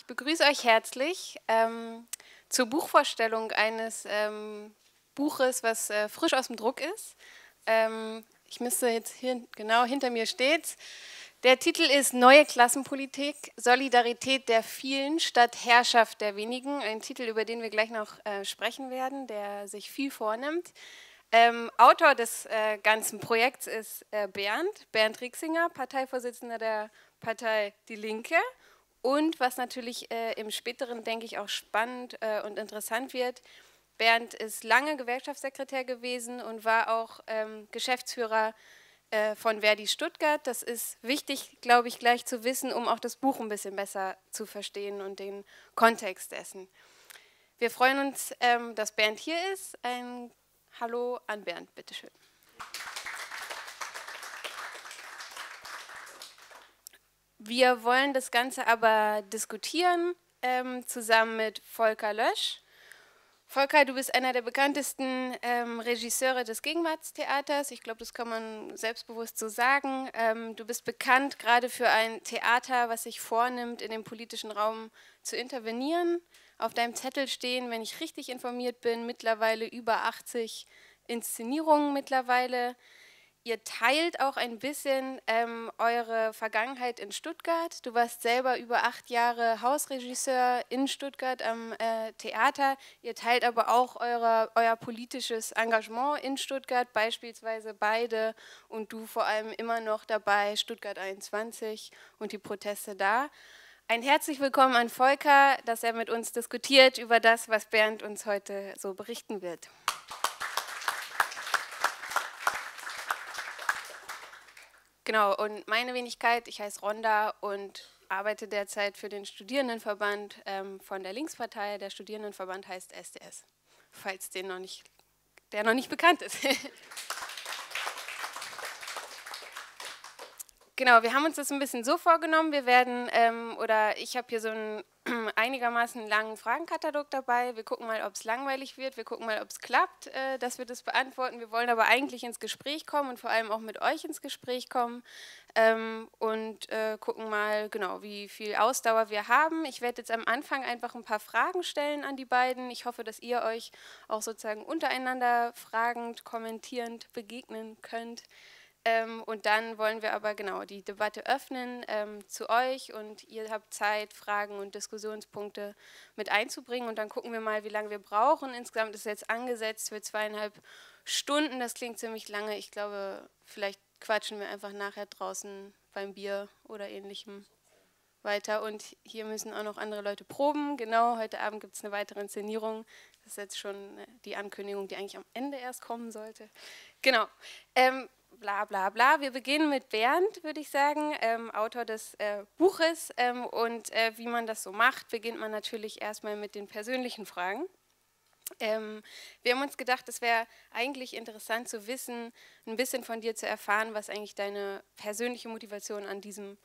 Ich begrüße euch herzlich ähm, zur Buchvorstellung eines ähm, Buches, was äh, frisch aus dem Druck ist. Ähm, ich müsste jetzt hier, genau hinter mir steht. Der Titel ist Neue Klassenpolitik, Solidarität der vielen statt Herrschaft der wenigen. Ein Titel, über den wir gleich noch äh, sprechen werden, der sich viel vornimmt. Ähm, Autor des äh, ganzen Projekts ist äh, Bernd, Bernd Rixinger, Parteivorsitzender der Partei Die Linke. Und was natürlich äh, im späteren, denke ich, auch spannend äh, und interessant wird, Bernd ist lange Gewerkschaftssekretär gewesen und war auch ähm, Geschäftsführer äh, von Verdi Stuttgart. Das ist wichtig, glaube ich, gleich zu wissen, um auch das Buch ein bisschen besser zu verstehen und den Kontext dessen. Wir freuen uns, ähm, dass Bernd hier ist. Ein Hallo an Bernd, bitteschön. Wir wollen das Ganze aber diskutieren, ähm, zusammen mit Volker Lösch. Volker, du bist einer der bekanntesten ähm, Regisseure des Gegenwartstheaters. Ich glaube, das kann man selbstbewusst so sagen. Ähm, du bist bekannt gerade für ein Theater, was sich vornimmt, in den politischen Raum zu intervenieren. Auf deinem Zettel stehen, wenn ich richtig informiert bin, mittlerweile über 80 Inszenierungen mittlerweile. Ihr teilt auch ein bisschen ähm, eure Vergangenheit in Stuttgart. Du warst selber über acht Jahre Hausregisseur in Stuttgart am äh, Theater. Ihr teilt aber auch eure, euer politisches Engagement in Stuttgart, beispielsweise beide und du vor allem immer noch dabei, Stuttgart 21 und die Proteste da. Ein herzlich willkommen an Volker, dass er mit uns diskutiert über das, was Bernd uns heute so berichten wird. Genau, und meine Wenigkeit, ich heiße Ronda und arbeite derzeit für den Studierendenverband ähm, von der Linkspartei. Der Studierendenverband heißt SDS, falls den noch nicht, der noch nicht bekannt ist. Genau, wir haben uns das ein bisschen so vorgenommen. Wir werden, ähm, oder ich habe hier so einen einigermaßen langen Fragenkatalog dabei. Wir gucken mal, ob es langweilig wird. Wir gucken mal, ob es klappt, äh, dass wir das beantworten. Wir wollen aber eigentlich ins Gespräch kommen und vor allem auch mit euch ins Gespräch kommen ähm, und äh, gucken mal, genau, wie viel Ausdauer wir haben. Ich werde jetzt am Anfang einfach ein paar Fragen stellen an die beiden. Ich hoffe, dass ihr euch auch sozusagen untereinander fragend, kommentierend begegnen könnt. Ähm, und dann wollen wir aber genau die Debatte öffnen ähm, zu euch und ihr habt Zeit, Fragen und Diskussionspunkte mit einzubringen und dann gucken wir mal, wie lange wir brauchen. Insgesamt ist jetzt angesetzt für zweieinhalb Stunden. Das klingt ziemlich lange. Ich glaube, vielleicht quatschen wir einfach nachher draußen beim Bier oder ähnlichem weiter. Und hier müssen auch noch andere Leute proben. Genau, heute Abend gibt es eine weitere Inszenierung. Das ist jetzt schon äh, die Ankündigung, die eigentlich am Ende erst kommen sollte. Genau. Ähm, bla bla bla. Wir beginnen mit Bernd, würde ich sagen, ähm, Autor des äh, Buches. Ähm, und äh, wie man das so macht, beginnt man natürlich erstmal mit den persönlichen Fragen. Ähm, wir haben uns gedacht, es wäre eigentlich interessant zu wissen, ein bisschen von dir zu erfahren, was eigentlich deine persönliche Motivation an diesem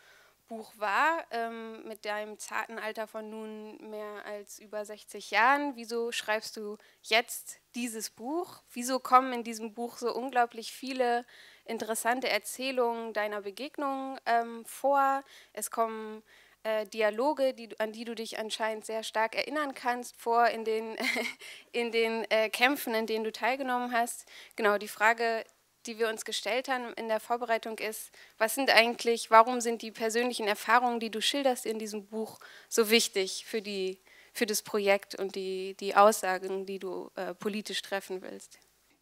Buch war, ähm, mit deinem zarten Alter von nun mehr als über 60 Jahren. Wieso schreibst du jetzt dieses Buch? Wieso kommen in diesem Buch so unglaublich viele interessante Erzählungen deiner Begegnungen ähm, vor. Es kommen äh, Dialoge, die, an die du dich anscheinend sehr stark erinnern kannst, vor in den, in den äh, Kämpfen, in denen du teilgenommen hast. Genau, die Frage, die wir uns gestellt haben in der Vorbereitung ist, was sind eigentlich, warum sind die persönlichen Erfahrungen, die du schilderst in diesem Buch, so wichtig für, die, für das Projekt und die, die Aussagen, die du äh, politisch treffen willst?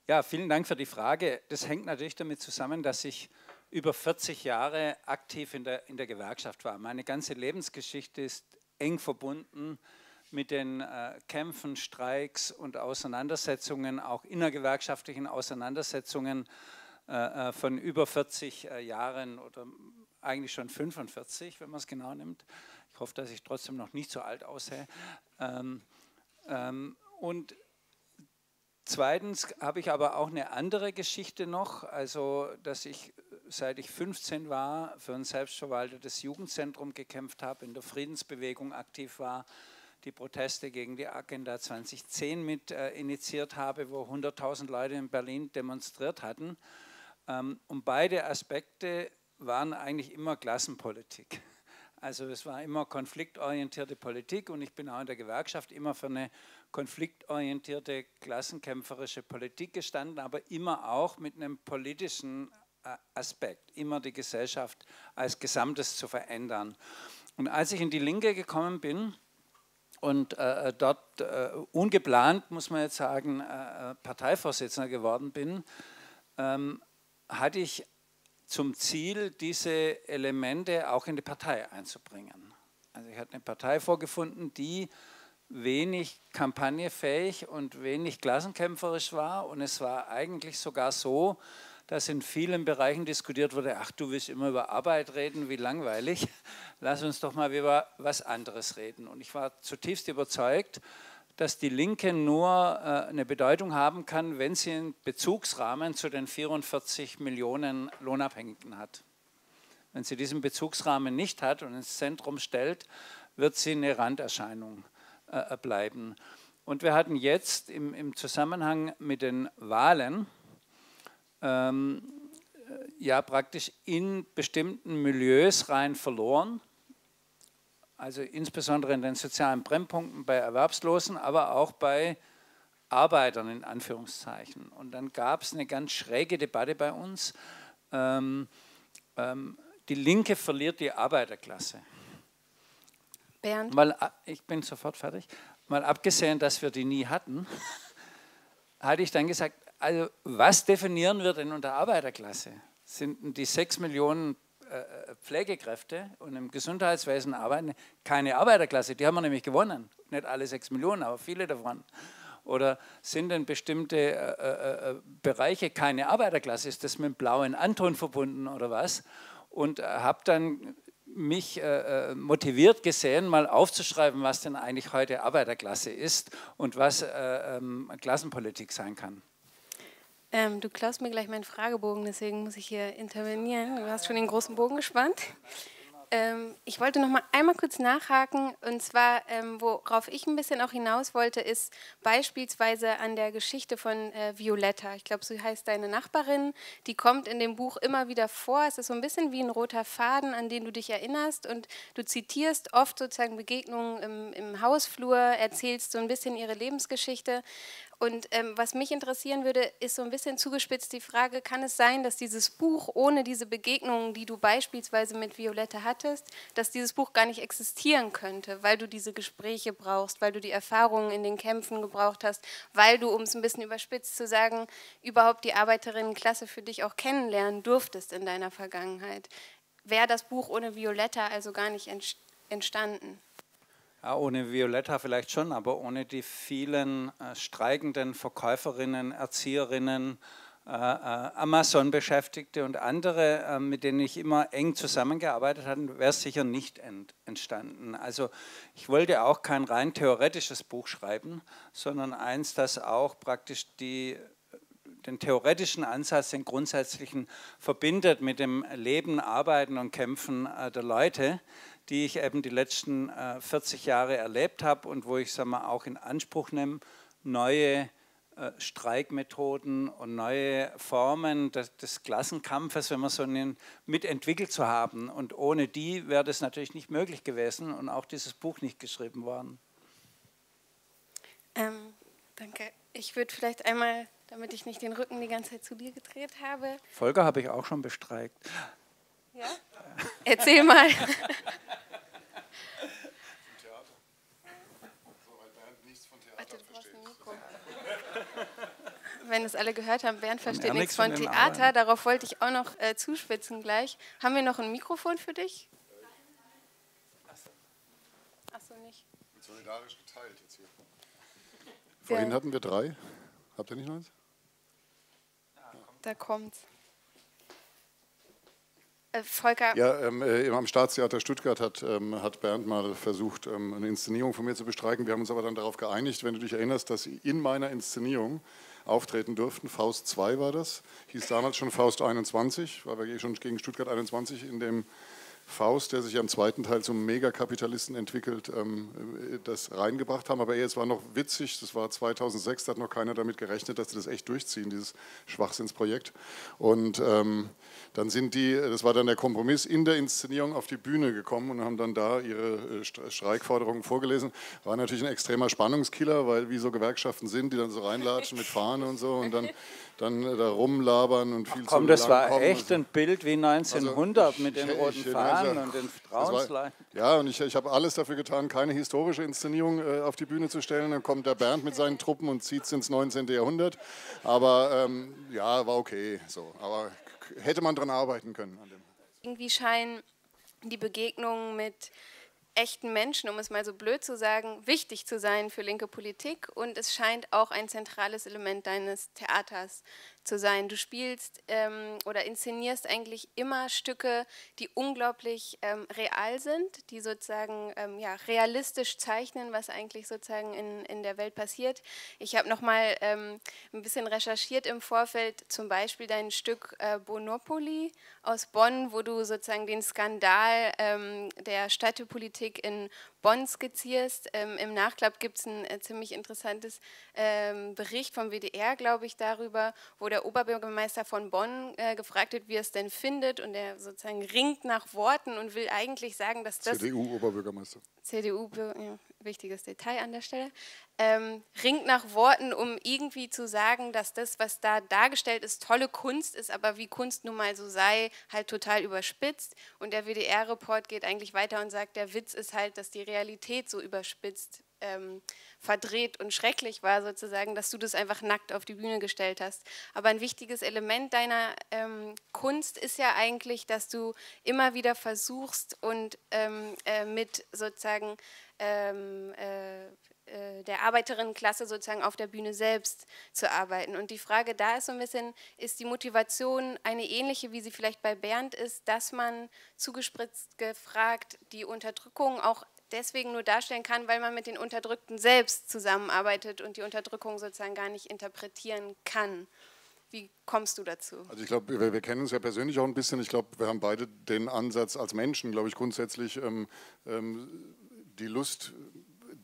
Ja, vielen Dank für die Frage. Das hängt natürlich damit zusammen, dass ich über 40 Jahre aktiv in der, in der Gewerkschaft war. Meine ganze Lebensgeschichte ist eng verbunden mit den äh, Kämpfen, Streiks und Auseinandersetzungen, auch innergewerkschaftlichen Auseinandersetzungen äh, äh von über 40 äh, Jahren oder eigentlich schon 45, wenn man es genau nimmt. Ich hoffe, dass ich trotzdem noch nicht so alt aussehe. Ähm, ähm, und Zweitens habe ich aber auch eine andere Geschichte noch, also dass ich seit ich 15 war für ein selbstverwaltetes Jugendzentrum gekämpft habe, in der Friedensbewegung aktiv war, die Proteste gegen die Agenda 2010 mit äh, initiiert habe, wo 100.000 Leute in Berlin demonstriert hatten. Ähm, und beide Aspekte waren eigentlich immer Klassenpolitik. Also es war immer konfliktorientierte Politik und ich bin auch in der Gewerkschaft immer für eine konfliktorientierte, klassenkämpferische Politik gestanden, aber immer auch mit einem politischen äh, Aspekt, immer die Gesellschaft als Gesamtes zu verändern. Und als ich in die Linke gekommen bin und äh, dort äh, ungeplant, muss man jetzt sagen, äh, Parteivorsitzender geworden bin, ähm, hatte ich zum Ziel, diese Elemente auch in die Partei einzubringen. Also ich hatte eine Partei vorgefunden, die wenig kampagnefähig und wenig klassenkämpferisch war. Und es war eigentlich sogar so, dass in vielen Bereichen diskutiert wurde, ach du willst immer über Arbeit reden, wie langweilig, lass uns doch mal über was anderes reden. Und ich war zutiefst überzeugt, dass die Linke nur äh, eine Bedeutung haben kann, wenn sie einen Bezugsrahmen zu den 44 Millionen Lohnabhängigen hat. Wenn sie diesen Bezugsrahmen nicht hat und ins Zentrum stellt, wird sie eine Randerscheinung äh, bleiben. Und wir hatten jetzt im, im Zusammenhang mit den Wahlen ähm, ja praktisch in bestimmten Milieus rein verloren also insbesondere in den sozialen Brennpunkten bei Erwerbslosen, aber auch bei Arbeitern in Anführungszeichen. Und dann gab es eine ganz schräge Debatte bei uns. Ähm, ähm, die Linke verliert die Arbeiterklasse. Bernd? Mal, ich bin sofort fertig. Mal abgesehen, dass wir die nie hatten, hatte ich dann gesagt, also was definieren wir denn unter Arbeiterklasse? Sind die sechs Millionen äh, Pflegekräfte und im Gesundheitswesen arbeiten, keine Arbeiterklasse. Die haben wir nämlich gewonnen. Nicht alle sechs Millionen, aber viele davon. Oder sind denn bestimmte äh, äh, äh Bereiche keine Arbeiterklasse? Ist das mit dem blauen Anton verbunden oder was? Und äh, habe dann mich äh, motiviert gesehen, mal aufzuschreiben, was denn eigentlich heute Arbeiterklasse ist und was ähm, Klassenpolitik sein kann. Ähm, du klaust mir gleich meinen Fragebogen, deswegen muss ich hier intervenieren. Du hast schon den großen Bogen gespannt. Ähm, ich wollte noch mal einmal kurz nachhaken und zwar, ähm, worauf ich ein bisschen auch hinaus wollte, ist beispielsweise an der Geschichte von äh, Violetta. Ich glaube, so heißt deine Nachbarin. Die kommt in dem Buch immer wieder vor. Es ist so ein bisschen wie ein roter Faden, an den du dich erinnerst und du zitierst oft sozusagen Begegnungen im, im Hausflur, erzählst so ein bisschen ihre Lebensgeschichte. Und ähm, was mich interessieren würde, ist so ein bisschen zugespitzt die Frage, kann es sein, dass dieses Buch ohne diese Begegnungen, die du beispielsweise mit Violette hattest, dass dieses Buch gar nicht existieren könnte, weil du diese Gespräche brauchst, weil du die Erfahrungen in den Kämpfen gebraucht hast, weil du, um es ein bisschen überspitzt zu sagen, überhaupt die Arbeiterinnenklasse für dich auch kennenlernen durftest in deiner Vergangenheit. Wäre das Buch ohne Violetta also gar nicht entstanden? Ohne Violetta vielleicht schon, aber ohne die vielen äh, streikenden Verkäuferinnen, Erzieherinnen, äh, äh, Amazon-Beschäftigte und andere, äh, mit denen ich immer eng zusammengearbeitet habe, wäre es sicher nicht ent entstanden. Also ich wollte auch kein rein theoretisches Buch schreiben, sondern eins, das auch praktisch die den theoretischen Ansatz, den grundsätzlichen verbindet mit dem Leben, Arbeiten und Kämpfen äh, der Leute die ich eben die letzten äh, 40 Jahre erlebt habe und wo ich sag mal, auch in Anspruch nehme, neue äh, Streikmethoden und neue Formen des, des, Klassenkampfes, wenn man so einen, mitentwickelt zu haben. Und ohne die wäre das natürlich nicht möglich gewesen und auch dieses Buch nicht geschrieben worden. Ähm, danke. Ich würde vielleicht einmal, damit ich nicht den Rücken die ganze Zeit zu dir gedreht habe. Volker habe ich auch schon bestreikt. Ja? Erzähl mal. Wenn es alle gehört haben, Bernd versteht nichts von, Theater. Darauf wollte ich auch noch äh, zuspitzen gleich. Haben wir noch ein Mikrofon für dich? Achso, nicht. Solidarisch geteilt jetzt hier. Vorhin ja. hatten wir drei. Habt ihr nicht noch eins? Da kommt's. Äh, Volker. Ja, ähm, äh, am Staatstheater Stuttgart hat, ähm, hat Bernd mal versucht, ähm, eine Inszenierung von mir zu bestreiken. Wir haben uns aber dann darauf geeinigt, wenn du dich erinnerst, dass in meiner Inszenierung auftreten durften. Faust 2 war das, hieß damals schon Faust 21, weil wir schon gegen Stuttgart 21 in dem Faust, der sich ja im zweiten Teil zum Megakapitalisten entwickelt, ähm, das reingebracht haben. Aber es war noch witzig, das war 2006, da hat noch keiner damit gerechnet, dass sie das echt durchziehen, dieses Schwachsinnsprojekt. Und ähm, dann sind die, das war dann der Kompromiss, in der Inszenierung auf die Bühne gekommen und haben dann da ihre äh, Streikforderungen vorgelesen. War natürlich ein extremer Spannungskiller, weil wie so Gewerkschaften sind, die dann so reinlatschen mit Fahne und so und dann, dann da rumlabern und viel Ach komm, zu das war kommen. echt ein Bild wie 1900 Also, mit den ich- roten ich- Fahnen also, und den Das war, Frauenslein. ja, und ich, ich habe alles dafür getan, keine historische Inszenierung äh, auf die Bühne zu stellen. Dann kommt der Bernd mit seinen Truppen und zieht es ins 19. Jahrhundert. Aber ähm, ja, war okay. So. Aber hätte man dran arbeiten können. Irgendwie scheinen die Begegnungen mit echten Menschen, um es mal so blöd zu sagen, wichtig zu sein für linke Politik und es scheint auch ein zentrales Element deines Theaters zu sein. Du spielst ähm, oder inszenierst eigentlich immer Stücke, die unglaublich ähm, real sind, die sozusagen ähm, ja, realistisch zeichnen, was eigentlich sozusagen in, in der Welt passiert. Ich habe nochmal ähm, ein bisschen recherchiert im Vorfeld, zum Beispiel dein Stück äh, Bonopoli aus Bonn, wo du sozusagen den Skandal ähm, der Städtepolitik in Bonn skizzierst. Ähm, Im Nachklapp gibt es ein äh, ziemlich interessantes ähm, Bericht vom WDR, glaube ich, darüber, wo der Oberbürgermeister von Bonn äh, gefragt wird, wie er es denn findet und er sozusagen ringt nach Worten und will eigentlich sagen, dass das CDU-Oberbürgermeister. CDU, ja, wichtiges Detail an der Stelle, ähm, ringt nach Worten, um irgendwie zu sagen, dass das, was da dargestellt ist, tolle Kunst ist, aber wie Kunst nun mal so sei, halt total überspitzt. Und der WDR-Report geht eigentlich weiter und sagt, der Witz ist halt, dass die Realität so überspitzt, ähm, verdreht und schrecklich war, sozusagen, dass du das einfach nackt auf die Bühne gestellt hast. Aber ein wichtiges Element deiner ähm, Kunst ist ja eigentlich, dass du immer wieder versuchst und ähm, äh, mit sozusagen ähm, äh, äh, der Arbeiterinnenklasse sozusagen auf der Bühne selbst zu arbeiten. Und die Frage da ist so ein bisschen, ist die Motivation eine ähnliche, wie sie vielleicht bei Bernd ist, dass man zugespritzt gefragt die Unterdrückung auch deswegen nur darstellen kann, weil man mit den Unterdrückten selbst zusammenarbeitet und die Unterdrückung sozusagen gar nicht interpretieren kann. Wie kommst du dazu? Also ich glaube, wir, wir kennen uns ja persönlich auch ein bisschen. Ich glaube, wir haben beide den Ansatz als Menschen, glaube ich, grundsätzlich ähm, ähm, die Lust,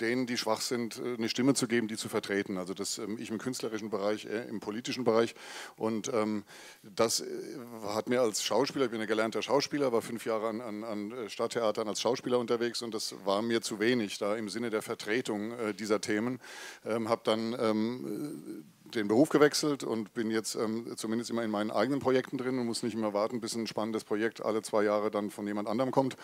denen, die schwach sind, äh, eine Stimme zu geben, die zu vertreten. Also das ähm, ich im künstlerischen Bereich, er im politischen Bereich. Und ähm, das äh, hat mir als Schauspieler, ich bin ein gelernter Schauspieler, war fünf Jahre an, an, an Stadttheatern als Schauspieler unterwegs und das war mir zu wenig da im Sinne der Vertretung äh, dieser Themen. Ähm, habe dann ähm, den Beruf gewechselt und bin jetzt ähm, zumindest immer in meinen eigenen Projekten drin und muss nicht mehr warten, bis ein spannendes Projekt alle zwei Jahre dann von jemand anderem kommt.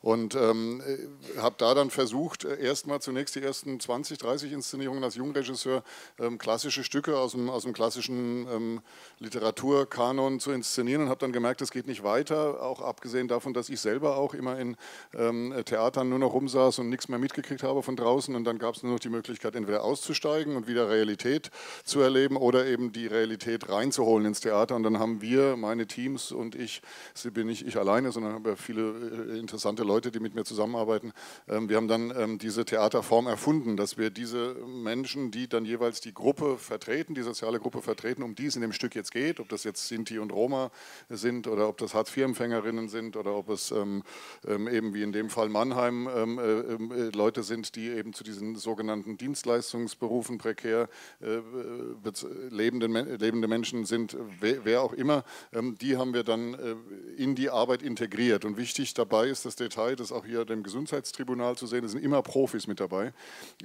Und ähm, äh, habe da dann versucht, äh, erstmal zunächst die ersten 20, 30 Inszenierungen als Jungregisseur ähm, klassische Stücke aus dem, aus dem klassischen ähm, Literaturkanon zu inszenieren und habe dann gemerkt, es geht nicht weiter, auch abgesehen davon, dass ich selber auch immer in ähm, Theatern nur noch rumsaß und nichts mehr mitgekriegt habe von draußen. Und dann gab es nur noch die Möglichkeit, entweder auszusteigen und wieder Realität zu erleben oder eben die Realität reinzuholen ins Theater. Und dann haben wir, meine Teams und ich, sie bin nicht ich alleine, sondern habe viele äh, interessante Leute, die mit mir zusammenarbeiten. Ähm, wir haben dann ähm, diese Theaterform erfunden, dass wir diese Menschen, die dann jeweils die Gruppe vertreten, die soziale Gruppe vertreten, um die es in dem Stück jetzt geht, ob das jetzt Sinti und Roma sind oder ob das Hartz-IV-Empfängerinnen sind oder ob es ähm, eben wie in dem Fall Mannheim äh, äh, Leute sind, die eben zu diesen sogenannten Dienstleistungsberufen prekär lebende, Men- lebende Menschen sind, wer, wer auch immer, ähm, die haben wir dann äh, in die Arbeit integriert. Und wichtig dabei ist das Detail, das auch hier dem Gesundheitstribunal zu sehen, es sind immer Profis mit dabei,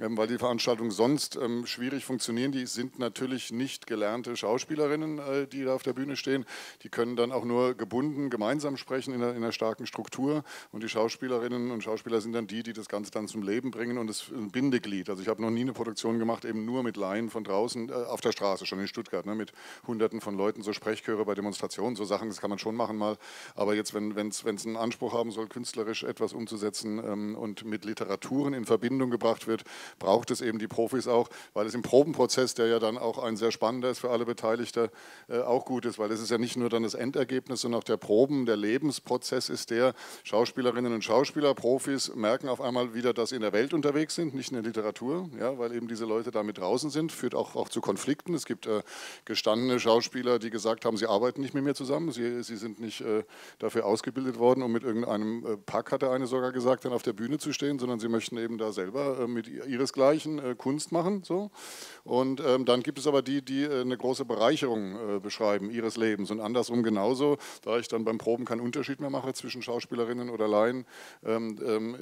ähm, weil die Veranstaltungen sonst ähm, schwierig funktionieren. Die sind natürlich nicht gelernte Schauspielerinnen, äh, die da auf der Bühne stehen. Die können dann auch nur gebunden gemeinsam sprechen in einer, in einer starken Struktur. Und die Schauspielerinnen und Schauspieler sind dann die, die das Ganze dann zum Leben bringen und das ein Bindeglied. Also ich habe noch nie eine Produktion gemacht, eben nur mit Laien von draußen, äh, auf der Straße, schon in Stuttgart, ne, mit Hunderten von Leuten, so Sprechchöre bei Demonstrationen, so Sachen, das kann man schon machen mal. Aber jetzt, wenn es einen Anspruch haben soll, künstlerisch etwas umzusetzen ähm, und mit Literaturen in Verbindung gebracht wird, braucht es eben die Profis auch, weil es im Probenprozess, der ja dann auch ein sehr spannender ist für alle Beteiligten, äh, auch gut ist, weil es ist ja nicht nur dann das Endergebnis, sondern auch der Proben, der Lebensprozess ist der, Schauspielerinnen und Schauspieler, Profis merken auf einmal wieder, dass sie in der Welt unterwegs sind, nicht in der Literatur, ja, weil eben diese Leute da mit draußen sind, führt auch, auch zu Konflikten Konflikten. Es gibt äh, gestandene Schauspieler, die gesagt haben, sie arbeiten nicht mit mir zusammen, sie, sie sind nicht äh, dafür ausgebildet worden, um mit irgendeinem äh, Pack, hat der eine sogar gesagt, dann auf der Bühne zu stehen, sondern sie möchten eben da selber äh, mit ihresgleichen äh, Kunst machen. So. Und ähm, dann gibt es aber die, die äh, eine große Bereicherung beschreiben ihres Lebens und andersrum genauso, da ich dann beim Proben keinen Unterschied mehr mache zwischen Schauspielerinnen oder Laien, ähm, ähm,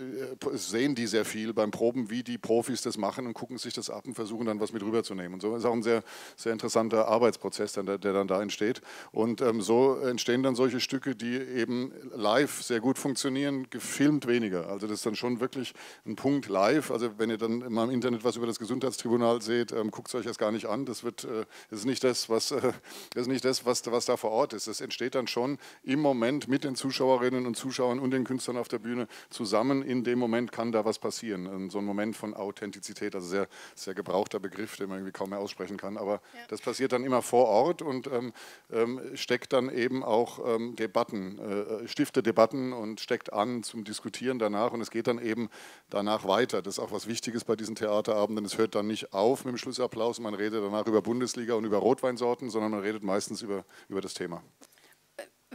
sehen die sehr viel beim Proben, wie die Profis das machen und gucken sich das ab und versuchen dann was mit rüberzunehmen. Und so ist auch ein sehr, sehr interessanter Arbeitsprozess, der, der dann da entsteht. Und ähm, so entstehen dann solche Stücke, die eben live sehr gut funktionieren, gefilmt weniger. Also das ist dann schon wirklich ein Punkt live. Also wenn ihr dann mal im Internet was über das Gesundheitstribunal seht, ähm, guckt es euch das gar nicht an. Das, wird, äh, das ist nicht das, was, äh, das ist nicht das was, was da vor Ort ist. Das entsteht dann schon im Moment mit den Zuschauerinnen und Zuschauern und den Künstlern auf der Bühne zusammen. In dem Moment kann da was passieren. So ein Moment von Authentizität, also sehr, sehr gebrauchter Begriff, den man irgendwie kaum mehr aussprechen kann. Aber ja. das passiert dann immer vor Ort und ähm, ähm, steckt dann eben auch ähm, Debatten, äh, stiftet Debatten und steckt an zum Diskutieren danach. Und es geht dann eben danach weiter. Das ist auch was Wichtiges bei diesen Theaterabenden. Es hört dann nicht auf mit dem Schlussapplaus. Man redet danach über Bundesliga und über Rotweinsorten, sondern man redet meistens über, über das Thema.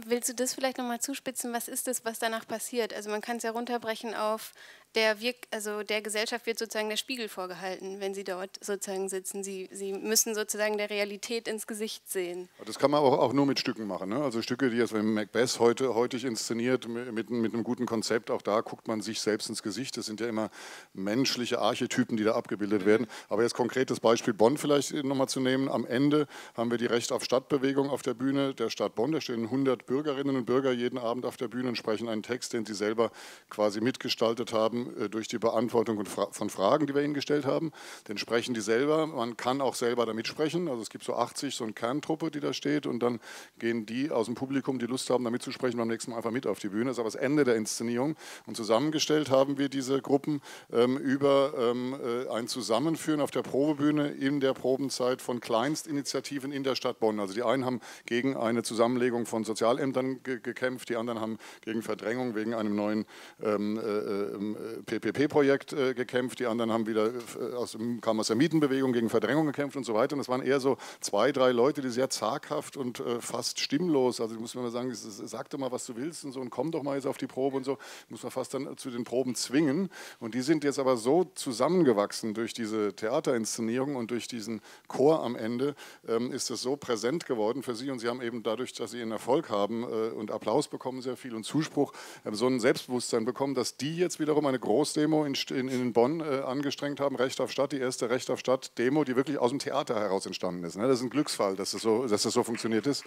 Willst du das vielleicht nochmal zuspitzen? Was ist das, was danach passiert? Also man kann es ja runterbrechen auf der, Wirk also der Gesellschaft wird sozusagen der Spiegel vorgehalten, wenn sie dort sozusagen sitzen. Sie, sie müssen sozusagen der Realität ins Gesicht sehen. Das kann man auch, auch nur mit Stücken machen. Ne? Also Stücke, die jetzt Macbeth heute heutig inszeniert mit, mit einem guten Konzept, auch da guckt man sich selbst ins Gesicht. Das sind ja immer menschliche Archetypen, die da abgebildet werden. Aber jetzt konkretes Beispiel Bonn vielleicht nochmal zu nehmen. Am Ende haben wir die Recht auf Stadtbewegung auf der Bühne der Stadt Bonn. Da stehen 100 Bürgerinnen und Bürger jeden Abend auf der Bühne und sprechen einen Text, den sie selber quasi mitgestaltet haben äh, durch die Beantwortung von Fragen, die wir Ihnen gestellt haben. Den sprechen die selber. Man kann auch selber damit sprechen. Also es gibt so 80, so eine Kerntruppe, die da steht und dann gehen die aus dem Publikum, die Lust haben, damit zu sprechen, beim nächsten Mal einfach mit auf die Bühne. Das ist aber das Ende der Inszenierung. Und zusammengestellt haben wir diese Gruppen ähm, über ähm, äh, ein Zusammenführen auf der Probebühne in der Probenzeit von Kleinstinitiativen in der Stadt Bonn. Also die einen haben gegen eine Zusammenlegung von Sozialämtern ge gekämpft, die anderen haben gegen Verdrängung wegen einem neuen ähm, äh, äh, PPP-Projekt äh, gekämpft, die anderen haben wieder äh, aus, kamen aus der Mietenbewegung gegen Verdrängung gekämpft und so weiter. Und es waren eher so zwei, drei Leute, die sehr zaghaft und äh, fast stimmlos, also muss man mal sagen, sag doch mal, was du willst und so und komm doch mal jetzt auf die Probe und so, muss man fast dann zu den Proben zwingen. Und die sind jetzt aber so zusammengewachsen durch diese Theaterinszenierung und durch diesen Chor am Ende, ähm, ist es so präsent geworden für sie und sie haben eben dadurch, dass sie ihren Erfolg haben äh, und Applaus bekommen sehr viel und Zuspruch, äh, so ein Selbstbewusstsein bekommen, dass die jetzt wiederum eine Großdemo in, in, in Bonn äh, angestrengt haben, Recht auf Stadt, die erste Recht auf Stadt-Demo, die wirklich aus dem Theater heraus entstanden ist. Ne? Das ist ein Glücksfall, dass das so, dass das so funktioniert ist.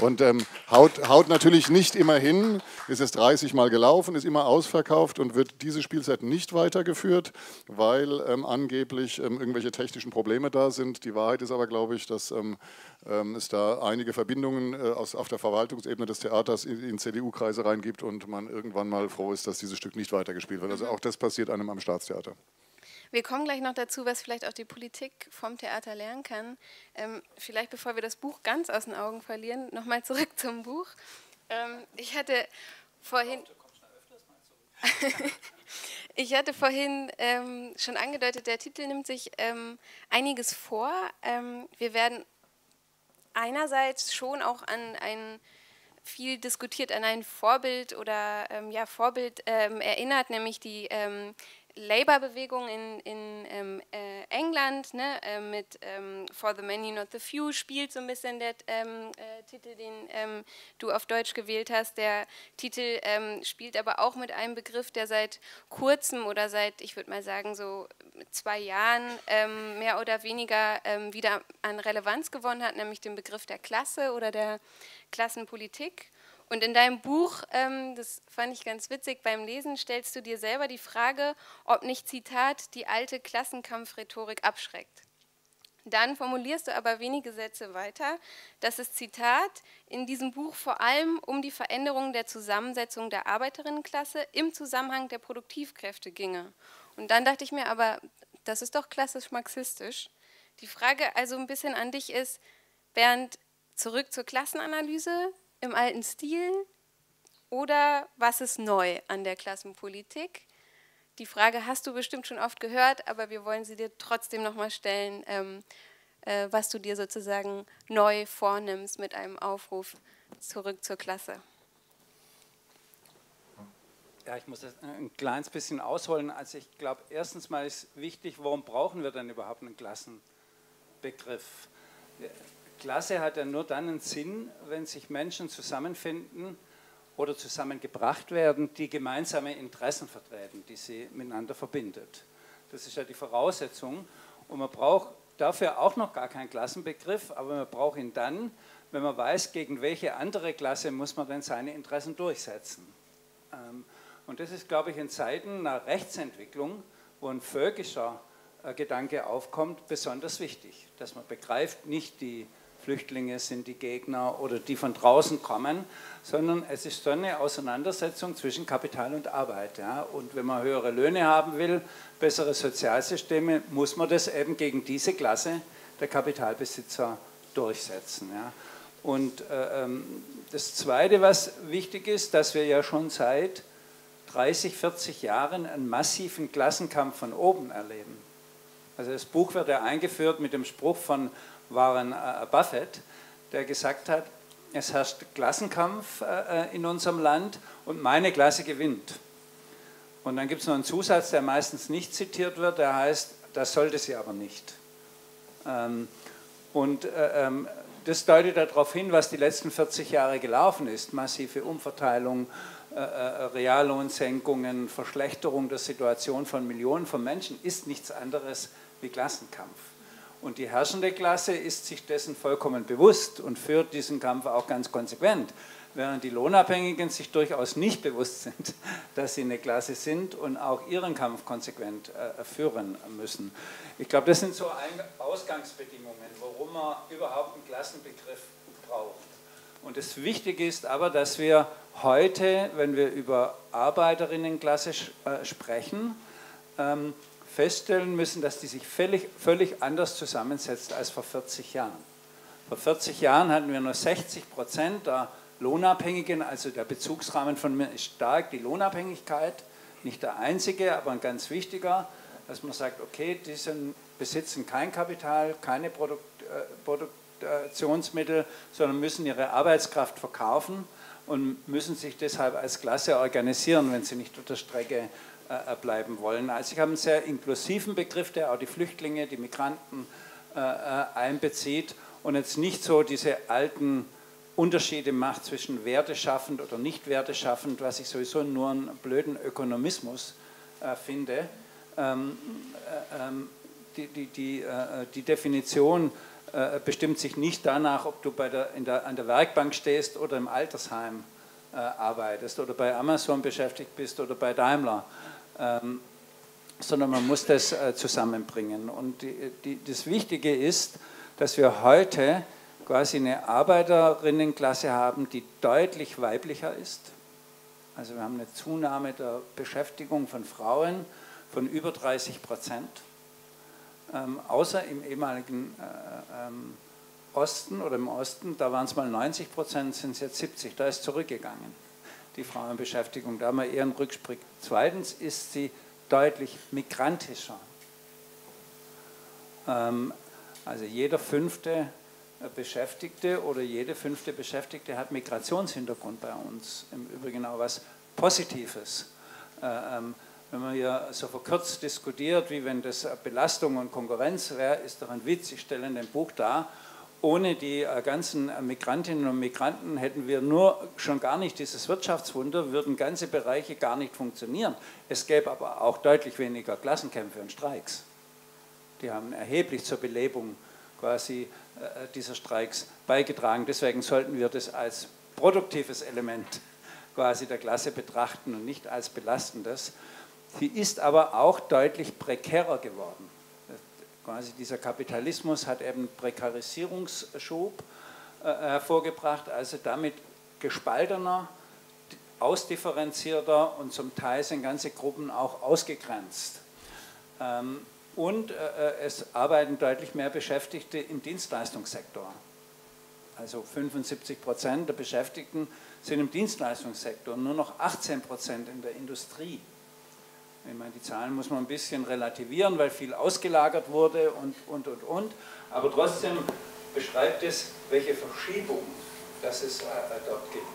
Und ähm, haut, haut natürlich nicht immer hin, ist es 30 Mal gelaufen, ist immer ausverkauft und wird diese Spielzeit nicht weitergeführt, weil ähm, angeblich ähm, irgendwelche technischen Probleme da sind. Die Wahrheit ist aber, glaube ich, dass ähm, ähm, es da einige Verbindungen äh, aus, auf der Verwaltungsebene des Theaters in, in CDU-Kreise reingibt und man irgendwann mal froh ist, dass dieses Stück nicht weitergespielt wird. Also auch das passiert einem am Staatstheater. Wir kommen gleich noch dazu, was vielleicht auch die Politik vom Theater lernen kann. Ähm, vielleicht bevor wir das Buch ganz aus den Augen verlieren, nochmal zurück zum Buch. Ähm, ich hatte vorhin. ich hatte vorhin ähm, schon angedeutet, der Titel nimmt sich ähm, einiges vor. Ähm, wir werden einerseits schon auch an ein viel diskutiert an ein Vorbild oder ähm, ja, Vorbild ähm, erinnert, nämlich die ähm, Labour-Bewegung in, in ähm, äh, England ne, äh, mit ähm, For the Many, Not the Few spielt so ein bisschen der ähm, äh, Titel, den ähm, du auf Deutsch gewählt hast. Der Titel ähm, spielt aber auch mit einem Begriff, der seit kurzem oder seit, ich würde mal sagen, so zwei Jahren ähm, mehr oder weniger wieder an Relevanz gewonnen hat, nämlich den Begriff der Klasse oder der Klassenpolitik. Und in deinem Buch, ähm, das fand ich ganz witzig, beim Lesen stellst du dir selber die Frage, ob nicht, Zitat, die alte Klassenkampfrhetorik abschreckt. Dann formulierst du aber wenige Sätze weiter, dass es, Zitat, in diesem Buch vor allem um die Veränderung der Zusammensetzung der Arbeiterinnenklasse im Zusammenhang der Produktivkräfte ginge. Und dann dachte ich mir aber, das ist doch klassisch marxistisch. Die Frage also ein bisschen an dich ist, Bernd, zurück zur Klassenanalyse, im alten Stil oder was ist neu an der Klassenpolitik? Die Frage hast du bestimmt schon oft gehört, aber wir wollen sie dir trotzdem nochmal stellen. Ähm, äh, was du dir sozusagen neu vornimmst mit einem Aufruf zurück zur Klasse. Ja, ich muss das ein kleines bisschen ausholen. Also ich glaube, erstens mal ist wichtig, warum brauchen wir denn überhaupt einen Klassenbegriff? Klasse hat ja nur dann einen Sinn, wenn sich Menschen zusammenfinden oder zusammengebracht werden, die gemeinsame Interessen vertreten, die sie miteinander verbindet. Das ist ja die Voraussetzung. Und man braucht dafür auch noch gar keinen Klassenbegriff, aber man braucht ihn dann, wenn man weiß, gegen welche andere Klasse muss man denn seine Interessen durchsetzen. Ähm, und das ist, glaube ich, in Zeiten einer Rechtsentwicklung, wo ein völkischer äh, Gedanke aufkommt, besonders wichtig, dass man begreift, nicht die Flüchtlinge sind die Gegner oder die von draußen kommen, sondern es ist so eine Auseinandersetzung zwischen Kapital und Arbeit. Ja? Und wenn man höhere Löhne haben will, bessere Sozialsysteme, muss man das eben gegen diese Klasse der Kapitalbesitzer durchsetzen. Ja? Und äh, ähm, das Zweite, was wichtig ist, dass wir ja schon seit 30, 40 Jahren einen massiven Klassenkampf von oben erleben. Also das Buch wird ja eingeführt mit dem Spruch von Warren äh, Buffett, der gesagt hat, es herrscht Klassenkampf äh, in unserem Land und meine Klasse gewinnt. Und dann gibt es noch einen Zusatz, der meistens nicht zitiert wird, der heißt, das sollte sie aber nicht. Ähm, und äh, ähm, das deutet darauf hin, was die letzten 40 Jahre gelaufen ist. Massive Umverteilung, Reallohnsenkungen, Verschlechterung der Situation von Millionen von Menschen ist nichts anderes wie Klassenkampf. Und die herrschende Klasse ist sich dessen vollkommen bewusst und führt diesen Kampf auch ganz konsequent, während die Lohnabhängigen sich durchaus nicht bewusst sind, dass sie eine Klasse sind und auch ihren Kampf konsequent äh, führen müssen. Ich glaube, das sind so Ausgangsbedingungen, warum man überhaupt einen Klassenbegriff braucht. Und das Wichtige ist aber, dass wir heute, wenn wir über Arbeiterinnenklasse äh, sprechen, ähm, feststellen müssen, dass die sich völlig, völlig anders zusammensetzt als vor 40 Jahren. Vor 40 Jahren hatten wir nur 60 Prozent der Lohnabhängigen, also der Bezugsrahmen von mir ist stark die Lohnabhängigkeit, nicht der einzige, aber ein ganz wichtiger, dass man sagt, okay, die sind, besitzen kein Kapital, keine Produkt, äh, Produktionsmittel, sondern müssen ihre Arbeitskraft verkaufen und müssen sich deshalb als Klasse organisieren, wenn sie nicht auf der Strecke bleiben wollen. Also ich habe einen sehr inklusiven Begriff, der auch die Flüchtlinge, die Migranten äh, äh, einbezieht und jetzt nicht so diese alten Unterschiede macht zwischen werteschaffend oder nicht werteschaffend, was ich sowieso nur einen blöden Ökonomismus finde. Ähm, ähm, die, die, die, die Definition bestimmt sich nicht danach, ob du bei der, der, an der Werkbank stehst oder im Altersheim arbeitest oder bei Amazon beschäftigt bist oder bei Daimler ähm, sondern man muss das äh, zusammenbringen. Und die, die, das Wichtige ist, dass wir heute quasi eine Arbeiterinnenklasse haben, die deutlich weiblicher ist. Also wir haben eine Zunahme der Beschäftigung von Frauen von über 30 Prozent. Ähm, außer im ehemaligen äh, ähm, Osten oder im Osten, da waren es mal 90 Prozent, sind es jetzt 70, da ist zurückgegangen die Frauenbeschäftigung. Da haben wir eher einen Rückspring. Zweitens ist sie deutlich migrantischer. Ähm, also jeder fünfte Beschäftigte oder jede fünfte Beschäftigte hat Migrationshintergrund bei uns. Im Übrigen auch was Positives. Äh, ähm, wenn man hier so verkürzt diskutiert, wie wenn das Belastung und Konkurrenz wäre, ist doch ein Witz. Ich stelle in dem Buch dar, ohne die äh, ganzen äh, Migrantinnen und Migranten hätten wir nur schon gar nicht dieses Wirtschaftswunder, würden ganze Bereiche gar nicht funktionieren. Es gäbe aber auch deutlich weniger Klassenkämpfe und Streiks. Die haben erheblich zur Belebung quasi äh, dieser Streiks beigetragen. Deswegen sollten wir das als produktives Element quasi der Klasse betrachten und nicht als belastendes. Sie ist aber auch deutlich prekärer geworden quasi dieser Kapitalismus hat eben Prekarisierungsschub äh, hervorgebracht, also damit gespaltener, ausdifferenzierter und zum Teil sind ganze Gruppen auch ausgegrenzt. Ähm, und äh, äh, es arbeiten deutlich mehr Beschäftigte im Dienstleistungssektor. Also 75 Prozent der Beschäftigten sind im Dienstleistungssektor, nur noch 18 Prozent in der Industrie. Ich meine, die Zahlen muss man ein bisschen relativieren, weil viel ausgelagert wurde und, und, und, und. Aber trotzdem beschreibt es, welche Verschiebung das es äh, dort gibt.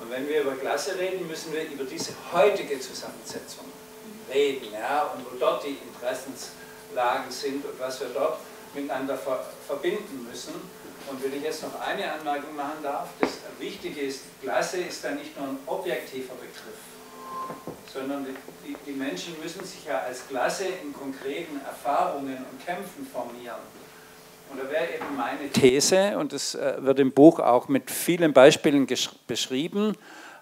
Und wenn wir über Klasse reden, müssen wir über diese heutige Zusammensetzung reden, ja, und wo dort die Interessenslagen sind und was wir dort miteinander ver verbinden müssen. Und wenn ich jetzt noch eine Anmerkung machen darf, das Wichtige ist, Klasse ist da nicht nur ein objektiver Begriff, sondern die, die, Menschen müssen sich ja als Klasse in konkreten Erfahrungen und Kämpfen formieren. Und da wäre eben meine These, und das äh, wird im Buch auch mit vielen Beispielen beschrieben,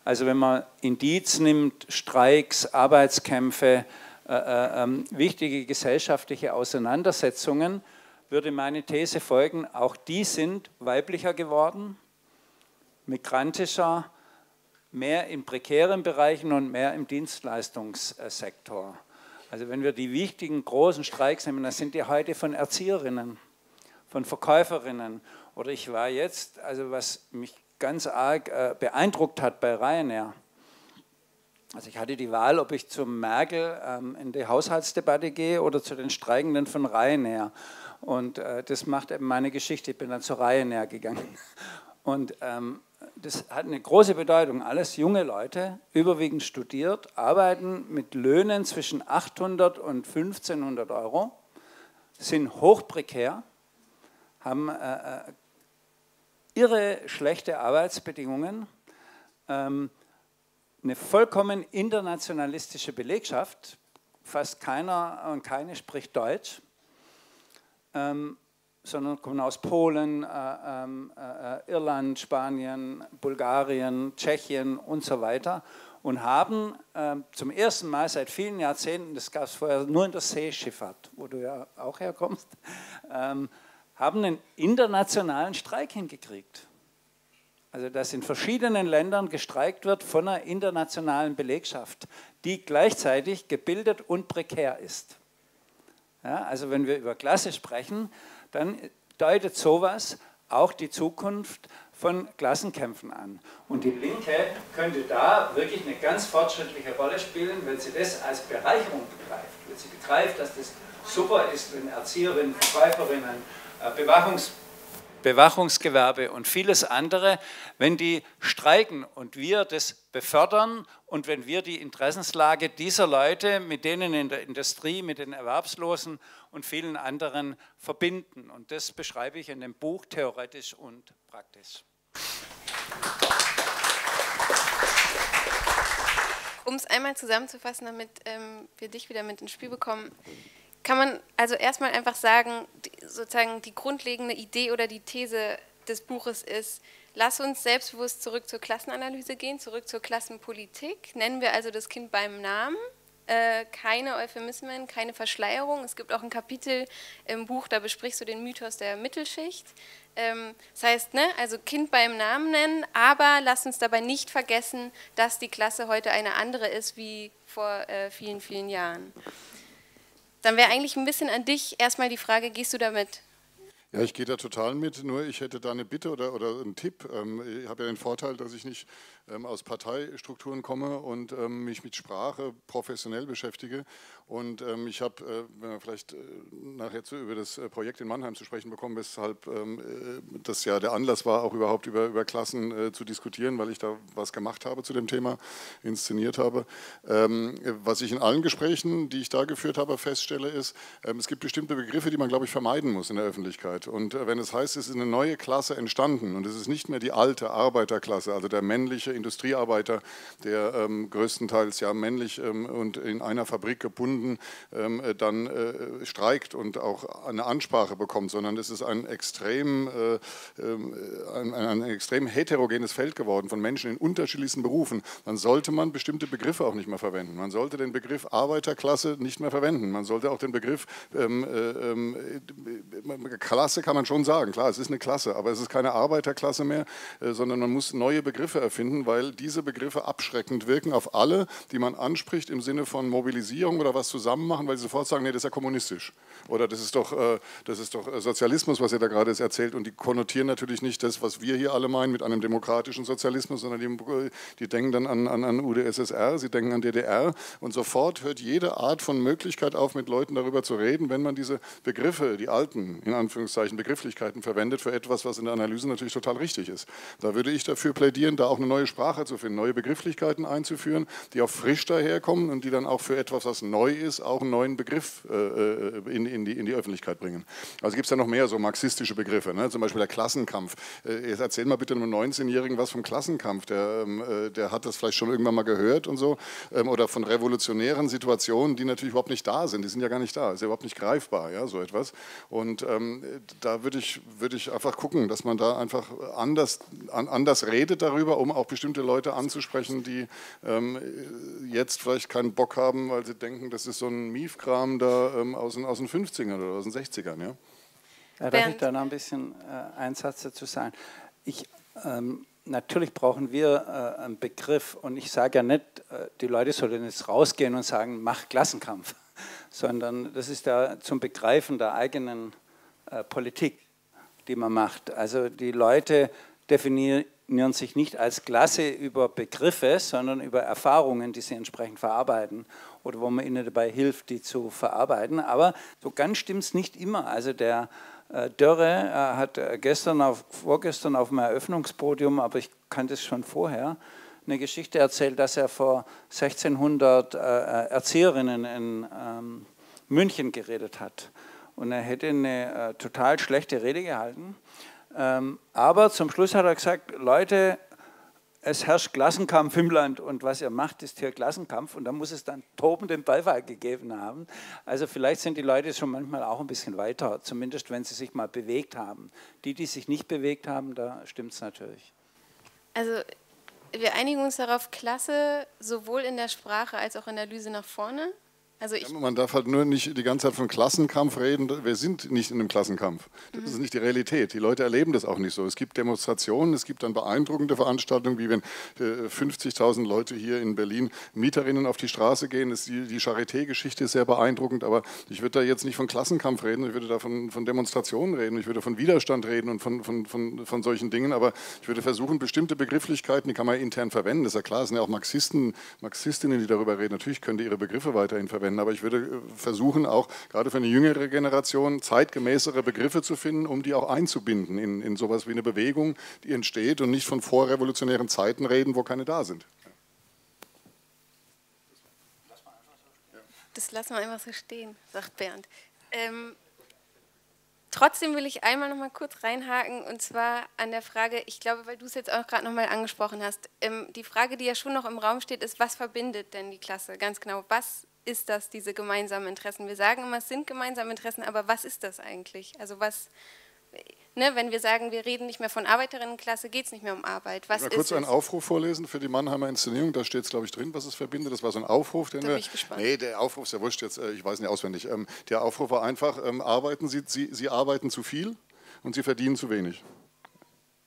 also wenn man Indiz nimmt, Streiks, Arbeitskämpfe, äh, äh, ähm, wichtige gesellschaftliche Auseinandersetzungen, würde meine These folgen, auch die sind weiblicher geworden, migrantischer, mehr in prekären Bereichen und mehr im Dienstleistungssektor. Also wenn wir die wichtigen großen Streiks nehmen, das sind die heute von Erzieherinnen, von Verkäuferinnen. Oder ich war jetzt, also was mich ganz arg äh, beeindruckt hat bei Ryanair. Also ich hatte die Wahl, ob ich zu Merkel ähm, in die Haushaltsdebatte gehe oder zu den Streikenden von Ryanair. Und äh, das macht eben meine Geschichte. Ich bin dann zur Ryanair gegangen. Und ähm, das hat eine große Bedeutung. Alles junge Leute, überwiegend studiert, arbeiten mit Löhnen zwischen 800 und 1500 Euro, sind hochprekär, haben äh, äh, irre schlechte Arbeitsbedingungen, ähm, eine vollkommen internationalistische Belegschaft, fast keiner und keine spricht Deutsch, ähm, sondern kommen aus Polen, äh, ähm, äh, Irland, Spanien, Bulgarien, Tschechien und so weiter und haben äh, zum ersten Mal seit vielen Jahrzehnten, das gab es vorher nur in der Seeschifffahrt, wo du ja auch herkommst, ähm, haben einen internationalen Streik hingekriegt. Also dass in verschiedenen Ländern gestreikt wird von einer internationalen Belegschaft, die gleichzeitig gebildet und prekär ist. Ja, also wenn wir über Klasse sprechen, dann deutet sowas auch die Zukunft von Klassenkämpfen an. Und die Linke könnte da wirklich eine ganz fortschrittliche Rolle spielen, wenn sie das als Bereicherung begreift. Wenn sie begreift, dass das super ist, wenn Erzieherinnen, Verkäuferinnen, äh, Bewachungs Bewachungsgewerbe und vieles andere, wenn die streiken und wir das befördern und wenn wir die Interessenslage dieser Leute mit denen in der Industrie, mit den Erwerbslosen und vielen anderen verbinden. Und das beschreibe ich in dem Buch theoretisch und praktisch. Um es einmal zusammenzufassen, damit ähm, wir dich wieder mit ins Spiel bekommen, kann man also erstmal einfach sagen, sozusagen die grundlegende Idee oder die These des Buches ist, lass uns selbstbewusst zurück zur Klassenanalyse gehen, zurück zur Klassenpolitik. Nennen wir also das Kind beim Namen. Äh, keine Euphemismen, keine Verschleierung. Es gibt auch ein Kapitel im Buch, da besprichst du den Mythos der Mittelschicht. Ähm, das heißt, ne, also Kind beim Namen nennen, aber lass uns dabei nicht vergessen, dass die Klasse heute eine andere ist wie vor äh, vielen, vielen Jahren. Dann wäre eigentlich ein bisschen an dich erstmal die Frage, gehst du damit ja, ich gehe da total mit, nur ich hätte da eine Bitte oder, oder einen Tipp. Ähm, ich habe ja den Vorteil, dass ich nicht ähm, aus Parteistrukturen komme und ähm, mich mit Sprache professionell beschäftige. Und ich habe, äh, wenn wir vielleicht äh, nachher zu, über das äh, Projekt in Mannheim zu sprechen bekommen, weshalb das ja der Anlass war, auch überhaupt über, über Klassen zu diskutieren, weil ich da was gemacht habe zu dem Thema, inszeniert habe. Was ich in allen Gesprächen, die ich da geführt habe, feststelle, ist, es gibt bestimmte Begriffe, die man, glaube ich, vermeiden muss in der Öffentlichkeit. Und äh, wenn es heißt, es ist eine neue Klasse entstanden und es ist nicht mehr die alte Arbeiterklasse, also der männliche Industriearbeiter, der ähm, größtenteils ja männlich ähm, und in einer Fabrik gebunden ähm, äh, dann äh, streikt und auch eine Ansprache bekommt, sondern es ist ein extrem, äh, ähm, ein, ein, extrem heterogenes Feld geworden von Menschen in unterschiedlichsten Berufen, dann sollte man bestimmte Begriffe auch nicht mehr verwenden. Man sollte den Begriff Arbeiterklasse nicht mehr verwenden. Man sollte auch den Begriff ähm, äh, Klasse kann man schon sagen, klar, es ist eine Klasse, aber es ist keine Arbeiterklasse mehr, äh, sondern man muss neue Begriffe erfinden, weil diese Begriffe abschreckend wirken auf alle, die man anspricht im Sinne von Mobilisierung oder was zusammen machen, weil sie sofort sagen, nee, das ist ja kommunistisch. Oder das ist doch, äh, das ist doch Sozialismus, was ihr da gerade erzählt. Und die konnotieren natürlich nicht das, was wir hier alle meinen mit einem demokratischen Sozialismus, sondern die, die denken dann an, an, an UdSSR, sie denken an DDR und sofort hört jede Art von Möglichkeit auf, mit Leuten darüber zu reden, wenn man diese Begriffe, die alten, in Anführungszeichen, Begrifflichkeiten verwendet für etwas, was in der Analyse natürlich total richtig ist. Da würde ich dafür plädieren, da auch eine neue Sprache zu finden, neue Begrifflichkeiten einzuführen, die auch frisch daherkommen und die dann auch für etwas, was neu ist, auch einen neuen Begriff äh, äh in, in, die, in die Öffentlichkeit bringen. Also gibt es da noch mehr so marxistische Begriffe, ne? zum Beispiel der Klassenkampf. Äh, jetzt erzähl mal bitte einem 19-Jährigen was vom Klassenkampf. Der, ähm, äh, der hat das vielleicht schon irgendwann mal gehört und so. Ähm, oder von revolutionären Situationen, die natürlich überhaupt nicht da sind. Die sind ja gar nicht da, ist ja überhaupt nicht greifbar, ja, so etwas. Und ähm, da würde ich, würd ich einfach gucken, dass man da einfach anders, an, anders redet darüber, um auch bestimmte Leute anzusprechen, die ähm, jetzt vielleicht keinen Bock haben, weil sie denken, das ist so ein Miefkram da ähm, aus, den, aus den 50ern oder aus den 60ern. Ja? Ja, darf ich da noch ein bisschen äh, einen Satz dazu sagen? Ich, ähm, natürlich brauchen wir äh, einen Begriff und ich sage ja nicht, äh, die Leute sollen jetzt rausgehen und sagen, mach Klassenkampf, sondern das ist ja zum Begreifen der eigenen äh, Politik, die man macht. Also die Leute definieren sich nicht als Klasse über Begriffe, sondern über Erfahrungen, die sie entsprechend verarbeiten oder wo man ihnen dabei hilft, die zu verarbeiten. Aber so ganz stimmt es nicht immer. Also der äh, Dörre hat gestern auf, vorgestern auf dem Eröffnungspodium, aber ich kannte es schon vorher, eine Geschichte erzählt, dass er vor 1600 äh, Erzieherinnen in ähm, München geredet hat. Und er hätte eine äh, total schlechte Rede gehalten. Ähm, aber zum Schluss hat er gesagt, Leute, es herrscht Klassenkampf im Land und was ihr macht, ist hier Klassenkampf und da muss es dann tobenden Beifall gegeben haben. Also vielleicht sind die Leute schon manchmal auch ein bisschen weiter, zumindest wenn sie sich mal bewegt haben. Die, die sich nicht bewegt haben, da stimmt es natürlich. Also wir einigen uns darauf, Klasse sowohl in der Sprache als auch in der Analyse nach vorne. Also ja, man darf halt nur nicht die ganze Zeit von Klassenkampf reden. Wir sind nicht in einem Klassenkampf. Das mhm. ist nicht die Realität. Die Leute erleben das auch nicht so. Es gibt Demonstrationen, es gibt dann beeindruckende Veranstaltungen, wie wenn 50.000 äh, Leute hier in Berlin Mieterinnen auf die Straße gehen. die, die Charité-Geschichte ist sehr beeindruckend, aber ich würde da jetzt nicht von Klassenkampf reden, ich würde da von, von Demonstrationen reden, ich würde von Widerstand reden und von, von, von, von solchen Dingen, aber ich würde versuchen, bestimmte Begrifflichkeiten, die kann man intern verwenden. Das ist ja klar, es sind ja auch Marxisten, Marxistinnen, die darüber reden. Natürlich können die ihre Begriffe weiterhin verwenden verwenden. Aber ich würde äh, versuchen, auch gerade für eine jüngere Generation zeitgemäßere Begriffe zu finden, um die auch einzubinden in, in sowas wie eine Bewegung, die entsteht und nicht von vorrevolutionären Zeiten reden, wo keine da sind. Das lassen wir einfach so stehen, sagt Bernd. Ähm, Trotzdem will ich einmal noch mal kurz reinhaken und zwar an der Frage, ich glaube, weil du es jetzt auch gerade noch mal angesprochen hast, ähm, die Frage, die ja schon noch im Raum steht, ist, was verbindet denn die Klasse? Ganz genau, was ist das, diese gemeinsamen Interessen? Wir sagen immer, es sind gemeinsame Interessen, aber was ist das eigentlich? Also was, ne, wenn wir sagen, wir reden nicht mehr von Arbeiterinnenklasse, geht es nicht mehr um Arbeit. Was ich mal kurz einen Aufruf vorlesen für die Mannheimer Inszenierung, da steht es, glaube ich, drin, was es verbindet. Das war so ein Aufruf. Den da bin ich gespannt. Nee, der Aufruf ist ja wurscht jetzt, äh, ich weiß nicht auswendig. Ähm, der Aufruf war einfach, ähm, arbeiten Sie, Sie, Sie arbeiten zu viel und Sie verdienen zu wenig.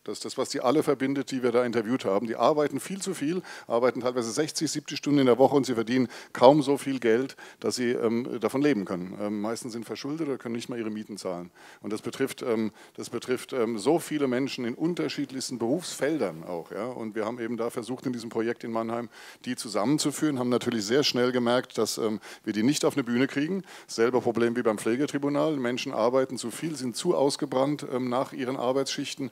Das ist das, was die alle verbindet, die wir da interviewt haben. Die arbeiten viel zu viel, arbeiten teilweise 60, 70 Stunden in der Woche und sie verdienen kaum so viel Geld, dass sie ähm, davon leben können. Ähm, meistens sind verschuldet oder können nicht mal ihre Mieten zahlen. Und das betrifft, ähm, das betrifft ähm, so viele Menschen in unterschiedlichsten Berufsfeldern auch. Ja? Und wir haben eben da versucht, in diesem Projekt in Mannheim die zusammenzuführen, haben natürlich sehr schnell gemerkt, dass ähm, wir die nicht auf eine Bühne kriegen. Selber Problem wie beim Pflegetribunal. Menschen arbeiten zu viel, sind zu ausgebrannt ähm, nach ihren Arbeitsschichten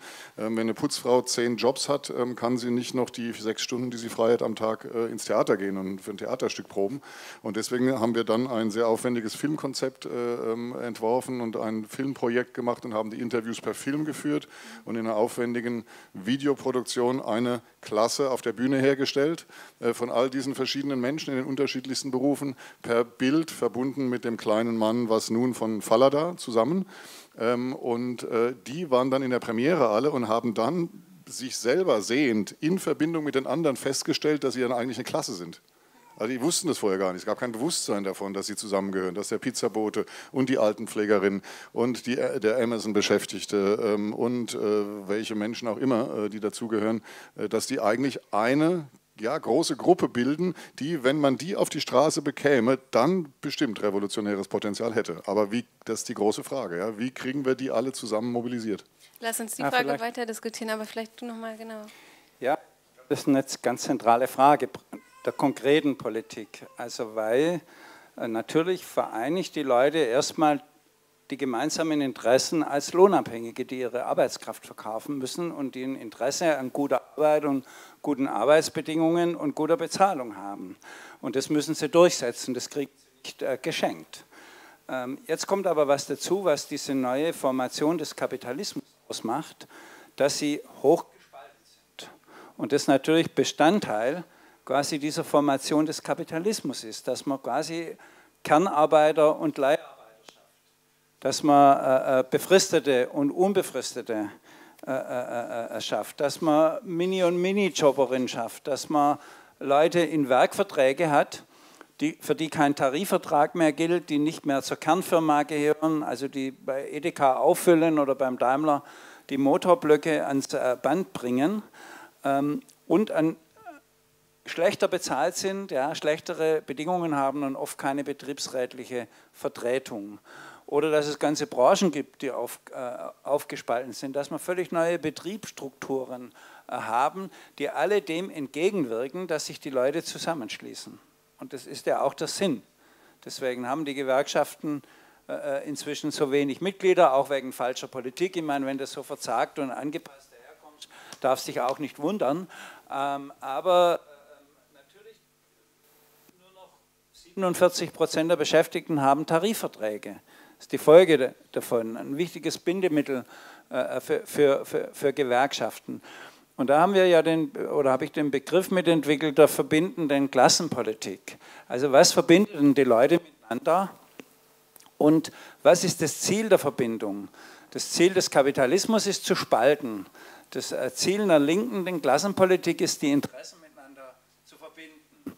wenn eine Putzfrau zehn Jobs hat, ähm, kann sie nicht noch die sechs Stunden, die sie frei hat, am Tag äh, ins Theater gehen und für ein Theaterstück proben. Und deswegen haben wir dann ein sehr aufwendiges Filmkonzept äh, ähm, entworfen und ein Filmprojekt gemacht und haben die Interviews per Film geführt und in einer aufwendigen Videoproduktion eine Klasse auf der Bühne hergestellt äh, von all diesen verschiedenen Menschen in den unterschiedlichsten Berufen per Bild verbunden mit dem kleinen Mann, was nun von Fallada zusammen. Ähm, und äh, die waren dann in der Premiere alle und haben dann sich selber sehend in Verbindung mit den anderen festgestellt, dass sie dann eigentlich eine Klasse sind. Also die wussten das vorher gar nicht. Es gab kein Bewusstsein davon, dass sie zusammengehören, dass der Pizzabote und die Altenpflegerin und die, äh, der Amazon-Beschäftigte ähm, und äh, welche Menschen auch immer, äh, die dazugehören, äh, dass die eigentlich eine ja, große Gruppe bilden, die, wenn man die auf die Straße bekäme, dann bestimmt revolutionäres Potenzial hätte. Aber wie, das ist die große Frage. Ja? Wie kriegen wir die alle zusammen mobilisiert? Lass uns die ja, Frage weiter diskutieren, aber vielleicht du nochmal genau. Ja, das ist eine ganz zentrale Frage der konkreten Politik. Also weil äh, natürlich vereinigt die Leute erstmal die gemeinsamen Interessen als Lohnabhängige, die ihre Arbeitskraft verkaufen müssen und die ein Interesse an guter Arbeit und guten Arbeitsbedingungen und guter Bezahlung haben. Und das müssen sie durchsetzen, das kriegt nicht äh, geschenkt. Ähm, jetzt kommt aber was dazu, was diese neue Formation des Kapitalismus ausmacht, dass sie hochgespalten sind. Und das natürlich Bestandteil quasi dieser Formation des Kapitalismus ist, dass man quasi Kernarbeiter und Leiharbeiter dass man äh, äh, befristete und unbefristete äh, äh, äh, schafft, dass man Mini- und Mini-Jobberin schafft, dass man Leute in Werkverträge hat, die, für die kein Tarifvertrag mehr gilt, die nicht mehr zur Kernfirma gehören, also die bei Edeka auffüllen oder beim Daimler die Motorblöcke ans Band bringen ähm, und an schlechter bezahlt sind, ja, schlechtere Bedingungen haben und oft keine betriebsrätliche Vertretung oder dass es ganze Branchen gibt, die auf, äh, aufgespalten sind, dass wir völlig neue Betriebsstrukturen äh, haben, die alle dem entgegenwirken, dass sich die Leute zusammenschließen. Und das ist ja auch der Sinn. Deswegen haben die Gewerkschaften äh, äh inzwischen so wenig Mitglieder, auch wegen falscher Politik. Ich meine, wenn das so verzagt und angepasst daherkommt, darf sich auch nicht wundern. Ähm, aber ähm, natürlich nur noch 47 Prozent der Beschäftigten haben Tarifverträge. Ist die Folge davon, ein wichtiges Bindemittel äh, für, für, für, für Gewerkschaften. Und da haben wir ja den, oder habe ich den Begriff mitentwickelt der verbindenden Klassenpolitik. Also was verbindet denn die Leute miteinander und was ist das Ziel der Verbindung? Das Ziel des Kapitalismus ist zu spalten. Das äh, Ziel einer linken Klassenpolitik ist, die Interessen miteinander zu verbinden.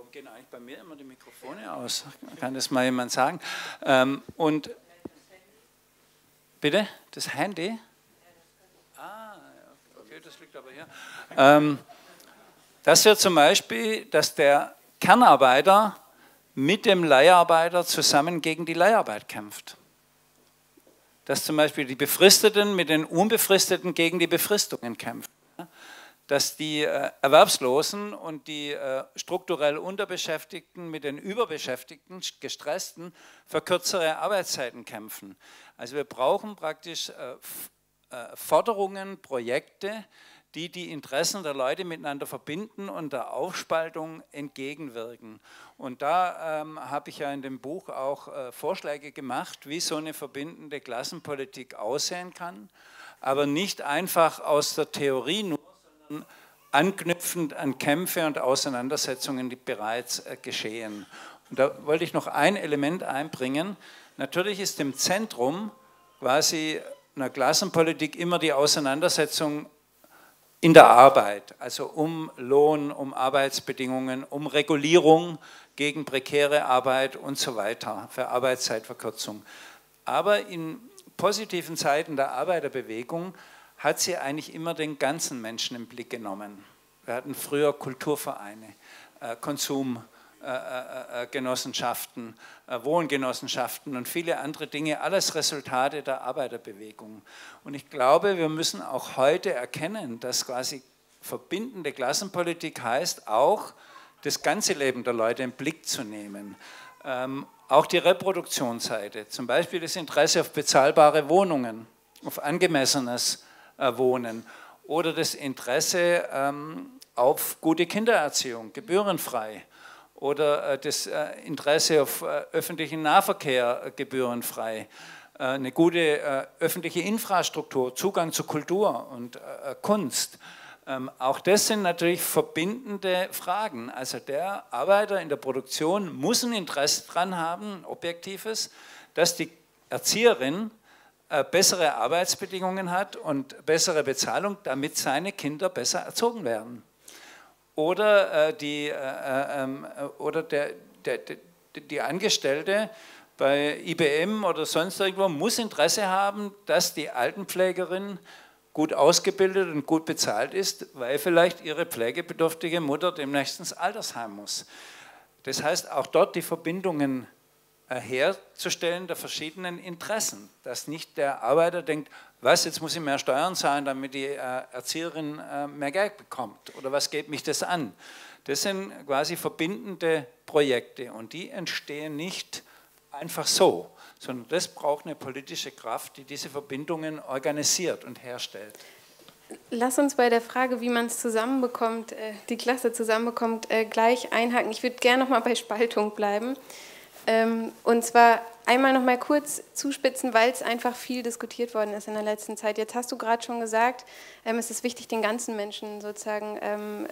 Warum gehen eigentlich bei mir immer die Mikrofone aus? Kann das mal jemand sagen? Ähm, und bitte? Das Handy? Ah, okay, das liegt aber hier. Ähm, das wäre zum Beispiel, dass der Kernarbeiter mit dem Leiharbeiter zusammen gegen die Leiharbeit kämpft. Dass zum Beispiel die Befristeten mit den Unbefristeten gegen die Befristungen kämpfen dass die äh, Erwerbslosen und die äh, strukturell Unterbeschäftigten mit den Überbeschäftigten, Gestressten, für kürzere Arbeitszeiten kämpfen. Also wir brauchen praktisch äh, Forderungen, Projekte, die die Interessen der Leute miteinander verbinden und der Aufspaltung entgegenwirken. Und da ähm, habe ich ja in dem Buch auch äh, Vorschläge gemacht, wie so eine verbindende Klassenpolitik aussehen kann, aber nicht einfach aus der Theorie nur, anknüpfend an Kämpfe und Auseinandersetzungen, die bereits äh, geschehen. Und da wollte ich noch ein Element einbringen. Natürlich ist im Zentrum quasi einer Klassenpolitik immer die Auseinandersetzung in der Arbeit, also um Lohn, um Arbeitsbedingungen, um Regulierung gegen prekäre Arbeit und so weiter, für Arbeitszeitverkürzung. Aber in positiven Zeiten der Arbeiterbewegung hat sie eigentlich immer den ganzen Menschen im Blick genommen. Wir hatten früher Kulturvereine, äh, Konsumgenossenschaften, äh, äh, Wohngenossenschaften und viele andere Dinge, alles Resultate der Arbeiterbewegung. Und ich glaube, wir müssen auch heute erkennen, dass quasi verbindende Klassenpolitik heißt, auch das ganze Leben der Leute im Blick zu nehmen. Ähm, auch die Reproduktionsseite, zum Beispiel das Interesse auf bezahlbare Wohnungen, auf angemessenes wohnen. Oder das Interesse ähm, auf gute Kindererziehung, gebührenfrei. Oder äh, das äh, Interesse auf öffentlichen Nahverkehr, gebührenfrei. Eine gute öffentliche Infrastruktur, Zugang zu Kultur und Kunst. Ähm, auch das sind natürlich verbindende Fragen. Also der Arbeiter in der Produktion muss ein Interesse daran haben, objektives, dass die Erzieherin äh, bessere Arbeitsbedingungen hat und bessere Bezahlung, damit seine Kinder besser erzogen werden. oder, äh, die, äh, äh ähm, oder der, der, die Angestellte bei IBM oder sonst irgendwo muss Interesse haben, dass die Altenpflegerin gut ausgebildet und gut bezahlt ist, weil vielleicht ihre pflegebedürftige Mutter demnächst ins Altersheim muss. Das heißt, auch dort die Verbindungen äh, herzustellen der verschiedenen Interessen, dass nicht der Arbeiter denkt, was, jetzt muss ich mehr Steuern zahlen, damit die äh, Erzieherin äh, mehr Geld bekommt oder was geht mich das an? Das sind quasi verbindende Projekte und die entstehen nicht einfach so, sondern das braucht eine politische Kraft, die diese Verbindungen organisiert und herstellt. Lass uns bei der Frage, wie man es zusammenbekommt, äh, die Klasse zusammenbekommt, äh, gleich einhaken. Ich würde gerne noch mal bei Spaltung bleiben. Ähm, und zwar einmal noch mal kurz zuspitzen, weil es einfach viel diskutiert worden ist in der letzten Zeit. Jetzt hast du gerade schon gesagt, ähm, es ist wichtig, den ganzen Menschen sozusagen ähm,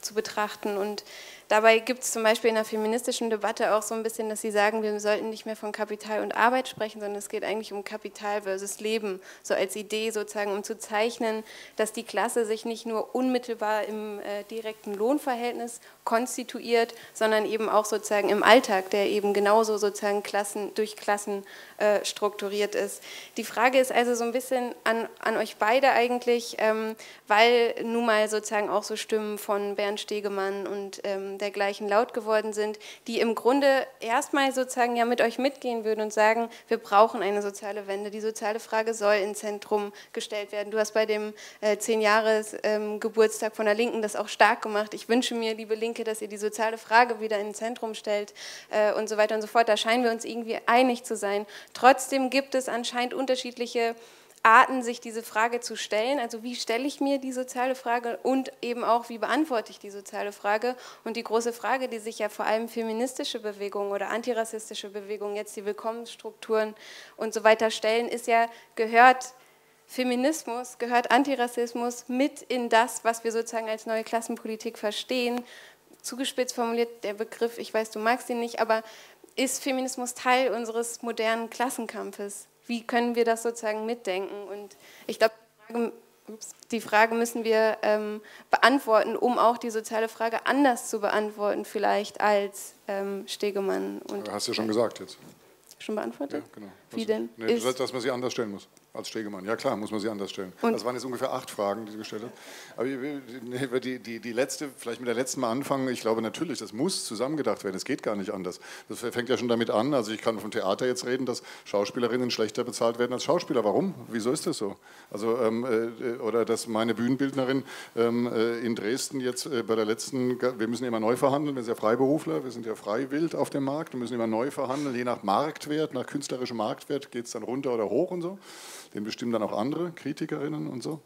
zu betrachten. Und Dabei gibt es zum Beispiel in der feministischen Debatte auch so ein bisschen, dass sie sagen, wir sollten nicht mehr von Kapital und Arbeit sprechen, sondern es geht eigentlich um Kapital versus Leben, so als Idee sozusagen, um zu zeichnen, dass die Klasse sich nicht nur unmittelbar im äh, direkten Lohnverhältnis konstituiert, sondern eben auch sozusagen im Alltag, der eben genauso sozusagen Klassen, durch Klassen äh, strukturiert ist. Die Frage ist also so ein bisschen an, an euch beide eigentlich, ähm, weil nun mal sozusagen auch so Stimmen von Bernd Stegemann und ähm, dergleichen laut geworden sind, die im Grunde erstmal sozusagen ja mit euch mitgehen würden und sagen, wir brauchen eine soziale Wende. Die soziale Frage soll ins Zentrum gestellt werden. Du hast bei dem äh, 10-Jahres-Geburtstag ähm, von der Linken das auch stark gemacht. Ich wünsche mir, liebe Linke, dass ihr die soziale Frage wieder ins Zentrum stellt äh, und so weiter und so fort. Da scheinen wir uns irgendwie einig zu sein. Trotzdem gibt es anscheinend unterschiedliche Arten, sich diese Frage zu stellen. Also wie stelle ich mir die soziale Frage und eben auch, wie beantworte ich die soziale Frage. Und die große Frage, die sich ja vor allem feministische Bewegungen oder antirassistische Bewegungen, jetzt die Willkommensstrukturen und so weiter stellen, ist ja, gehört Feminismus, gehört Antirassismus mit in das, was wir sozusagen als neue Klassenpolitik verstehen. Zugespitzt formuliert der Begriff, ich weiß, du magst ihn nicht, aber ist Feminismus Teil unseres modernen Klassenkampfes? Wie können wir das sozusagen mitdenken? Und ich glaube, die Frage müssen wir ähm, beantworten, um auch die soziale Frage anders zu beantworten, vielleicht als ähm, Stegemann. Und hast du ja schon gesagt jetzt. Schon beantwortet? Ja, genau. Wie also, denn? Nee, ist, dass man sie anders stellen muss als Stegemann. Ja klar, muss man sie anders stellen. Und das waren jetzt ungefähr acht Fragen, die du gestellt hast. Aber die, die, die letzte, vielleicht mit der letzten mal anfangen. Ich glaube natürlich, das muss zusammengedacht werden. Es geht gar nicht anders. Das fängt ja schon damit an. Also ich kann vom Theater jetzt reden, dass Schauspielerinnen schlechter bezahlt werden als Schauspieler. Warum? Wieso ist das so? Also ähm, äh, oder dass meine Bühnenbildnerin ähm, äh, in Dresden jetzt äh, bei der letzten, wir müssen immer neu verhandeln. Wir sind ja Freiberufler, wir sind ja freiwillig auf dem Markt. Wir müssen immer neu verhandeln, je nach Marktwert, nach künstlerischem Marktwert geht es dann runter oder hoch und so den bestimmen dann auch andere Kritikerinnen und so.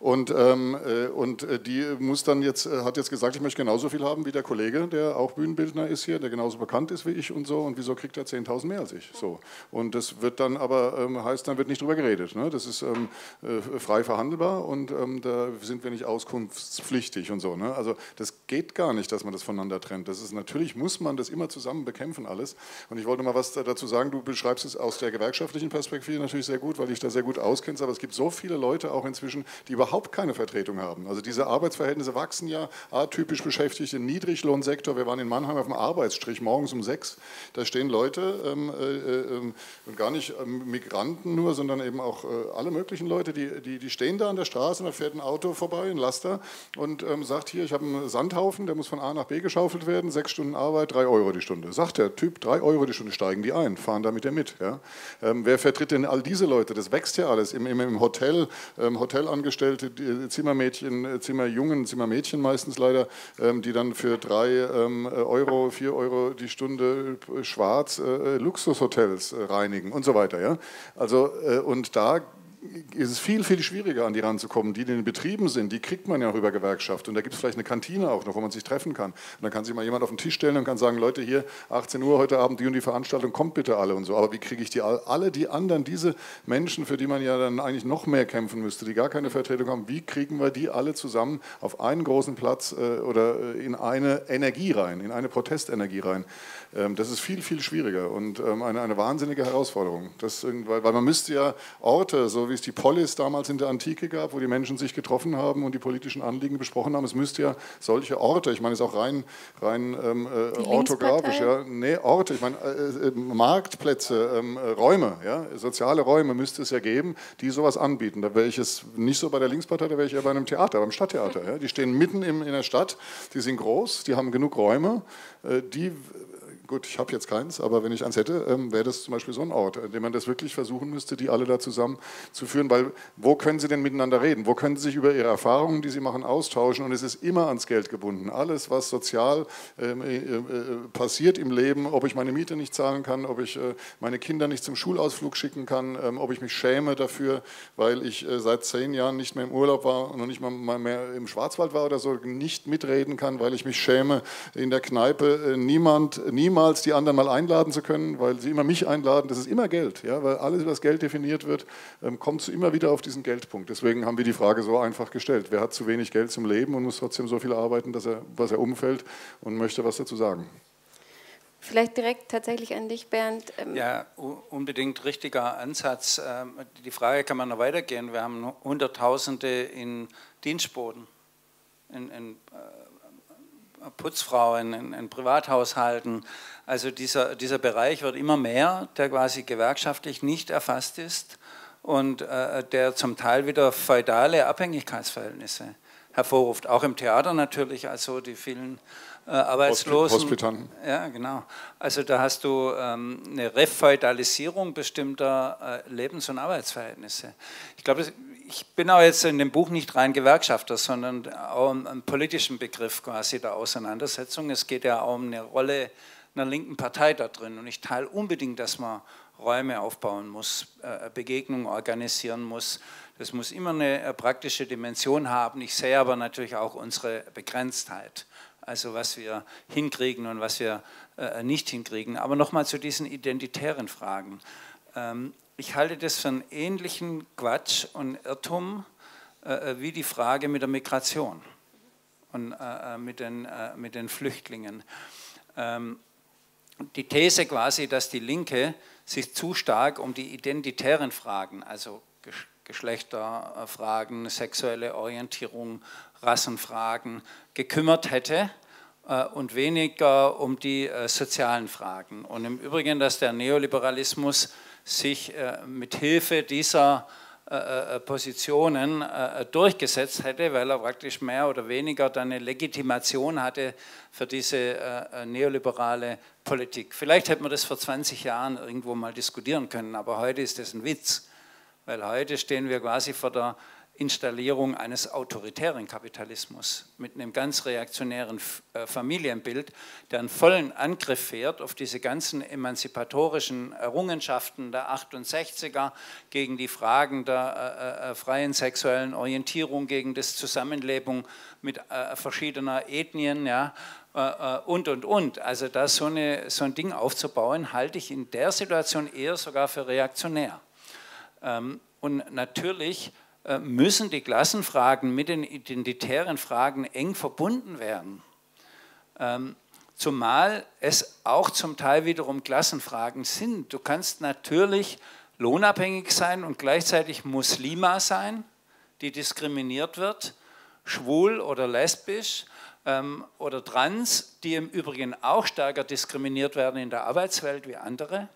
Und, ähm, äh, und äh, die muss dann jetzt, äh, hat jetzt gesagt, ich möchte genauso viel haben wie der Kollege, der auch Bühnenbildner ist hier, der genauso bekannt ist wie ich und so. Und wieso kriegt er 10.000 mehr als ich? So. Und das wird dann aber, ähm, heißt, dann wird nicht drüber geredet. Ne? Das ist ähm, äh, frei verhandelbar und ähm, da sind wir nicht auskunftspflichtig und so. Ne? Also das geht gar nicht, dass man das voneinander trennt. Das ist natürlich, muss man das immer zusammen bekämpfen alles. Und ich wollte mal was dazu sagen, du beschreibst es aus der gewerkschaftlichen Perspektive natürlich sehr gut, weil ich da sehr gut gut auskennst, aber es gibt so viele Leute auch inzwischen, die überhaupt keine Vertretung haben. Also diese Arbeitsverhältnisse wachsen ja, atypisch beschäftigt im Niedriglohnsektor. Wir waren in Mannheim auf dem Arbeitsstrich morgens um sechs. Da stehen Leute, ähm, äh, äh, und gar nicht ähm, Migranten nur, sondern eben auch äh, alle möglichen Leute, die, die, die stehen da an der Straße und da fährt ein Auto vorbei, ein Laster, und ähm, sagt hier, ich habe einen Sandhaufen, der muss von A nach B geschaufelt werden, sechs Stunden Arbeit, drei Euro die Stunde. Sagt der Typ, drei Euro die Stunde, steigen die ein, fahren da mit der mit. Ja? Ähm, wer vertritt denn all diese Leute? Das wächst ja alles. Im, im, im Hotel, ähm, Hotelangestellte, Zimmermädchen, äh, Zimmerjungen, Zimmermädchen meistens leider, ähm, die dann für drei ähm, Euro, vier Euro die Stunde äh, schwarz äh, Luxushotels äh, reinigen und so weiter. Ja? Also, äh, und da ist es viel, viel schwieriger, an die ranzukommen. Die, die in den Betrieben sind, die kriegt man ja auch über Gewerkschaft. Und da gibt es vielleicht eine Kantine auch noch, wo man sich treffen kann. Und dann kann sich mal jemand auf den Tisch stellen und kann sagen, Leute, hier 18 Uhr heute Abend die und die Veranstaltung, kommt bitte alle und so. Aber wie kriege ich die alle, die anderen, diese Menschen, für die man ja dann eigentlich noch mehr kämpfen müsste, die gar keine Vertretung haben, wie kriegen wir die alle zusammen auf einen großen Platz äh, oder äh, in eine Energie rein, in eine Protestenergie rein? Ähm, das ist viel, viel schwieriger und ähm, eine, eine wahnsinnige Herausforderung. Das, weil, weil man müsste ja Orte, so so wie es die Polis damals in der Antike gab, wo die Menschen sich getroffen haben und die politischen Anliegen besprochen haben. Es müsste ja solche Orte, ich meine, es ist auch rein, rein ähm, äh, orthografisch, ja, nee, Orte, ich meine, äh, äh, Marktplätze, ähm, äh, Räume, ja, soziale Räume müsste es ja geben, die sowas anbieten. Da wäre ich es nicht so bei der Linkspartei, da wäre ich eher bei einem Theater, beim Stadttheater. Ja. Die stehen mitten im, in der Stadt, die sind groß, die haben genug Räume, äh, die gut, ich habe jetzt keins, aber wenn ich eins hätte, ähm, wäre das zum Beispiel so ein Ort, in dem man das wirklich versuchen müsste, die alle da zusammenzuführen, weil wo können sie denn miteinander reden? Wo können sie sich über ihre Erfahrungen, die sie machen, austauschen? Und es ist immer ans Geld gebunden. Alles, was sozial ähm, äh, äh, passiert im Leben, ob ich meine Miete nicht zahlen kann, ob ich äh, meine Kinder nicht zum Schulausflug schicken kann, ähm, ob ich mich schäme dafür, weil ich äh, seit zehn Jahren nicht mehr im Urlaub war und noch nicht mal mehr im Schwarzwald war oder so, nicht mitreden kann, weil ich mich schäme, in der Kneipe äh, niemand, niemand niemals die anderen mal einladen zu können, weil sie immer mich einladen. Das ist immer Geld, ja, weil alles, was Geld definiert wird, ähm, kommt immer wieder auf diesen Geldpunkt. Deswegen haben wir die Frage so einfach gestellt. Wer hat zu wenig Geld zum Leben und muss trotzdem so viel arbeiten, dass er, was er umfällt und möchte was dazu sagen? Vielleicht direkt tatsächlich an dich, Bernd. Ähm, ja, unbedingt richtiger Ansatz. Ähm, die Frage kann man noch weitergehen. Wir haben Hunderttausende in Dienstboden, in, in Putzfrauen, in, in, Privathaushalten. Also dieser, dieser Bereich wird immer mehr, der quasi gewerkschaftlich nicht erfasst ist und äh, der zum Teil wieder feudale Abhängigkeitsverhältnisse hervorruft. Auch im Theater natürlich, also die vielen äh, Arbeitslosen. Hospitanten. Ja, genau. Also da hast du ähm, eine Refeudalisierung bestimmter äh, Lebens- und Arbeitsverhältnisse. Ich glaube, ich bin auch jetzt in dem Buch nicht rein Gewerkschafter, sondern auch um einen politischen Begriff quasi der Auseinandersetzung. Es geht ja auch um eine Rolle einer linken Partei da drin. Und ich teile unbedingt, dass man Räume aufbauen muss, äh, Begegnungen organisieren muss. Das muss immer eine praktische Dimension haben. Ich sehe aber natürlich auch unsere Begrenztheit, also was wir hinkriegen und was wir äh, nicht hinkriegen. Aber nochmal zu diesen identitären Fragen. Ich halte das für einen ähnlichen Quatsch und Irrtum äh, äh, wie die Frage mit der Migration und äh, äh mit, den, äh, mit den Flüchtlingen. Ähm, die These quasi, dass die Linke sich zu stark um die identitären Fragen, also Geschlechterfragen, sexuelle Orientierung, Rassenfragen gekümmert hätte äh, und weniger um die sozialen Fragen. Und im Übrigen, dass der Neoliberalismus sich äh, mit Hilfe dieser äh, äh, Positionen durchgesetzt hätte, weil er praktisch mehr oder weniger dann eine Legitimation hatte für diese neoliberale Politik. Vielleicht hätte man das vor 20 Jahren irgendwo mal diskutieren können, aber heute ist das ein Witz, weil heute stehen wir quasi vor der Installierung eines autoritären Kapitalismus mit einem ganz reaktionären äh, Familienbild, der einen vollen Angriff fährt auf diese ganzen emanzipatorischen Errungenschaften der 68er gegen die Fragen der äh, äh, freien sexuellen Orientierung, gegen das Zusammenleben mit äh, verschiedener Ethnien, ja, äh, äh, und, und, und. Also da so, eine, so ein Ding aufzubauen, halte ich in der Situation eher sogar für reaktionär. Ähm, und natürlich äh, müssen die Klassenfragen mit den identitären Fragen eng verbunden werden. Ähm, zumal es auch zum Teil wiederum Klassenfragen sind. Du kannst natürlich lohnabhängig sein und gleichzeitig Muslima sein, die diskriminiert wird, schwul oder lesbisch ähm, oder trans, die im Übrigen auch stärker diskriminiert werden in der Arbeitswelt wie andere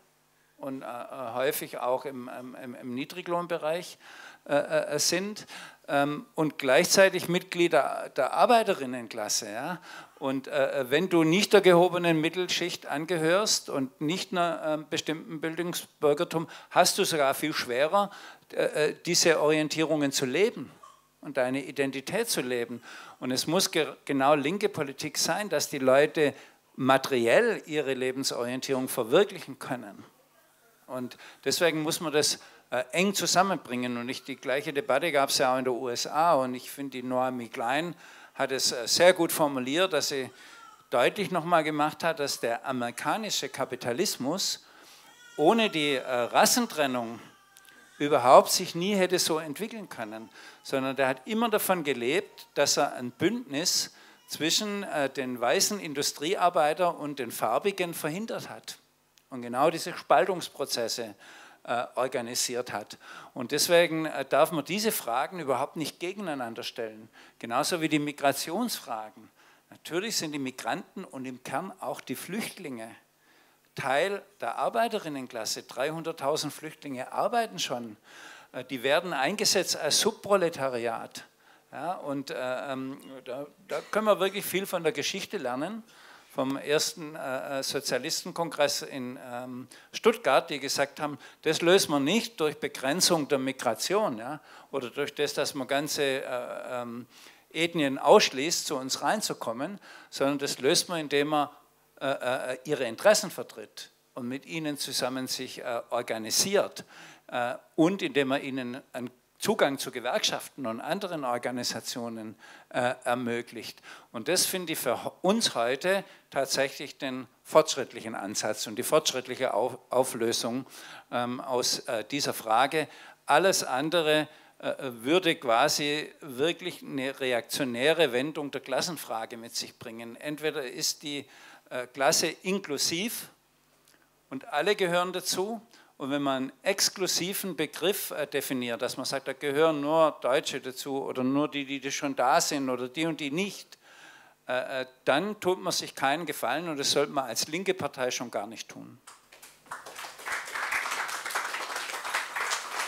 und äh, äh häufig auch im, im, im Niedriglohnbereich. Äh, äh, sind ähm, und gleichzeitig Mitglieder der Arbeiterinnenklasse. Ja? Und äh, wenn du nicht der gehobenen Mittelschicht angehörst und nicht einer äh, bestimmten Bildungsbürgertum, hast du sogar viel schwerer, äh, äh, diese Orientierungen zu leben und deine Identität zu leben. Und es muss ge genau linke Politik sein, dass die Leute materiell ihre Lebensorientierung verwirklichen können. Und deswegen muss man das äh, eng zusammenbringen. Und ich, die gleiche Debatte gab es ja auch in den USA. Und ich finde, die Noemi Klein hat es äh, sehr gut formuliert, dass sie deutlich nochmal gemacht hat, dass der amerikanische Kapitalismus ohne die äh, Rassentrennung überhaupt sich nie hätte so entwickeln können, sondern der hat immer davon gelebt, dass er ein Bündnis zwischen äh, den weißen Industriearbeiter und den Farbigen verhindert hat. Und genau diese Spaltungsprozesse äh, organisiert hat. Und deswegen äh, darf man diese Fragen überhaupt nicht gegeneinander stellen, genauso wie die Migrationsfragen. Natürlich sind die Migranten und im Kern auch die Flüchtlinge Teil der Arbeiterinnenklasse. 300.000 Flüchtlinge arbeiten schon. Äh, die werden eingesetzt als Subproletariat. Ja, und äh, ähm, da, da, können wir wirklich viel von der Geschichte lernen vom ersten äh, äh, Sozialistenkongress in ähm, Stuttgart, die gesagt haben, das löst man nicht durch Begrenzung der Migration ja, oder durch das, dass man ganze äh, ähm, Ethnien ausschließt, zu uns reinzukommen, sondern das löst man, indem man ihre Interessen vertritt und mit ihnen zusammen sich organisiert und indem man ihnen ein Zugang zu Gewerkschaften und anderen Organisationen äh, ermöglicht. Und das finde ich für uns heute tatsächlich den fortschrittlichen Ansatz und die fortschrittliche Auf Auflösung ähm, aus äh, dieser Frage. Alles andere äh, würde quasi wirklich eine reaktionäre Wendung der Klassenfrage mit sich bringen. Entweder ist die äh, Klasse inklusiv und alle gehören dazu, und wenn man einen exklusiven Begriff äh, definiert, dass man sagt, da gehören nur Deutsche dazu oder nur die, die schon da sind oder die und die nicht, äh, äh, dann tut man sich keinen Gefallen und das sollte man als linke Partei schon gar nicht tun.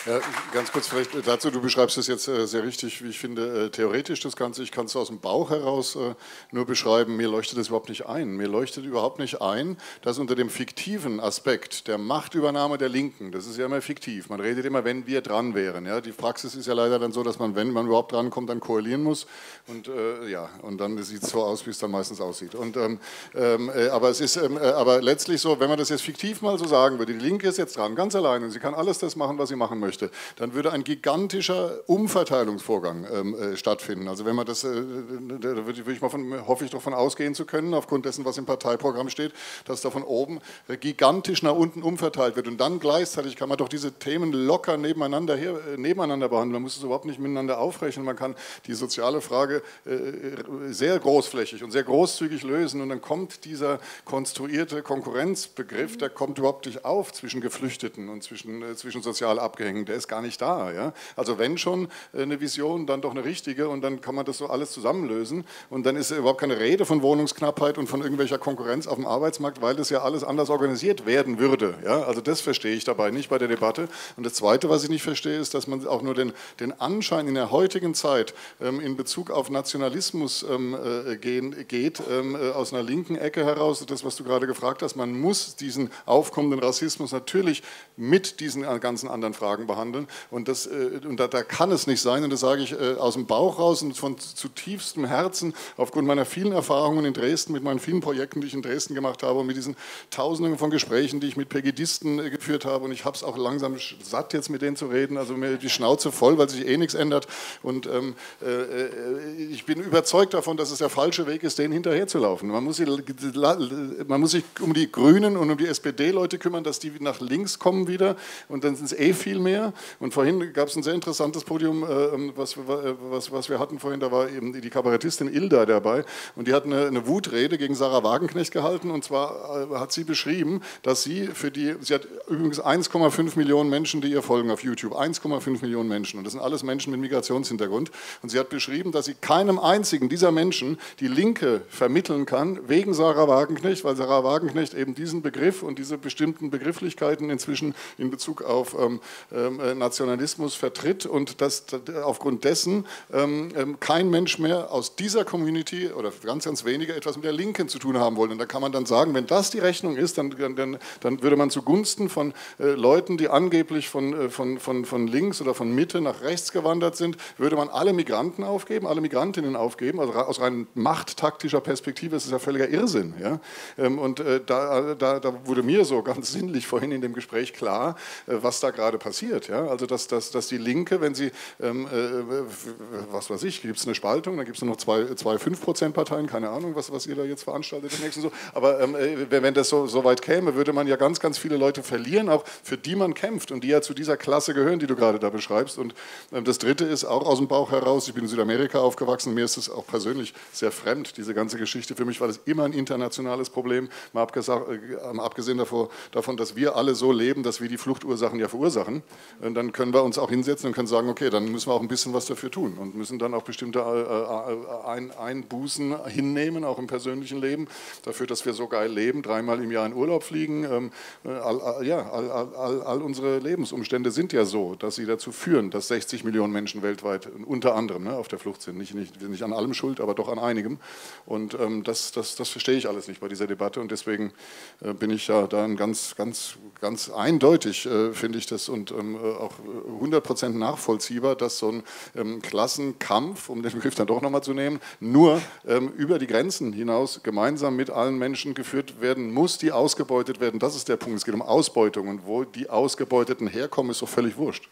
Ja, ganz kurz vielleicht dazu, du beschreibst es jetzt äh, sehr richtig, wie ich finde, äh, theoretisch das Ganze. Ich kann es aus dem Bauch heraus äh, nur beschreiben, mir leuchtet das überhaupt nicht ein. Mir leuchtet überhaupt nicht ein, dass unter dem fiktiven Aspekt der Machtübernahme der Linken, das ist ja immer fiktiv, man redet immer, wenn wir dran wären. Ja? Die Praxis ist ja leider dann so, dass man, wenn man überhaupt drankommt, dann koalieren muss und äh, ja, und dann sieht es so aus, wie es dann meistens aussieht. Und, ähm, ähm, äh, aber es ist ähm, äh, aber letztlich so, wenn man das jetzt fiktiv mal so sagen würde, die Linke ist jetzt dran, ganz allein und sie kann alles das machen, was sie machen möchte möchte, dann würde ein gigantischer Umverteilungsvorgang ähm, äh, stattfinden. Also wenn man das, äh, da würde ich mal von, hoffe ich davon ausgehen zu können, aufgrund dessen, was im Parteiprogramm steht, dass da von oben äh, gigantisch nach unten umverteilt wird. Und dann gleichzeitig kann man doch diese Themen locker nebeneinander, her, äh, nebeneinander behandeln. Man muss es überhaupt nicht miteinander aufrechnen. Man kann die soziale Frage äh, sehr großflächig und sehr großzügig lösen. Und dann kommt dieser konstruierte Konkurrenzbegriff, der kommt überhaupt nicht auf zwischen Geflüchteten und zwischen, äh, zwischen sozial Der ist gar nicht da. Ja? Also wenn schon äh, eine Vision, dann doch eine richtige und dann kann man das so alles zusammenlösen und dann ist überhaupt keine Rede von Wohnungsknappheit und von irgendwelcher Konkurrenz auf dem Arbeitsmarkt, weil das ja alles anders organisiert werden würde. Ja? Also das verstehe ich dabei nicht bei der Debatte. Und das Zweite, was ich nicht verstehe, ist, dass man auch nur den, den Anschein in der heutigen Zeit ähm, in Bezug auf Nationalismus ähm, äh, gehen, geht, ähm, äh, aus einer linken Ecke heraus, das, was du gerade gefragt hast, man muss diesen aufkommenden Rassismus natürlich mit diesen ganzen anderen Fragen behandeln behandeln. Und, das, äh, und da, da, kann es nicht sein, und das sage ich äh, aus dem Bauch raus und von zutiefstem Herzen, aufgrund meiner vielen Erfahrungen in Dresden, mit meinen vielen Projekten, die ich in Dresden gemacht habe, und mit diesen Tausenden von Gesprächen, die ich mit Pegidisten äh, geführt habe. Und ich habe es auch langsam satt, jetzt mit denen zu reden, also mir die Schnauze voll, weil sich eh nichts ändert. Und ähm, äh, ich bin überzeugt davon, dass es der falsche Weg ist, denen hinterherzulaufen. Man muss, man muss sich um die Grünen und um die SPD-Leute kümmern, dass die nach links kommen wieder. Und dann sind es eh viel mehr Und vorhin gab es ein sehr interessantes Podium, äh, ähm, was, was, was wir hatten vorhin, da war eben die Kabarettistin Ilda dabei. Und die hat eine, eine Wutrede gegen Sarah Wagenknecht gehalten. Und zwar äh, hat sie beschrieben, dass sie für die, sie hat übrigens 1,5 Millionen Menschen, die ihr folgen auf YouTube, 1,5 Millionen Menschen. Und das sind alles Menschen mit Migrationshintergrund. Und sie hat beschrieben, dass sie keinem einzigen dieser Menschen die Linke vermitteln kann, wegen Sarah Wagenknecht, weil Sarah Wagenknecht eben diesen Begriff und diese bestimmten Begrifflichkeiten inzwischen in Bezug auf ähm, äh, Nationalismus vertritt und dass aufgrund dessen ähm, ähm, kein Mensch mehr aus dieser Community oder ganz, ganz wenige etwas mit der Linken zu tun haben wollen. Und da kann man dann sagen, wenn das die Rechnung ist, dann, dann, dann würde man zugunsten von äh, Leuten, die angeblich von, äh, von, von, von links oder von Mitte nach rechts gewandert sind, würde man alle Migranten aufgeben, alle Migrantinnen aufgeben. Also aus rein machttaktischer Perspektive ist es ja völliger Irrsinn. Ja? Und da, da, da wurde mir so ganz sinnlich vorhin in dem Gespräch klar, was da gerade passiert passiert. Ja? Also dass, dass, dass die Linke, wenn sie, ähm, äh, was weiß ich, gibt es eine Spaltung, dann gibt es nur noch zwei, zwei 5%-Parteien, keine Ahnung, was, was ihr da jetzt veranstaltet demnächst und so. Aber ähm, äh, wenn das so, so weit käme, würde man ja ganz, ganz viele Leute verlieren, auch für die man kämpft und die ja zu dieser Klasse gehören, die du gerade da beschreibst. Und ähm, das Dritte ist auch aus dem Bauch heraus, ich bin in Südamerika aufgewachsen, mir ist es auch persönlich sehr fremd, diese ganze Geschichte. Für mich war das immer ein internationales Problem, mal äh, abgesehen davon, dass wir alle so leben, dass wir die Fluchtursachen ja verursachen. Dann können wir uns auch hinsetzen und können sagen, okay, dann müssen wir auch ein bisschen was dafür tun und müssen dann auch bestimmte äh, Einbußen hinnehmen, auch im persönlichen Leben, dafür, dass wir so geil leben, dreimal im Jahr in Urlaub fliegen. Ähm, all, ja, all, all, all unsere Lebensumstände sind ja so, dass sie dazu führen, dass 60 Millionen Menschen weltweit unter anderem ne, auf der Flucht sind. Nicht, nicht, nicht an allem schuld, aber doch an einigem. Und ähm, das, das, das verstehe ich alles nicht bei dieser Debatte und deswegen äh, bin ich ja da ganz, ganz, ganz eindeutig, äh, finde ich das und ähm, äh, auch 100% nachvollziehbar, dass so ein ähm, Klassenkampf, um den Begriff dann doch nochmal zu nehmen, nur ähm, über die Grenzen hinaus gemeinsam mit allen Menschen geführt werden muss, die ausgebeutet werden. Das ist der Punkt. Es geht um Ausbeutung und wo die Ausgebeuteten herkommen, ist doch völlig wurscht.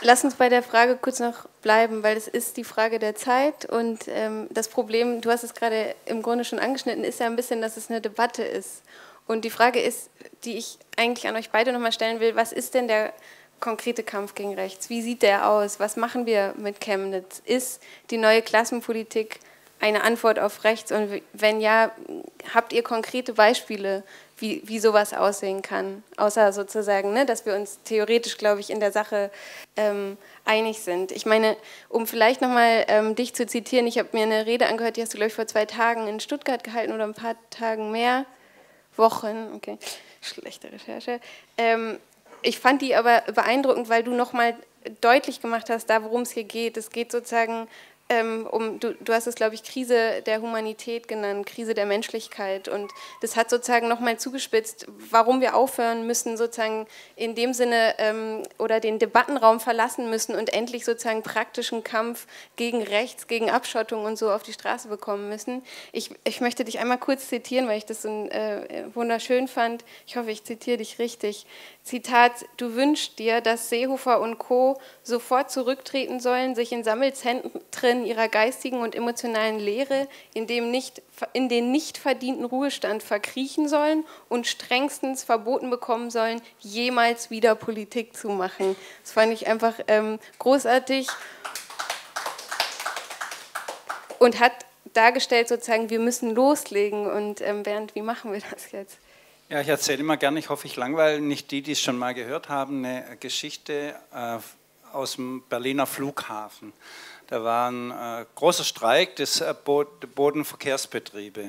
Lass uns bei der Frage kurz noch bleiben, weil es ist die Frage der Zeit und ähm, das Problem, du hast es gerade im Grunde schon angeschnitten, ist ja ein bisschen, dass es eine Debatte ist. Und die Frage ist, die ich eigentlich an euch beide nochmal stellen will, was ist denn der konkrete Kampf gegen Rechts? Wie sieht der aus? Was machen wir mit Chemnitz? Ist die neue Klassenpolitik eine Antwort auf Rechts? Und wenn ja, habt ihr konkrete Beispiele, wie, wie sowas aussehen kann? Außer sozusagen, ne, dass wir uns theoretisch, glaube ich, in der Sache ähm, einig sind. Ich meine, um vielleicht nochmal ähm, dich zu zitieren, ich habe mir eine Rede angehört, die hast du, glaube ich, vor zwei Tagen in Stuttgart gehalten oder ein paar Tagen mehr. Wochen, okay, schlechte Recherche. Ähm, ich fand die aber beeindruckend, weil du nochmal deutlich gemacht hast, da worum es hier geht. Es geht sozusagen um, du, du hast es, glaube ich, Krise der Humanität genannt, Krise der Menschlichkeit. Und das hat sozusagen nochmal zugespitzt, warum wir aufhören müssen, sozusagen in dem Sinne ähm, oder den Debattenraum verlassen müssen und endlich sozusagen praktischen Kampf gegen Rechts, gegen Abschottung und so auf die Straße bekommen müssen. Ich, ich möchte dich einmal kurz zitieren, weil ich das so äh, wunderschön fand. Ich hoffe, ich zitiere dich richtig. Zitat, du wünschst dir, dass Seehofer und Co. sofort zurücktreten sollen, sich in Sammelzentren ihrer geistigen und emotionalen Lehre in, dem nicht, in den nicht verdienten Ruhestand verkriechen sollen und strengstens verboten bekommen sollen, jemals wieder Politik zu machen. Das fand ich einfach ähm, großartig und hat dargestellt sozusagen, wir müssen loslegen und ähm, Bernd, wie machen wir das jetzt? Ja, ich erzähle immer gerne, ich hoffe, ich langweile nicht die, die es schon mal gehört haben, eine Geschichte äh, aus dem Berliner Flughafen. Da war ein äh, großer Streik des äh, Bodenverkehrsbetriebe.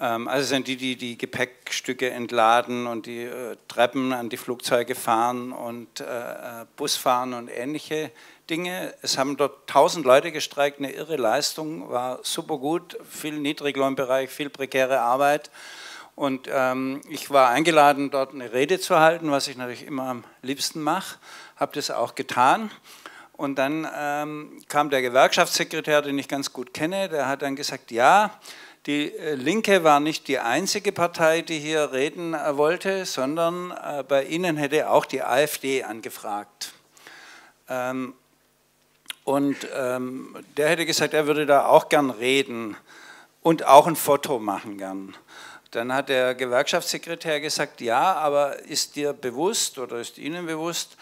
Ähm, also sind die, die die Gepäckstücke entladen und die äh, Treppen an die Flugzeuge fahren und äh, äh, Bus fahren und ähnliche Dinge. Es haben dort 1000 Leute gestreikt, eine irre Leistung, war super gut, viel Niedriglohnbereich, viel prekäre Arbeit. Und ähm, ich war eingeladen, dort eine Rede zu halten, was ich natürlich immer am liebsten mache, habe das auch getan. Und dann ähm, kam der Gewerkschaftssekretär, den ich ganz gut kenne, der hat dann gesagt, ja, die äh, Linke war nicht die einzige Partei, die hier reden äh, wollte, sondern äh, bei ihnen hätte auch die AfD angefragt. Ähm, und ähm, der hätte gesagt, er würde da auch gern reden und auch ein Foto machen gern. Dann hat der Gewerkschaftssekretär gesagt, ja, aber ist dir bewusst oder ist Ihnen bewusst,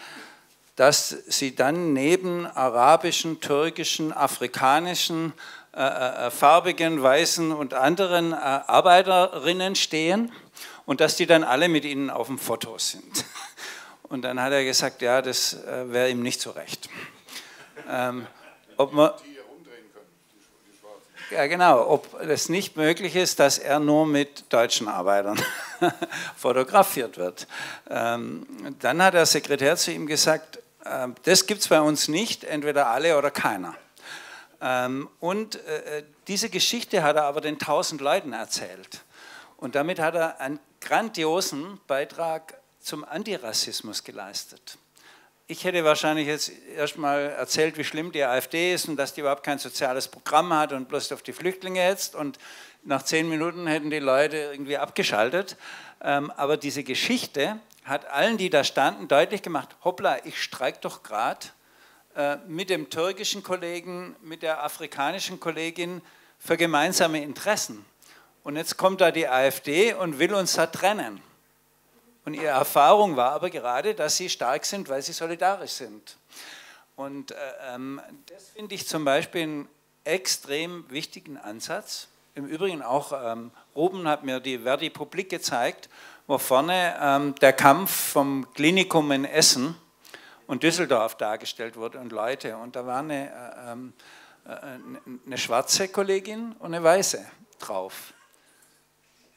dass Sie dann neben arabischen, türkischen, afrikanischen, äh, äh, äh farbigen, weißen und anderen äh, Arbeiterinnen stehen und dass die dann alle mit Ihnen auf dem Foto sind. Und dann hat er gesagt, ja, das äh, wäre ihm nicht so recht. Ähm, ob man, ja, genau. Ob es nicht möglich ist, dass er nur mit deutschen Arbeitern fotografiert wird. Ähm, dann hat der Sekretär zu ihm gesagt, äh, das gibt es bei uns nicht, entweder alle oder keiner. Ähm, und äh, diese Geschichte hat er aber den tausend Leuten erzählt. Und damit hat er einen grandiosen Beitrag zum Antirassismus geleistet ich hätte wahrscheinlich jetzt erstmal erzählt, wie schlimm die AfD ist und dass die überhaupt kein soziales Programm hat und bloß auf die Flüchtlinge hetzt. Und nach zehn Minuten hätten die Leute irgendwie abgeschaltet. Ähm, aber diese Geschichte hat allen, die da standen, deutlich gemacht, hoppla, ich streike doch gerade äh, mit dem türkischen Kollegen, mit der afrikanischen Kollegin für gemeinsame Interessen. Und jetzt kommt da die AfD und will uns da trennen. Und ihre Erfahrung war aber gerade, dass sie stark sind, weil sie solidarisch sind. Und äh, ähm, das finde ich zum Beispiel einen extrem wichtigen Ansatz. Im Übrigen auch, ähm, Ruben hat mir die Verdi Publik gezeigt, wo vorne ähm, der Kampf vom Klinikum in Essen und Düsseldorf dargestellt wurde und Leute. Und da war eine, äh, ähm, äh, eine schwarze Kollegin und eine weiße drauf.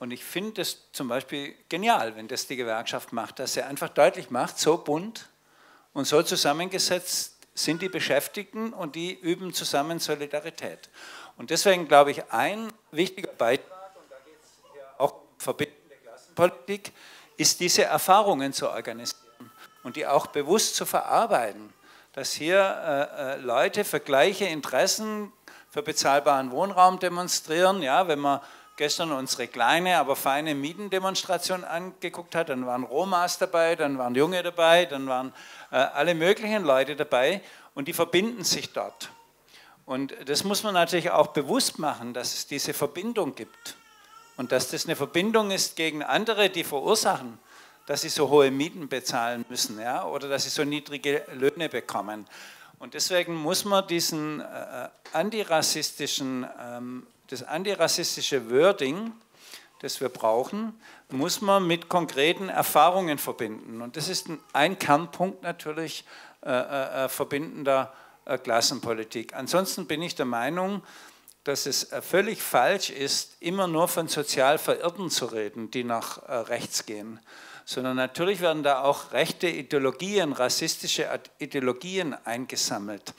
Und ich finde das zum Beispiel genial, wenn das die Gewerkschaft macht, dass sie einfach deutlich macht, so bunt und so zusammengesetzt sind die Beschäftigten und die üben zusammen Solidarität. Und deswegen glaube ich, ein wichtiger Beitrag, und da geht es ja auch um verbindende Klassenpolitik, ist diese Erfahrungen zu organisieren und die auch bewusst zu verarbeiten, dass hier äh, äh Leute für gleiche Interessen, für bezahlbaren Wohnraum demonstrieren, ja, wenn man gestern unsere kleine, aber feine Mietendemonstration angeguckt hat, dann waren Romas dabei, dann waren Junge dabei, dann waren äh, alle möglichen Leute dabei und die verbinden sich dort. Und das muss man natürlich auch bewusst machen, dass es diese Verbindung gibt und dass das eine Verbindung ist gegen andere, die verursachen, dass sie so hohe Mieten bezahlen müssen ja, oder dass sie so niedrige Löhne bekommen. Und deswegen muss man diesen äh, antirassistischen ähm, das antirassistische Wording, das wir brauchen, muss man mit konkreten Erfahrungen verbinden. Und das ist ein Kernpunkt natürlich äh, äh, äh, verbindender äh, Klassenpolitik. Ansonsten bin ich der Meinung, dass es äh, völlig falsch ist, immer nur von sozial Verirrten zu reden, die nach äh, rechts gehen. Sondern natürlich werden da auch rechte Ideologien, rassistische Ideologien eingesammelt.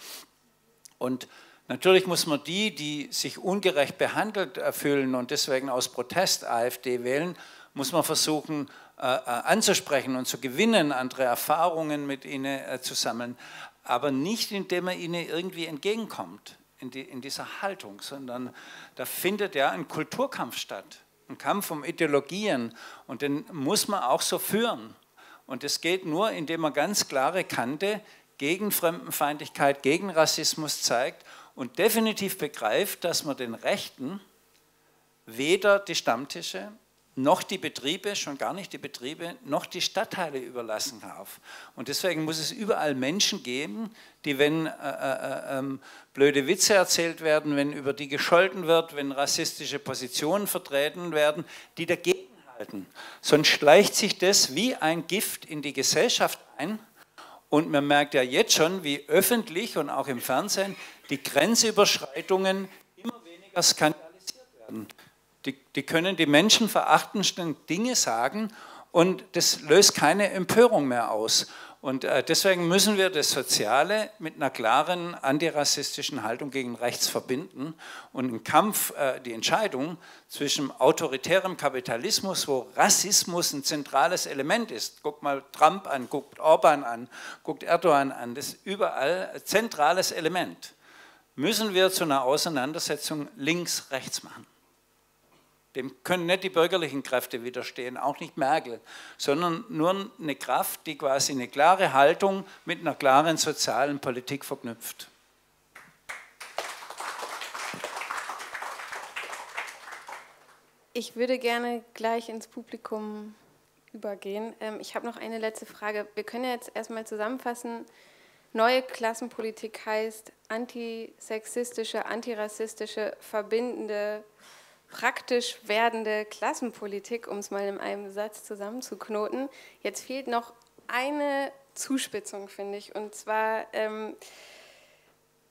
Und Natürlich muss man die, die sich ungerecht behandelt fühlen und deswegen aus Protest AfD wählen, muss man versuchen äh, äh, anzusprechen und zu gewinnen, andere Erfahrungen mit ihnen äh, zu sammeln, aber nicht indem man ihnen irgendwie entgegenkommt in, die, in dieser Haltung, sondern da findet ja ein Kulturkampf statt, ein Kampf um Ideologien und den muss man auch so führen. Und es geht nur, indem man ganz klare Kante gegen Fremdenfeindlichkeit, gegen Rassismus zeigt und definitiv begreift, dass man den Rechten weder die Stammtische noch die Betriebe, schon gar nicht die Betriebe, noch die Stadtteile überlassen darf. Und deswegen muss es überall Menschen geben, die, wenn äh, äh, äh, blöde Witze erzählt werden, wenn über die gescholten wird, wenn rassistische Positionen vertreten werden, die dagegen halten. Sonst schleicht sich das wie ein Gift in die Gesellschaft ein. Und man merkt ja jetzt schon, wie öffentlich und auch im Fernsehen die Grenzüberschreitungen immer weniger skandalisiert werden. Die, die können die menschenverachtendsten Dinge sagen und das löst keine Empörung mehr aus. Und äh, deswegen müssen wir das Soziale mit einer klaren antirassistischen Haltung gegen rechts verbinden und im Kampf äh, die Entscheidung zwischen autoritärem Kapitalismus, wo Rassismus ein zentrales Element ist, guckt mal Trump an, guckt Orban an, guckt Erdogan an, das ist überall ein zentrales Element müssen wir zu einer Auseinandersetzung links-rechts machen. Dem können nicht die bürgerlichen Kräfte widerstehen, auch nicht Merkel, sondern nur eine Kraft, die quasi eine klare Haltung mit einer klaren sozialen Politik verknüpft. Ich würde gerne gleich ins Publikum übergehen. Ähm, ich habe noch eine letzte Frage. Wir können jetzt erstmal zusammenfassen, Neue Klassenpolitik heißt antisexistische, antirassistische, verbindende, praktisch werdende Klassenpolitik, um es mal in einem Satz zusammenzuknoten. Jetzt fehlt noch eine Zuspitzung, finde ich. Und zwar ähm,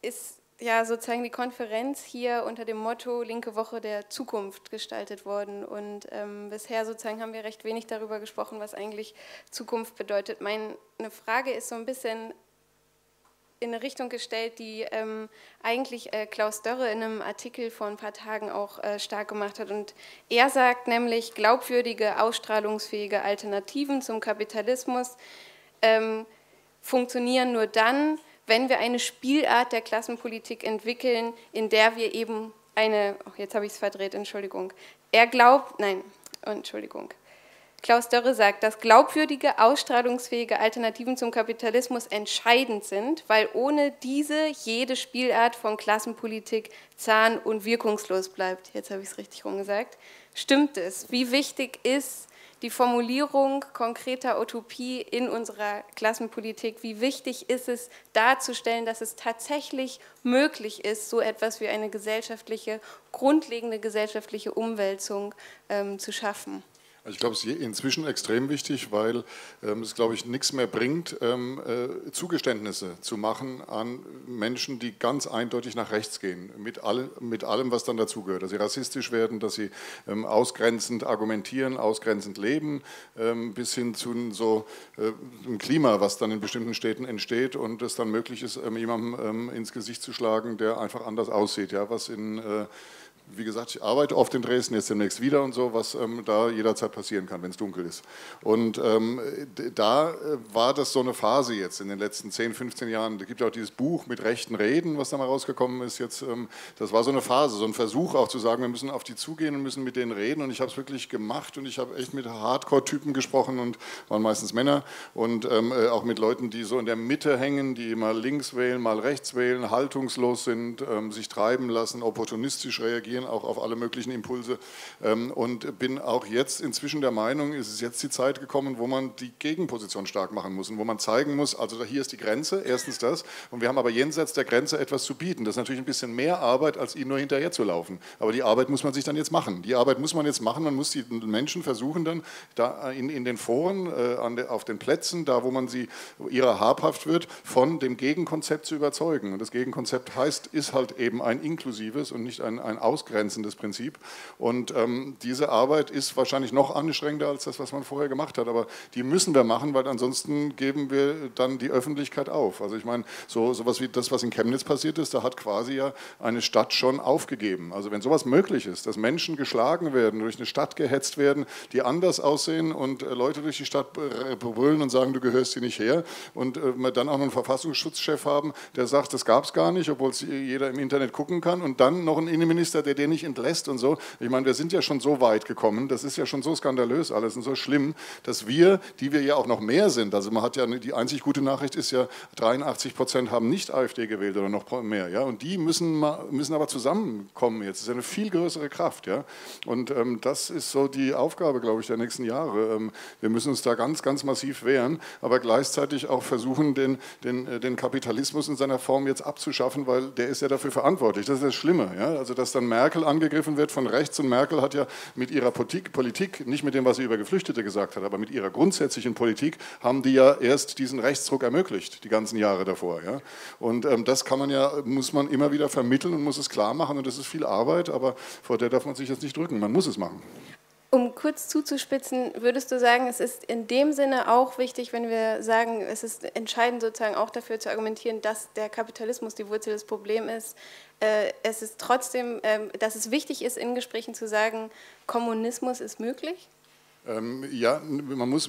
ist ja sozusagen die Konferenz hier unter dem Motto Linke Woche der Zukunft gestaltet worden. Und ähm, bisher sozusagen haben wir recht wenig darüber gesprochen, was eigentlich Zukunft bedeutet. Meine Frage ist so ein bisschen, in eine Richtung gestellt, die ähm, eigentlich äh, Klaus Dörre in einem Artikel vor ein paar Tagen auch äh, stark gemacht hat. Und er sagt nämlich, glaubwürdige, ausstrahlungsfähige Alternativen zum Kapitalismus ähm, funktionieren nur dann, wenn wir eine Spielart der Klassenpolitik entwickeln, in der wir eben eine, oh, jetzt habe ich es verdreht, Entschuldigung. Er glaubt, nein, Entschuldigung. Klaus Dörre sagt, dass glaubwürdige, ausstrahlungsfähige Alternativen zum Kapitalismus entscheidend sind, weil ohne diese jede Spielart von Klassenpolitik zahn- und wirkungslos bleibt. Jetzt habe ich es richtig rumgesagt. Stimmt es? Wie wichtig ist die Formulierung konkreter Utopie in unserer Klassenpolitik? Wie wichtig ist es darzustellen, dass es tatsächlich möglich ist, so etwas wie eine gesellschaftliche, grundlegende gesellschaftliche Umwälzung ähm, zu schaffen? Also ich glaube, es ist inzwischen extrem wichtig, weil ähm, es, glaube ich, nichts mehr bringt, ähm, äh, Zugeständnisse zu machen an Menschen, die ganz eindeutig nach rechts gehen, mit, all, mit allem, was dann dazugehört. Dass sie rassistisch werden, dass sie ähm, ausgrenzend argumentieren, ausgrenzend leben, ähm, bis hin zu so äh, einem Klima, was dann in bestimmten Städten entsteht und es dann möglich ist, ähm, jemandem ähm, ins Gesicht zu schlagen, der einfach anders aussieht, ja, was in äh, wie gesagt, ich arbeite oft in Dresden, jetzt demnächst wieder und so, was ähm, da jederzeit passieren kann, wenn es dunkel ist. Und ähm, da äh, war das so eine Phase jetzt in den letzten 10, 15 Jahren. Da gibt ja auch dieses Buch mit rechten Reden, was da mal rausgekommen ist jetzt. Ähm, das war so eine Phase, so ein Versuch auch zu sagen, wir müssen auf die zugehen und müssen mit denen reden. Und ich habe es wirklich gemacht und ich habe echt mit Hardcore-Typen gesprochen und waren meistens Männer und ähm, äh, auch mit Leuten, die so in der Mitte hängen, die mal links wählen, mal rechts wählen, haltungslos sind, ähm, sich treiben lassen, opportunistisch reagieren reagieren auch auf alle möglichen Impulse ähm, und bin auch jetzt inzwischen der Meinung, es ist jetzt die Zeit gekommen, wo man die Gegenposition stark machen muss und wo man zeigen muss, also hier ist die Grenze, erstens das, und wir haben aber jenseits der Grenze etwas zu bieten. Das ist natürlich ein bisschen mehr Arbeit, als ihnen nur hinterher zu laufen. Aber die Arbeit muss man sich dann jetzt machen. Die Arbeit muss man jetzt machen, man muss die Menschen versuchen dann da in, in den Foren, äh, auf den Plätzen, da wo man sie ihrer habhaft wird, von dem Gegenkonzept zu überzeugen. Und das Gegenkonzept heißt, ist halt eben ein inklusives und nicht ein, ein ausgrenzendes abgrenzendes Prinzip. Und ähm, diese Arbeit ist wahrscheinlich noch anstrengender als das, was man vorher gemacht hat. Aber die müssen wir machen, weil ansonsten geben wir dann die Öffentlichkeit auf. Also ich meine, so sowas wie das, was in Chemnitz passiert ist, da hat quasi ja eine Stadt schon aufgegeben. Also wenn sowas möglich ist, dass Menschen geschlagen werden, durch eine Stadt gehetzt werden, die anders aussehen und äh, Leute durch die Stadt brüllen und sagen, du gehörst hier nicht her und äh, dann auch noch einen Verfassungsschutzchef haben, der sagt, das gab es gar nicht, obwohl es jeder im Internet gucken kann und dann noch einen Innenminister, der den nicht entlässt und so. Ich meine, wir sind ja schon so weit gekommen, das ist ja schon so skandalös alles und so schlimm, dass wir, die wir ja auch noch mehr sind, also man hat ja, die einzig gute Nachricht ist ja, 83 Prozent haben nicht AfD gewählt oder noch mehr, ja, und die müssen, müssen aber zusammenkommen jetzt. Das ist ja eine viel größere Kraft, ja, und ähm, das ist so die Aufgabe, glaube ich, der nächsten Jahre. Ähm, wir müssen uns da ganz, ganz massiv wehren, aber gleichzeitig auch versuchen, den, den, äh, den Kapitalismus in seiner Form jetzt abzuschaffen, weil der ist ja dafür verantwortlich. Das ist das Schlimme, ja, also dass dann Merkel Merkel angegriffen wird von rechts. Und Merkel hat ja mit ihrer Politik, nicht mit dem, was sie über Geflüchtete gesagt hat, aber mit ihrer grundsätzlichen Politik, haben die ja erst diesen Rechtsdruck ermöglicht, die ganzen Jahre davor. Ja? Und ähm, das kann man ja, muss man immer wieder vermitteln und muss es klar machen. Und das ist viel Arbeit, aber vor der darf man sich jetzt nicht drücken. Man muss es machen. Um kurz zuzuspitzen, würdest du sagen, es ist in dem Sinne auch wichtig, wenn wir sagen, es ist entscheidend sozusagen auch dafür zu argumentieren, dass der Kapitalismus die Wurzel des Problems ist. Äh, es ist trotzdem, ähm, dass es wichtig ist, in Gesprächen zu sagen, Kommunismus ist möglich? Ähm, ja, man muss,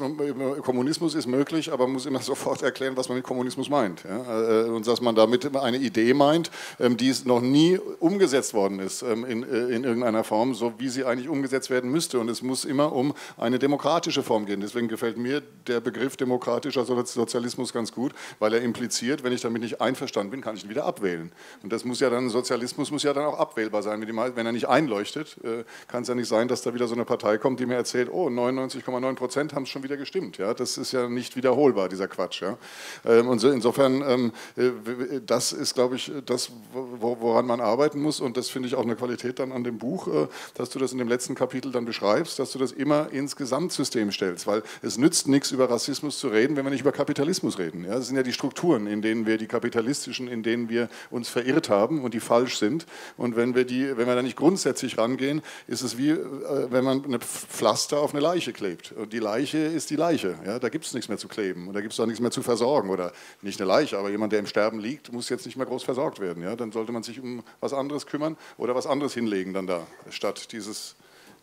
Kommunismus ist möglich, aber man muss immer sofort erklären, was man mit Kommunismus meint. Ja? Äh, und dass man damit eine Idee meint, ähm, die noch nie umgesetzt worden ist ähm, in, äh, in irgendeiner Form, so wie sie eigentlich umgesetzt werden müsste. Und es muss immer um eine demokratische Form gehen. Deswegen gefällt mir der Begriff demokratischer Sozialismus ganz gut, weil er impliziert, wenn ich damit nicht einverstanden bin, kann ich ihn wieder abwählen. Und das muss ja dann, Sozialismus muss ja dann auch abwählbar sein. Wenn er nicht einleuchtet, äh, kann es ja nicht sein, dass da wieder so eine Partei kommt, die mir erzählt, oh, 99,9 Prozent haben es schon wieder gestimmt. Ja? Das ist ja nicht wiederholbar, dieser Quatsch. Ja? Ähm, und so, insofern, ähm, äh, das ist, glaube ich, das, woran man arbeiten muss. Und das finde ich auch eine Qualität dann an dem Buch, äh, dass du das in dem letzten Kapitel dann beschreibst, dass du das immer ins Gesamtsystem stellst. Weil es nützt nichts, über Rassismus zu reden, wenn wir nicht über Kapitalismus reden. Ja? Das sind ja die Strukturen, in denen wir die kapitalistischen, in denen wir uns verirrt haben und die falsch sind. Und wenn wir, die, wenn wir da nicht grundsätzlich rangehen, ist es wie, äh, wenn man eine Pflaster auf eine Leiche klebt. Und die Leiche ist die Leiche. Ja? Da gibt es nichts mehr zu kleben und da gibt es auch nichts mehr zu versorgen. Oder nicht eine Leiche, aber jemand, der im Sterben liegt, muss jetzt nicht mehr groß versorgt werden. Ja? Dann sollte man sich um was anderes kümmern oder was anderes hinlegen dann da, statt dieses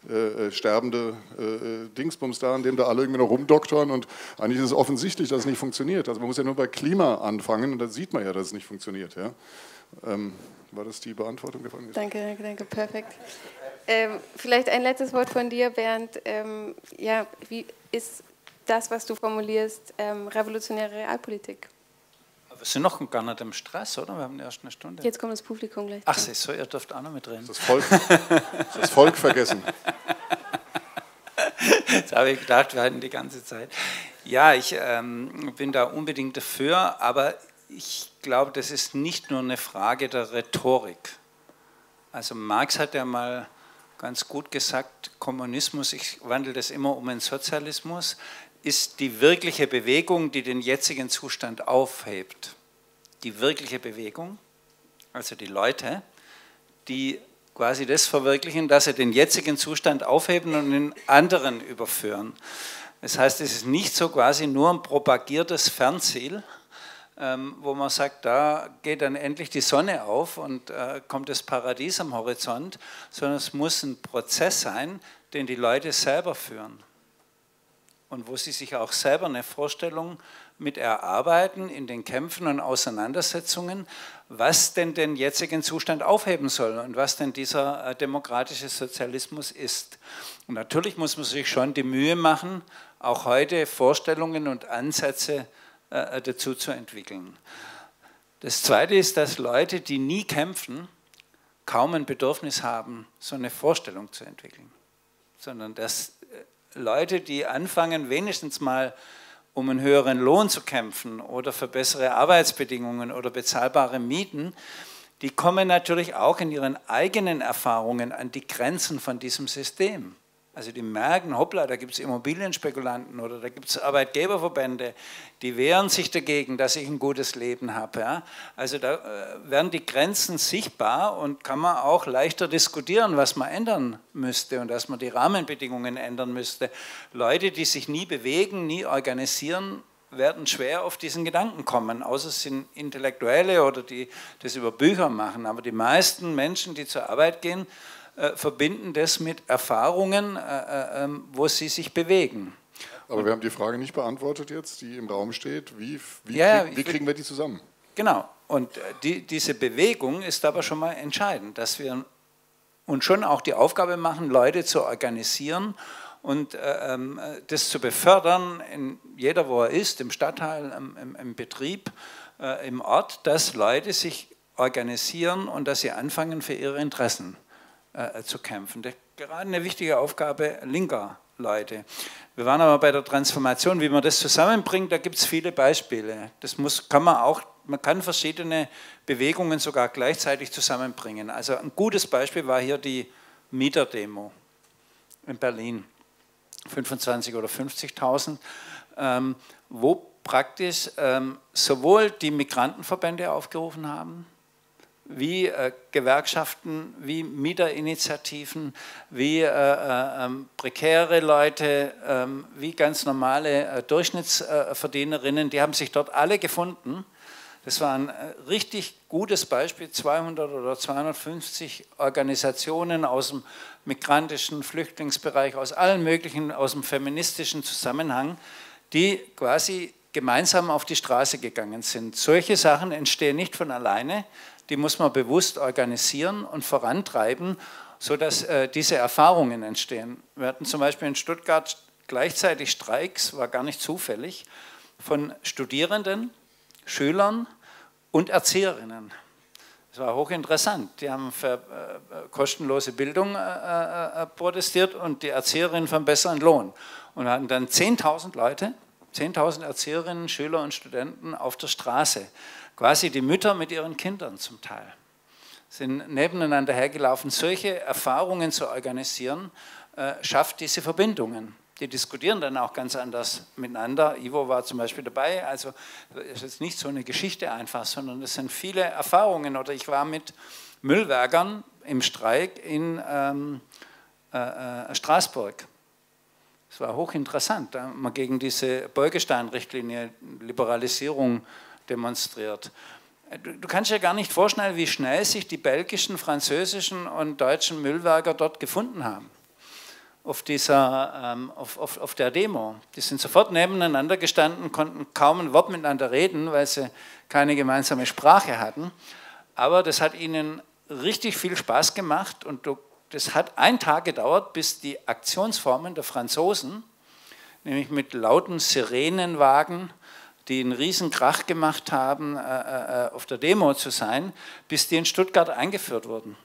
äh, äh sterbende äh, äh, Dingsbums da, an dem da alle irgendwie noch rumdoktern und eigentlich ist es offensichtlich, dass es nicht funktioniert. Also man muss ja nur bei Klima anfangen und da sieht man ja, dass es nicht funktioniert. Ja? Ähm, war das die Beantwortung der Frage? Danke, danke, perfekt. Ähm, vielleicht ein letztes Wort von dir, Bernd. Ähm, ja, wie ist das, was du formulierst, ähm, revolutionäre Realpolitik? Wir sind noch gar nicht im Stress, oder? Wir haben erst eine Stunde. Jetzt kommt das Publikum gleich. Ach so, ihr dürft auch noch mitreden. Das Volk, das Volk vergessen. Jetzt habe ich gedacht, wir hatten die ganze Zeit. Ja, ich ähm, bin da unbedingt dafür, aber ich glaube, das ist nicht nur eine Frage der Rhetorik. Also Marx hat ja mal ganz gut gesagt, Kommunismus, ich wandle das immer um einen Sozialismus, ist die wirkliche Bewegung, die den jetzigen Zustand aufhebt. Die wirkliche Bewegung, also die Leute, die quasi das verwirklichen, dass sie den jetzigen Zustand aufheben und den anderen überführen. Das heißt, es ist nicht so quasi nur ein propagiertes Fernziel, wo man sagt, da geht dann endlich die Sonne auf und äh, kommt das Paradies am Horizont, sondern es muss ein Prozess sein, den die Leute selber führen und wo sie sich auch selber eine Vorstellung mit erarbeiten in den Kämpfen und Auseinandersetzungen, was denn den jetzigen Zustand aufheben soll und was denn dieser äh, demokratische Sozialismus ist. Und natürlich muss man sich schon die Mühe machen, auch heute Vorstellungen und Ansätze zu äh, dazu zu entwickeln. Das Zweite ist, dass Leute, die nie kämpfen, kaum ein Bedürfnis haben, so eine Vorstellung zu entwickeln, sondern dass äh, Leute, die anfangen, wenigstens mal um einen höheren Lohn zu kämpfen oder für bessere Arbeitsbedingungen oder bezahlbare Mieten, die kommen natürlich auch in ihren eigenen Erfahrungen an die Grenzen von diesem System. Also die merken, hoppla, da gibt es Immobilienspekulanten oder da gibt es Arbeitgeberverbände, die wehren sich dagegen, dass ich ein gutes Leben habe. Ja? Also da äh, werden die Grenzen sichtbar und kann man auch leichter diskutieren, was man ändern müsste und dass man die Rahmenbedingungen ändern müsste. Leute, die sich nie bewegen, nie organisieren, werden schwer auf diesen Gedanken kommen, außer es sind Intellektuelle oder die das über Bücher machen. Aber die meisten Menschen, die zur Arbeit gehen, verbinden das mit Erfahrungen, äh, äh, ähm, wo sie sich bewegen. Aber wir haben die Frage nicht beantwortet jetzt, die im Raum steht. Wie, wie, ja, krieg, wie kriegen wir die zusammen? Genau. Und die, diese Bewegung ist aber schon mal entscheidend, dass wir uns schon auch die Aufgabe machen, Leute zu organisieren und äh, ähm, das zu befördern, in jeder, wo er ist, im Stadtteil, im, im, im Betrieb, äh, im Ort, dass Leute sich organisieren und dass sie anfangen, für ihre Interessen äh, zu kämpfen. Das ist gerade eine wichtige Aufgabe linker Leute. Wir waren aber bei der Transformation, wie man das zusammenbringt, da gibt es viele Beispiele. Das muss, kann man auch, man kann verschiedene Bewegungen sogar gleichzeitig zusammenbringen. Also ein gutes Beispiel war hier die Mieterdemo in Berlin, 25 oder 50.000, ähm, wo praktisch ähm, sowohl die Migrantenverbände aufgerufen haben, wie äh, Gewerkschaften, wie Mieterinitiativen, wie äh, äh, ähm, prekäre Leute, ähm, wie ganz normale äh, Durchschnittsverdienerinnen, die haben sich dort alle gefunden. Das war ein äh, richtig gutes Beispiel, 200 oder 250 Organisationen aus dem migrantischen Flüchtlingsbereich, aus allen möglichen, aus dem feministischen Zusammenhang, die quasi gemeinsam auf die Straße gegangen sind. Solche Sachen entstehen nicht von alleine, die muss man bewusst organisieren und vorantreiben, sodass äh, diese Erfahrungen entstehen. Wir hatten zum Beispiel in Stuttgart gleichzeitig Streiks, war gar nicht zufällig, von Studierenden, Schülern und Erzieherinnen. Das war hochinteressant. Die haben für äh, kostenlose Bildung äh, äh, äh protestiert und die Erzieherinnen für einen besseren Lohn. Und hatten dann 10.000 Leute, 10.000 Erzieherinnen, Schüler und Studenten auf der Straße quasi die Mütter mit ihren Kindern zum Teil, sind nebeneinander hergelaufen. Solche Erfahrungen zu organisieren, äh, schafft diese Verbindungen. Die diskutieren dann auch ganz anders miteinander. Ivo war zum Beispiel dabei. Also ist jetzt nicht so eine Geschichte einfach, sondern es sind viele Erfahrungen. Oder ich war mit Müllwerkern im Streik in ähm, äh, äh Straßburg. Es war hochinteressant, da wir gegen diese Beugestein-Richtlinie, Liberalisierung demonstriert. Du kannst dir gar nicht vorstellen, wie schnell sich die belgischen, französischen und deutschen Müllwerker dort gefunden haben. Auf, dieser, ähm, auf, auf, auf der Demo. Die sind sofort nebeneinander gestanden, konnten kaum ein Wort miteinander reden, weil sie keine gemeinsame Sprache hatten. aber das hat ihnen richtig viel Spaß gemacht und das hat einen Tag gedauert, bis die Aktionsformen der Franzosen, nämlich mit lauten Sirenenwagen, die einen riesen Krach gemacht haben, äh, äh, äh, auf der Demo zu sein, bis die in Stuttgart eingeführt wurden.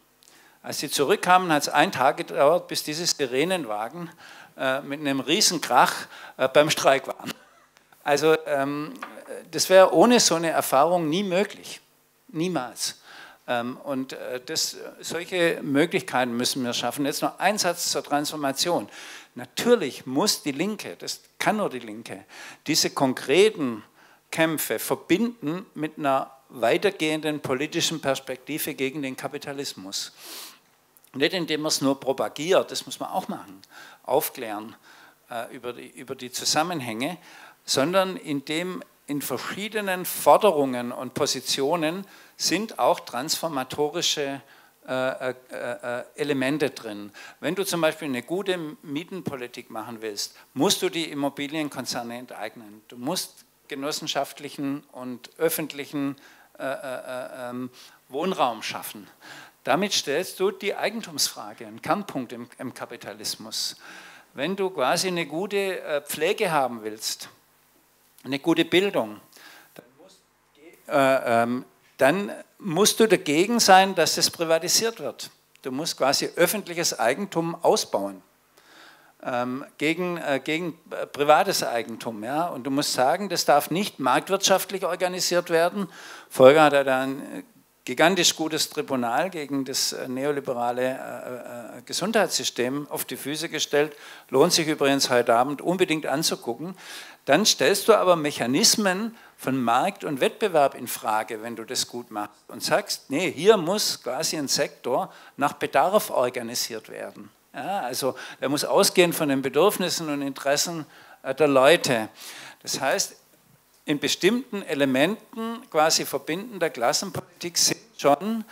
Als sie zurückkamen, hat es einen Tag gedauert, bis diese Sirenenwagen mit einem riesen Krach beim Streik waren. Also ähm, das wäre ohne so eine Erfahrung nie möglich. Niemals. Ähm, und das, solche Möglichkeiten müssen wir schaffen. Jetzt noch ein Satz zur Transformation. Natürlich muss die Linke, das kann nur die Linke, diese konkreten Kämpfe verbinden mit einer weitergehenden politischen Perspektive gegen den Kapitalismus. Nicht indem man es nur propagiert, das muss man auch machen, aufklären äh, über, die, über die Zusammenhänge, sondern indem in verschiedenen Forderungen und Positionen sind auch transformatorische äh, äh, äh, Elemente drin. Wenn du zum Beispiel eine gute Mietenpolitik machen willst, musst du die Immobilienkonzerne enteignen. Du musst genossenschaftlichen und öffentlichen äh, äh, ähm, Wohnraum schaffen. Damit stellst du die Eigentumsfrage, einen Kernpunkt im, im Kapitalismus. Wenn du quasi eine gute äh, Pflege haben willst, eine gute Bildung, dann musst, äh, ähm, dann musst du dagegen sein, dass es privatisiert wird. Du musst quasi öffentliches Eigentum ausbauen gegen, äh, gegen äh, privates Eigentum. Ja? Und du musst sagen, das darf nicht marktwirtschaftlich organisiert werden. Folger hat er da ein äh, gigantisch gutes Tribunal gegen das neoliberale Gesundheitssystem auf die Füße gestellt. Lohnt sich übrigens heute Abend unbedingt anzugucken. Dann stellst du aber Mechanismen von Markt und Wettbewerb in Frage, wenn du das gut machst und sagst, nee, hier muss quasi ein Sektor nach Bedarf organisiert werden. Ja, also er muss ausgehen von den Bedürfnissen und Interessen äh, der Leute. Das heißt, in bestimmten Elementen quasi verbindender Klassenpolitik sind schon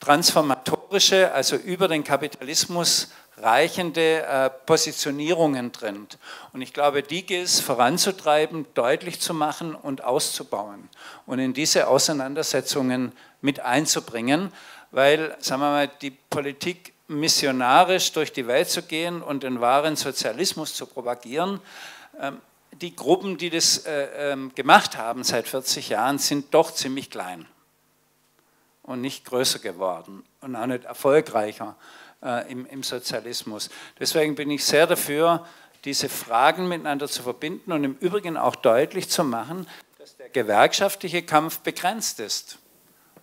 transformatorische, also über den Kapitalismus reichende äh, Positionierungen drin. Und ich glaube, die gilt es voranzutreiben, deutlich zu machen und auszubauen und in diese Auseinandersetzungen mit einzubringen, weil, sagen wir mal, die Politik missionarisch durch die Welt zu gehen und den wahren Sozialismus zu propagieren. Ähm, die Gruppen, die das äh, ähm, gemacht haben seit 40 Jahren, sind doch ziemlich klein und nicht größer geworden und auch nicht erfolgreicher äh, im, Sozialismus. Deswegen bin ich sehr dafür, diese Fragen miteinander zu verbinden und im Übrigen auch deutlich zu machen, dass der gewerkschaftliche Kampf begrenzt ist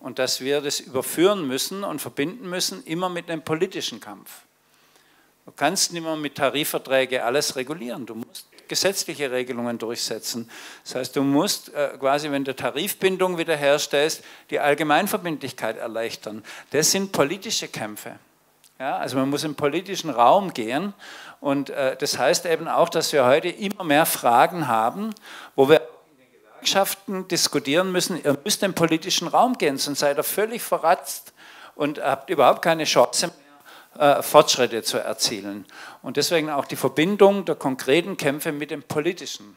und dass wir das überführen müssen und verbinden müssen, immer mit einem politischen Kampf. Du kannst nicht mehr mit Tarifverträgen alles regulieren. Du musst gesetzliche Regelungen durchsetzen. Das heißt, du musst äh, quasi, wenn du Tarifbindung wiederherstellst, die Allgemeinverbindlichkeit erleichtern. Das sind politische Kämpfe. Ja, also man muss im politischen Raum gehen und äh, das heißt eben auch, dass wir heute immer mehr Fragen haben, wo wir Gewerkschaften diskutieren müssen, ihr müsst im politischen Raum gehen, sonst seid ihr völlig verratzt und habt überhaupt keine Chance mehr, äh, Fortschritte zu erzielen. Und deswegen auch die Verbindung der konkreten Kämpfe mit dem politischen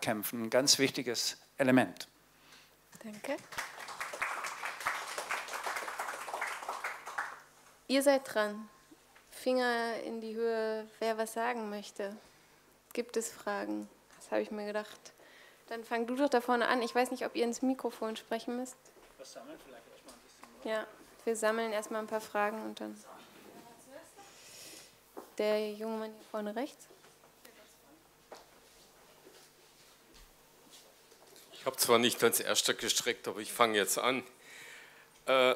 Kämpfen, ein ganz wichtiges Element. Danke. Ihr seid dran. Finger in die Höhe, wer was sagen möchte. Gibt es Fragen? Das habe ich mir gedacht. Dann fang du doch da vorne an. Ich weiß nicht, ob ihr ins Mikrofon sprechen müsst. Was sammeln vielleicht erstmal ein bisschen? Ja, wir sammeln erstmal ein paar Fragen und dann. Der junge Mann hier vorne rechts. Ich habe zwar nicht als erster gestreckt, aber ich fange jetzt an. Äh,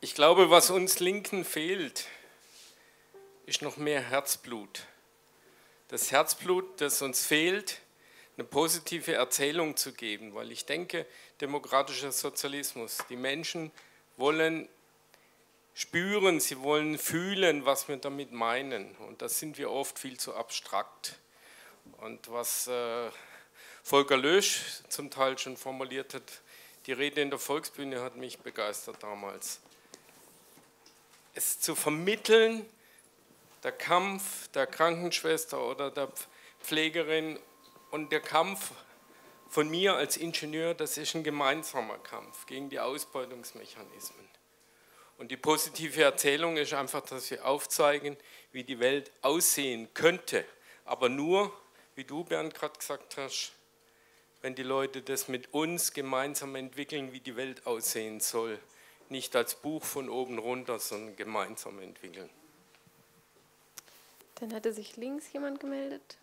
ich glaube, was uns Linken fehlt, ist noch mehr Herzblut. Das Herzblut, das uns fehlt, eine positive Erzählung zu geben, weil ich denke, demokratischer Sozialismus, die Menschen wollen spüren, sie wollen fühlen, was wir damit meinen. Und das sind wir oft viel zu abstrakt. Und was äh, Volker Lösch zum Teil schon formuliert hat, die Rede in der Volksbühne hat mich begeistert damals. Es zu vermitteln, der Kampf der Krankenschwester oder der Pflegerin und der Kampf von mir als Ingenieur, das ist ein gemeinsamer Kampf gegen die Ausbeutungsmechanismen. Und die positive Erzählung ist einfach, dass wir aufzeigen, wie die Welt aussehen könnte. Aber nur, wie du, Bernd, gerade gesagt hast, wenn die Leute das mit uns gemeinsam entwickeln, wie die Welt aussehen soll. Nicht als Buch von oben runter, sondern gemeinsam entwickeln. Dann hatte sich links jemand gemeldet.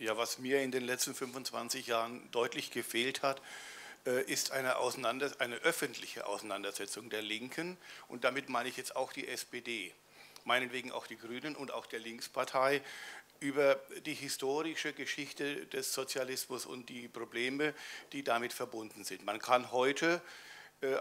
Ja, was mir in den letzten 25 Jahren deutlich gefehlt hat, äh, ist eine, eine öffentliche Auseinandersetzung der Linken und damit meine ich jetzt auch die SPD, meinetwegen auch die Grünen und auch der Linkspartei über die historische Geschichte des Sozialismus und die Probleme, die damit verbunden sind. Man kann heute äh,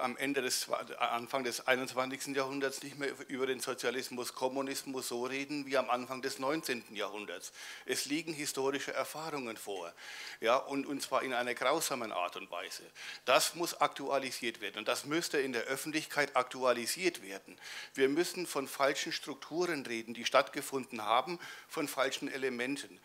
am Ende des Anfang des 21. Jahrhunderts nicht mehr über den Sozialismus, Kommunismus so reden wie am Anfang des 19. Jahrhunderts. Es liegen historische Erfahrungen vor, ja, und, und zwar in einer grausamen Art und Weise. Das muss aktualisiert werden und das müsste in der Öffentlichkeit aktualisiert werden. Wir müssen von falschen Strukturen reden, die stattgefunden haben, von falschen Elementen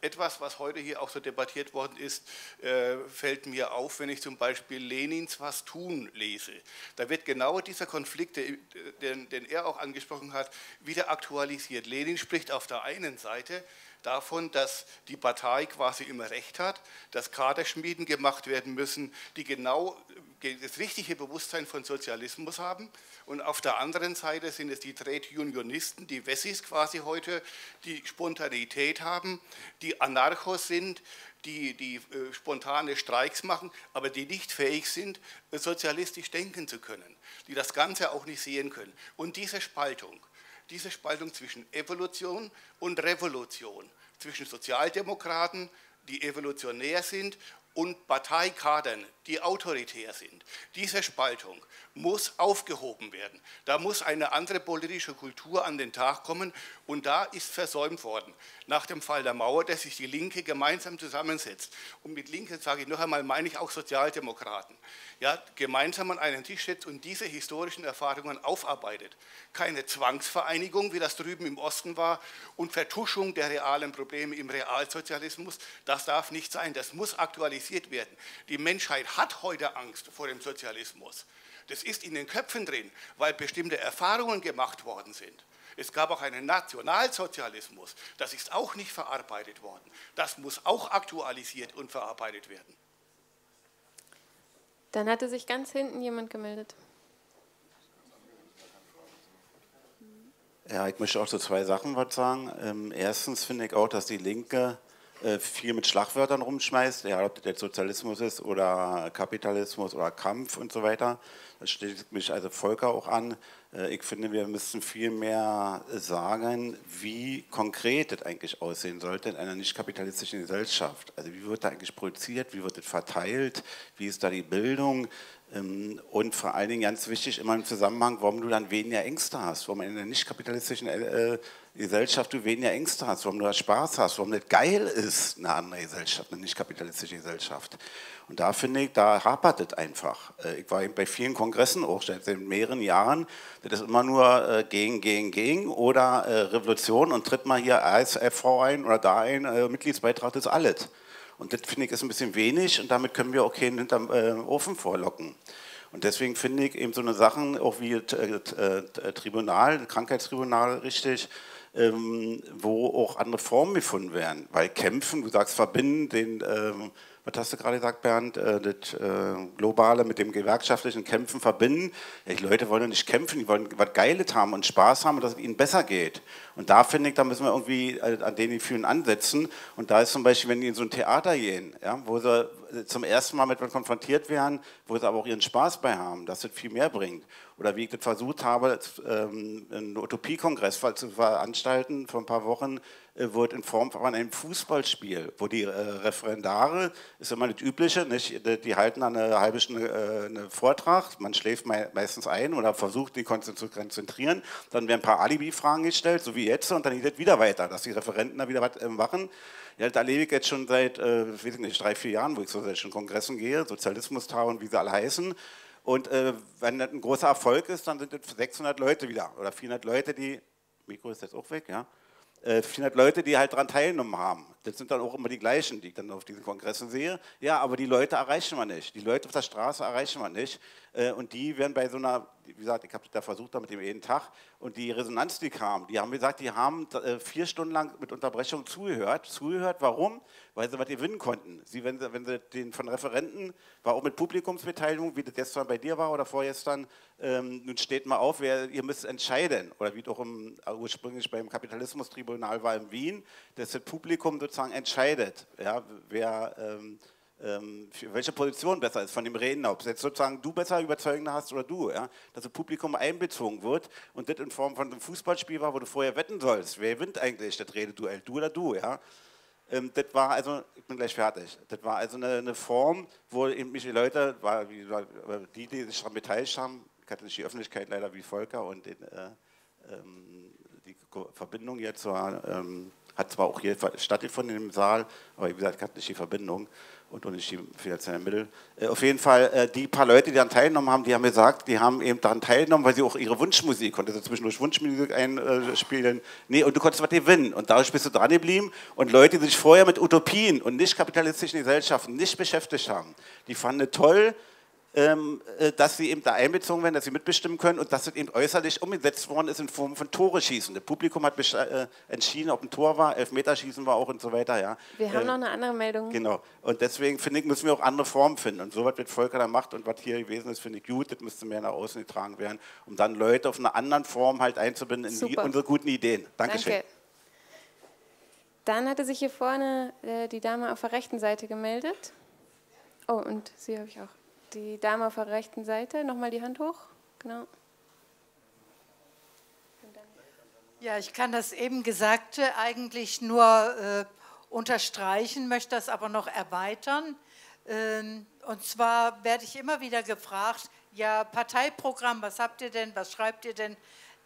etwas, was heute hier auch so debattiert worden ist, äh, fällt mir auf, wenn ich zum Beispiel Lenins Was tun lese. Da wird genau dieser Konflikt, den, den er auch angesprochen hat, wieder aktualisiert. Lenin spricht auf der einen Seite davon, dass die Partei quasi immer Recht hat, dass Kaderschmieden gemacht werden müssen, die genau das richtige Bewusstsein von Sozialismus haben. Und auf der anderen Seite sind es die Trade Unionisten, die Wessis quasi heute, die Spontanität haben, die Anarchos sind, die, die äh, spontane Streiks machen, aber die nicht fähig sind, äh, sozialistisch denken zu können, die das Ganze auch nicht sehen können. Und diese Spaltung, diese Spaltung zwischen Evolution und Revolution, zwischen Sozialdemokraten, die evolutionär sind, und Parteikadern, die autoritär sind. Diese Spaltung muss aufgehoben werden. Da muss eine andere politische Kultur an den Tag kommen und da ist versäumt worden. Nach dem Fall der Mauer, dass sich die Linke gemeinsam zusammensetzt. Und mit Linke sage ich noch einmal, meine ich auch Sozialdemokraten. Ja, gemeinsam an einen Tisch setzt und diese historischen Erfahrungen aufarbeitet. Keine Zwangsvereinigung, wie das drüben im Osten war, und Vertuschung der realen Probleme im Realsozialismus. Das darf nicht sein. Das muss aktualisiert werden. Die Menschheit hat heute Angst vor dem Sozialismus. Das ist in den Köpfen drin, weil bestimmte Erfahrungen gemacht worden sind. Es gab auch einen Nationalsozialismus. Das ist auch nicht verarbeitet worden. Das muss auch aktualisiert und verarbeitet werden. Dann hatte sich ganz hinten jemand gemeldet. Ja, ich möchte auch so zwei Sachen was sagen. Ähm, erstens finde ich auch, dass die Linke viel mit Schlagwörtern rumschmeißt, ja, ob das jetzt Sozialismus ist oder Kapitalismus oder Kampf und so weiter. Das steht mich also Volker auch an. Äh, ich finde, wir müssen viel mehr sagen, wie konkret das eigentlich aussehen sollte in einer nicht kapitalistischen Gesellschaft. Also wie wird da eigentlich produziert, wie wird das verteilt, wie ist da die Bildung, ähm, und vor allen Dingen ganz wichtig immer im Zusammenhang, warum du dann weniger Ängste hast, warum in einer nicht kapitalistischen äh, Gesellschaft du weniger Ängste hast, warum du da Spaß hast, warum das geil ist, eine andere Gesellschaft, eine nicht kapitalistische Gesellschaft. Und da finde ich, da hapert es einfach. Äh, ich war bei vielen Kongressen auch seit mehreren Jahren, das ist immer nur äh, gegen, gegen, gegen oder Revolution und tritt mal hier ASFV ein oder da ein, Mitgliedsbeitrag, das ist alles. Und das finde ich ist ein bisschen wenig und damit können wir auch keinen hinterm äh, Ofen vorlocken. Und deswegen finde ich eben so eine Sachen, auch wie äh, äh, Tribunal, Krankheitstribunal richtig, ähm, wo auch andere Formen gefunden werden. Weil kämpfen, du sagst verbinden, den ähm, was hast du gerade gesagt, Bernd, äh, das äh, Globale mit dem gewerkschaftlichen Kämpfen verbinden. Die Leute wollen ja nicht kämpfen, die wollen was Geiles haben und Spaß haben und dass es ihnen besser geht. Und da finde ich, da müssen wir irgendwie äh, an den Gefühlen ansetzen. Und da ist zum Beispiel, wenn die in so ein Theater gehen, ja, wo sie zum ersten Mal mit was konfrontiert werden, wo sie aber auch ihren Spaß bei haben, dass das viel mehr bringt. Oder wie ich das versucht habe, ähm, einen Utopiekongress zu veranstalten vor ein paar Wochen, wird in Form von einem Fußballspiel, wo die äh, Referendare, ist immer das Übliche, nicht? die halten dann eine halbe Stunde äh, einen Vortrag, man schläft meistens ein oder versucht, die zu konzentrieren, dann werden ein paar Alibi-Fragen gestellt, so wie jetzt, und dann geht es wieder weiter, dass die Referenten da wieder was machen. Ja, das erlebe ich jetzt schon seit, äh, weiß ich nicht, drei, vier Jahren, wo ich zu solchen Kongressen gehe, Sozialismus-Tag und wie sie alle heißen. Und äh, wenn das ein großer Erfolg ist, dann sind es 600 Leute wieder oder 400 Leute, die, Mikro ist jetzt auch weg, ja, äh, 400 Leute, die halt daran teilgenommen haben. Das sind dann auch immer die gleichen, die ich dann auf diesen Kongressen sehe. Ja, aber die Leute erreichen wir nicht. Die Leute auf der Straße erreichen wir nicht. Äh, und die werden bei so einer, wie gesagt, ich habe da versucht, da mit dem jeden Tag, und die Resonanz, die kam, die haben gesagt, die haben äh, vier Stunden lang mit Unterbrechung zugehört. Zugehört, warum? Weil sie was gewinnen konnten. Sie, wenn, sie, wenn sie den von Referenten, war auch mit Publikumsbeteiligung, wie das gestern bei dir war oder vorgestern, ähm, nun steht mal auf, wer, ihr müsst entscheiden. Oder wie doch im, ursprünglich beim Kapitalismustribunal war in Wien, dass das Publikum sozusagen entscheidet, ja, wer. Ähm, welche Position besser ist von dem Redner, ob jetzt sozusagen du besser überzeugender hast oder du, ja, dass das Publikum einbezogen wird und das in Form von einem Fußballspiel war, wo du vorher wetten sollst, wer gewinnt eigentlich das Rededuell, du oder du, ja. Ähm, das war also, ich bin gleich fertig, das war also eine, eine Form, wo eben mich die Leute, war, die, die sich daran beteiligt haben, ich hatte nicht die Öffentlichkeit leider wie Volker und den, äh, ähm, die Verbindung jetzt war, ähm, hat zwar auch hier stattgefunden im Saal, aber wie gesagt, ich hatte nicht die Verbindung und die finanziellen Mittel. Äh, auf jeden Fall, äh, die paar Leute, die daran teilgenommen haben, die haben gesagt, die haben eben daran teilgenommen, weil sie auch ihre Wunschmusik, konnte sie zwischendurch Wunschmusik einspielen. Nee, und du konntest was gewinnen. Und dadurch bist du dran geblieben. Und Leute, die sich vorher mit Utopien und nicht kapitalistischen Gesellschaften nicht beschäftigt haben, die fanden toll, äh, dass sie eben da einbezogen werden, dass sie mitbestimmen können und dass es eben äußerlich umgesetzt worden ist in Form von Tore schießen. Das Publikum hat äh, entschieden, ob ein Tor war, Elfmeterschießen war auch und so weiter. Ja. Wir haben äh, noch eine andere Meldung. Genau. Und deswegen finde ich, müssen wir auch andere Formen finden. Und so was mit Volker da macht und was hier gewesen ist, finde ich gut. Das müsste mehr nach außen getragen werden, um dann Leute auf eine andere Form halt einzubinden in die, unsere guten Ideen. Dankeschön. Danke. Dann hatte sich hier vorne äh, die Dame auf der rechten Seite gemeldet. Oh, und sie habe ich auch die Dame auf der rechten Seite, nochmal die Hand hoch. Genau. Ja, ich kann das eben Gesagte eigentlich nur äh, unterstreichen, möchte das aber noch erweitern. Ähm, und zwar werde ich immer wieder gefragt, ja, Parteiprogramm, was habt ihr denn, was schreibt ihr denn?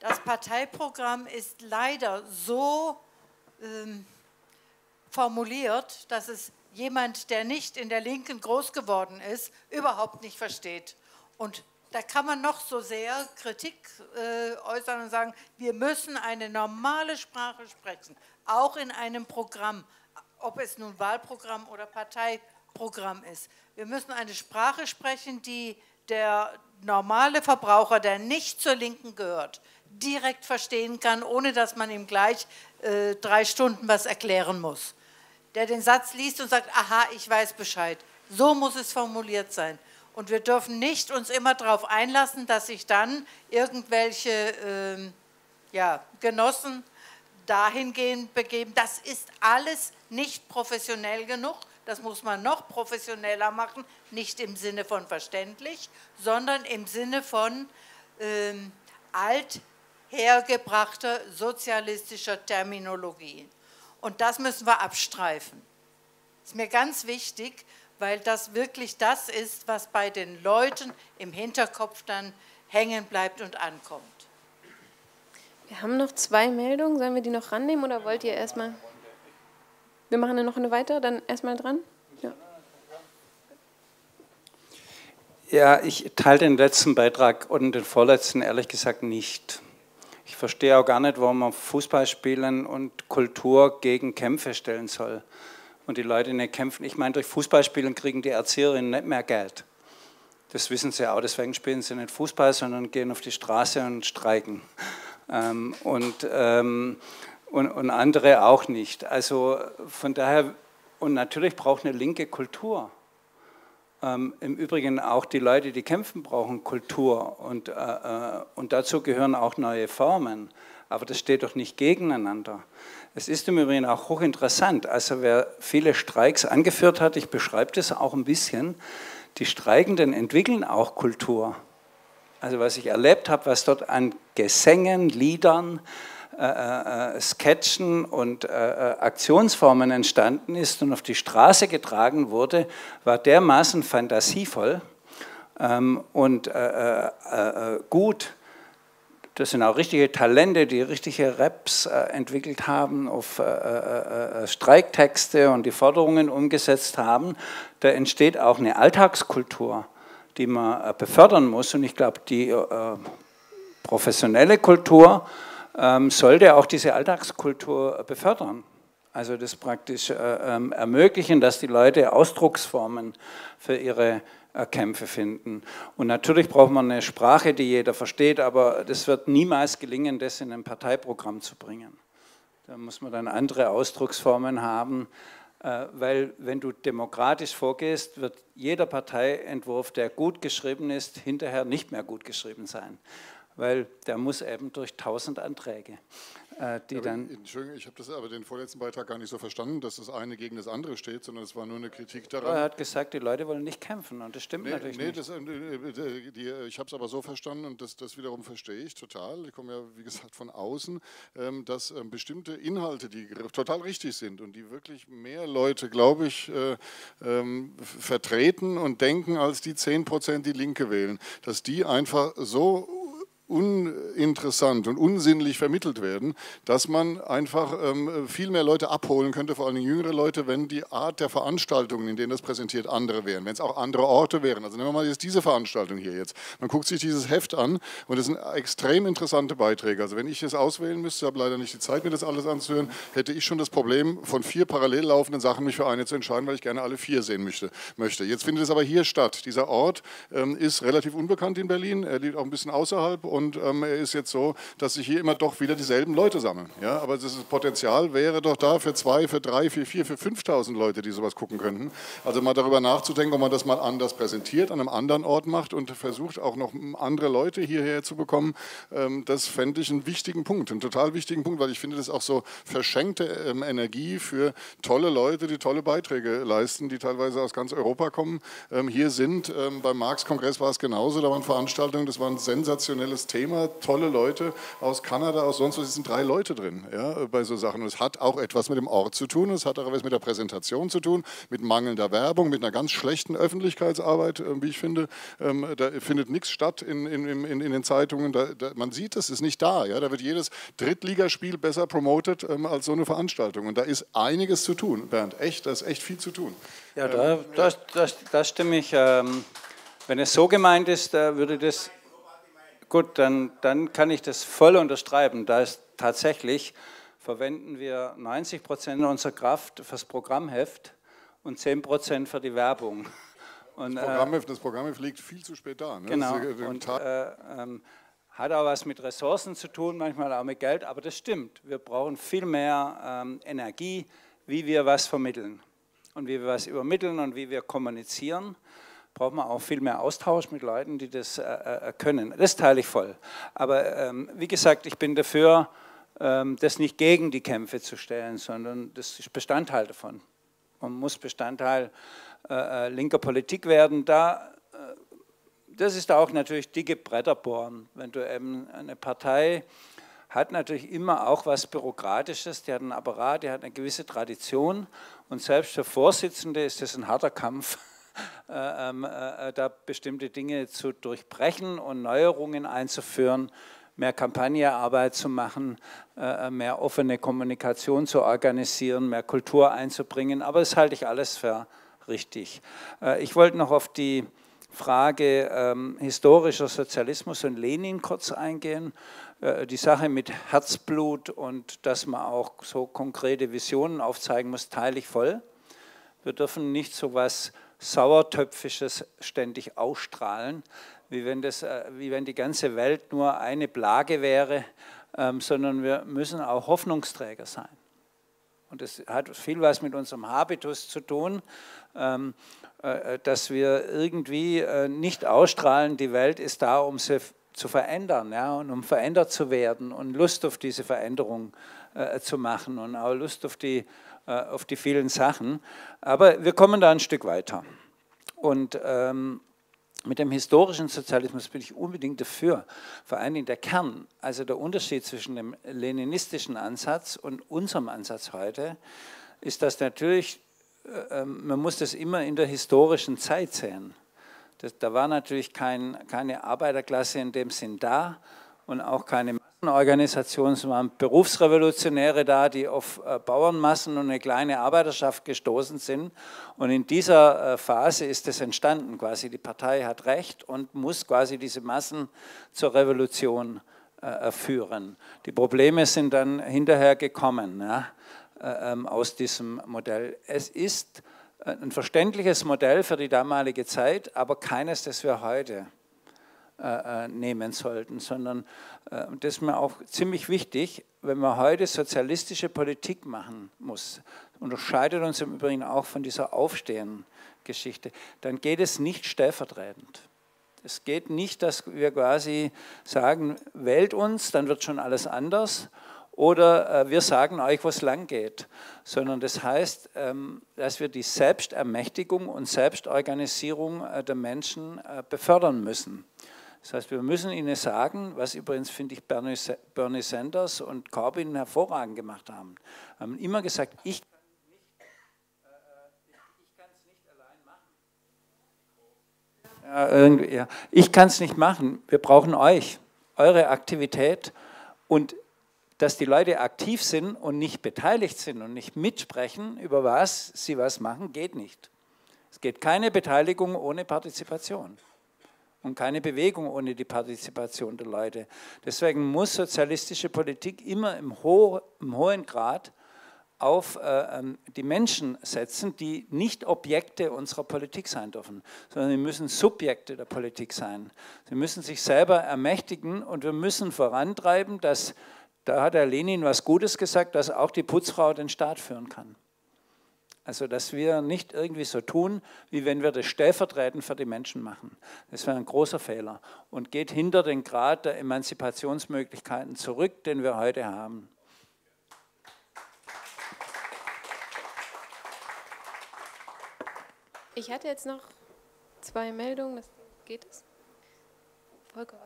Das Parteiprogramm ist leider so ähm, formuliert, dass es jemand, der nicht in der Linken groß geworden ist, überhaupt nicht versteht. Und da kann man noch so sehr Kritik äh, äußern und sagen, wir müssen eine normale Sprache sprechen, auch in einem Programm, ob es nun Wahlprogramm oder Parteiprogramm ist. Wir müssen eine Sprache sprechen, die der normale Verbraucher, der nicht zur Linken gehört, direkt verstehen kann, ohne dass man ihm gleich äh, drei Stunden was erklären muss der den Satz liest und sagt, aha, ich weiß Bescheid. So muss es formuliert sein. Und wir dürfen nicht uns immer darauf einlassen, dass sich dann irgendwelche äh, ja, Genossen dahingehend begeben. Das ist alles nicht professionell genug. Das muss man noch professioneller machen, nicht im Sinne von verständlich, sondern im Sinne von ähm, althergebrachter sozialistischer Terminologie. Und das müssen wir abstreifen. Das ist mir ganz wichtig, weil das wirklich das ist, was bei den Leuten im Hinterkopf dann hängen bleibt und ankommt. Wir haben noch zwei Meldungen. Sollen wir die noch rannehmen oder wollt ihr erstmal? Wir machen dann noch eine weitere, dann erstmal dran. Ja. Ja, ich teile den letzten Beitrag und den vorletzten ehrlich gesagt nicht. Ich verstehe auch gar nicht, warum man Fußballspielen und Kultur gegen Kämpfe stellen soll. Und die Leute nicht kämpfen. Ich meine, durch Fußballspielen kriegen die Erzieherinnen nicht mehr Geld. Das wissen sie auch. Deswegen spielen sie nicht Fußball, sondern gehen auf die Straße und streiken. Ähm, und, ähm, und, und andere auch nicht. Also von daher, und natürlich braucht eine linke Kultur. Ähm, Im Übrigen auch die Leute, die kämpfen, brauchen Kultur und, äh, äh, und dazu gehören auch neue Formen. Aber das steht doch nicht gegeneinander. Es ist im Übrigen auch hochinteressant. Also wer viele Streiks angeführt hat, ich beschreibe das auch ein bisschen, die Streikenden entwickeln auch Kultur. Also was ich erlebt habe, was dort an Gesängen, Liedern, äh, äh, Sketchen und äh, äh, Aktionsformen entstanden ist und auf die Straße getragen wurde, war dermaßen fantasievoll ähm, und äh, äh, gut. Das sind auch richtige Talente, die richtige Raps entwickelt haben, auf Streiktexte und die Forderungen umgesetzt haben. Da entsteht auch eine Alltagskultur, die man befördern muss. Und ich glaube, die professionelle Kultur, sollte auch diese Alltagskultur befördern. Also das praktisch äh, ähm, ermöglichen, dass die Leute Ausdrucksformen für ihre äh, Kämpfe finden. Und natürlich braucht man eine Sprache, die jeder versteht, aber das wird niemals gelingen, das in ein Parteiprogramm zu bringen. Da muss man dann andere Ausdrucksformen haben, äh, weil wenn du demokratisch vorgehst, wird jeder Parteientwurf, der gut geschrieben ist, hinterher nicht mehr gut geschrieben sein, weil der muss eben durch tausend Anträge. Äh, die dann. Entschuldigung, ich habe das aber den vorletzten Beitrag gar nicht so verstanden, dass das eine gegen das andere steht, sondern es war nur eine Kritik daran. Er hat gesagt, die Leute wollen nicht kämpfen und das stimmt nee, natürlich nee, nicht. Das, äh, die, ich habe es aber so verstanden und das, das wiederum verstehe ich total. Ich komme ja, wie gesagt, von außen, ähm, dass ähm, bestimmte Inhalte, die total richtig sind und die wirklich mehr Leute, glaube ich, äh, ähm, vertreten und denken als die 10 Prozent, die Linke wählen, dass die einfach so uninteressant und unsinnlich vermittelt werden, dass man einfach ähm, viel mehr Leute abholen könnte, vor allem jüngere Leute, wenn die Art der Veranstaltungen, in denen das präsentiert, andere wären, wenn es auch andere Orte wären. Also nehmen wir mal jetzt diese Veranstaltung hier jetzt. Man guckt sich dieses Heft an und es sind extrem interessante Beiträge. Also wenn ich es auswählen müsste, habe leider nicht die Zeit, mir das alles anzuhören, hätte ich schon das Problem, von vier parallel laufenden Sachen mich für eine zu entscheiden, weil ich gerne alle vier sehen möchte. Jetzt findet es aber hier statt. Dieser Ort ähm, ist relativ unbekannt in Berlin, er liegt auch ein bisschen außerhalb und ähm, ist jetzt so, dass sich hier immer doch wieder dieselben Leute sammeln. Ja, aber das Potenzial wäre doch da für zwei, für drei, für vier, für 5.000 Leute, die sowas gucken könnten. Also mal darüber nachzudenken, ob man das mal anders präsentiert, an einem anderen Ort macht und versucht auch noch andere Leute hierher zu bekommen, ähm, das fände ich einen wichtigen Punkt, einen total wichtigen Punkt, weil ich finde das auch so verschenkte ähm, Energie für tolle Leute, die tolle Beiträge leisten, die teilweise aus ganz Europa kommen, ähm, hier sind. Ähm, beim Marx-Kongress war es genauso, da waren Veranstaltungen, das war ein sensationelles Thema tolle Leute aus Kanada, aus sonst was, es sind drei Leute drin ja, bei so Sachen. Und es hat auch etwas mit dem Ort zu tun, es hat auch etwas mit der Präsentation zu tun, mit mangelnder Werbung, mit einer ganz schlechten Öffentlichkeitsarbeit, äh, wie ich finde. Ähm, da findet nichts statt in, in, in, in den Zeitungen. Da, da, man sieht, es ist nicht da. Ja. Da wird jedes Drittligaspiel besser promotet ähm, als so eine Veranstaltung. Und da ist einiges zu tun, Bernd. Echt, da ist echt viel zu tun. Ja, da, das, das, das stimme ich. Ähm, wenn es so gemeint ist, würde das Gut, dann, dann kann ich das voll unterstreichen. Da ist tatsächlich, verwenden wir 90 Prozent unserer Kraft fürs Programmheft und 10 Prozent für die Werbung. Und, das, Programmheft, das Programmheft liegt viel zu spät da. Ne? Genau. Und, äh, ähm, hat auch was mit Ressourcen zu tun, manchmal auch mit Geld, aber das stimmt. Wir brauchen viel mehr ähm, Energie, wie wir was vermitteln und wie wir was übermitteln und wie wir kommunizieren braucht man auch viel mehr Austausch mit Leuten, die das äh, äh, können. Das teile ich voll. Aber ähm, wie gesagt, ich bin dafür, ähm, das nicht gegen die Kämpfe zu stellen, sondern das ist Bestandteil davon. Man muss Bestandteil äh, äh linker Politik werden. Da, äh, das ist auch natürlich dicke Bretter bohren. Wenn du eben eine Partei hat natürlich immer auch was Bürokratisches, die hat einen Apparat, die hat eine gewisse Tradition und selbst für Vorsitzende ist das ein harter Kampf da bestimmte Dinge zu durchbrechen und Neuerungen einzuführen, mehr Kampagnearbeit zu machen, äh, mehr offene Kommunikation zu organisieren, mehr Kultur einzubringen. Aber das halte ich alles für richtig. Ich wollte noch auf die Frage ähm, historischer Sozialismus und Lenin kurz eingehen. die Sache mit Herzblut und dass man auch so konkrete Visionen aufzeigen muss, teile ich voll. Wir dürfen nicht so etwas Sauertöpfisches ständig ausstrahlen, wie wenn, das, äh, wie wenn die ganze Welt nur eine Plage wäre, ähm, sondern wir müssen auch Hoffnungsträger sein. Und das hat viel was mit unserem Habitus zu tun, ähm, äh, dass wir irgendwie äh, nicht ausstrahlen, die Welt ist da, um sie zu verändern ja, und um verändert zu werden und Lust auf diese Veränderung äh, zu machen und auch Lust auf die äh, auf die vielen Sachen. Aber wir kommen da ein Stück weiter. Und ähm, mit dem historischen Sozialismus bin ich unbedingt dafür. Vor allen Dingen der Kern, also der Unterschied zwischen dem leninistischen Ansatz und unserem Ansatz heute, ist, dass natürlich, äh, ähm, man muss das immer in der historischen Zeit sehen. Das, da war natürlich kein, keine Arbeiterklasse in dem Sinn da und auch keine Organisation, es waren Berufsrevolutionäre da, die auf äh, Bauernmassen und eine kleine Arbeiterschaft gestoßen sind. Und in dieser äh, Phase ist es entstanden, quasi die Partei hat Recht und muss quasi diese Massen zur Revolution äh, führen. Die Probleme sind dann hinterher gekommen ja, äh, ähm, aus diesem Modell. Es ist ein verständliches Modell für die damalige Zeit, aber keines, das wir heute äh, äh, nehmen sollten, sondern äh, das ist mir auch ziemlich wichtig, wenn man heute sozialistische Politik machen muss, unterscheidet uns im Übrigen auch von dieser Aufstehen-Geschichte, dann geht es nicht stellvertretend. Es geht nicht, dass wir quasi sagen, wählt uns, dann wird schon alles anders, oder äh, wir sagen euch, wo es lang geht, sondern das heißt, ähm, dass wir die Selbstermächtigung und Selbstorganisierung äh, der Menschen befördern müssen. Das heißt, wir müssen ihnen sagen, was übrigens, finde ich, Bernie Sanders und Corbyn hervorragend gemacht haben, haben immer gesagt, ich kann es nicht allein machen. Ja, ja. Ich kann es nicht machen. Wir brauchen euch, eure Aktivität und dass die Leute aktiv sind und nicht beteiligt sind und nicht mitsprechen, über was sie was machen, geht nicht. Es geht keine Beteiligung ohne Partizipation und keine Bewegung ohne die Partizipation der Leute. Deswegen muss sozialistische Politik immer im, ho im hohen Grad auf äh, ähm, die Menschen setzen, die nicht Objekte unserer Politik sein dürfen, sondern sie müssen Subjekte der Politik sein. Sie müssen sich selber ermächtigen und wir müssen vorantreiben, dass, da hat Herr Lenin was Gutes gesagt, dass auch die Putzfrau den Staat führen kann. Also, dass wir nicht irgendwie so tun, wie wenn wir das stellvertretend für die Menschen machen. Das wäre ein großer Fehler und geht hinter den Grad der Emanzipationsmöglichkeiten zurück, den wir heute haben. Ich hatte jetzt noch zwei Meldungen. Das geht es? Volker.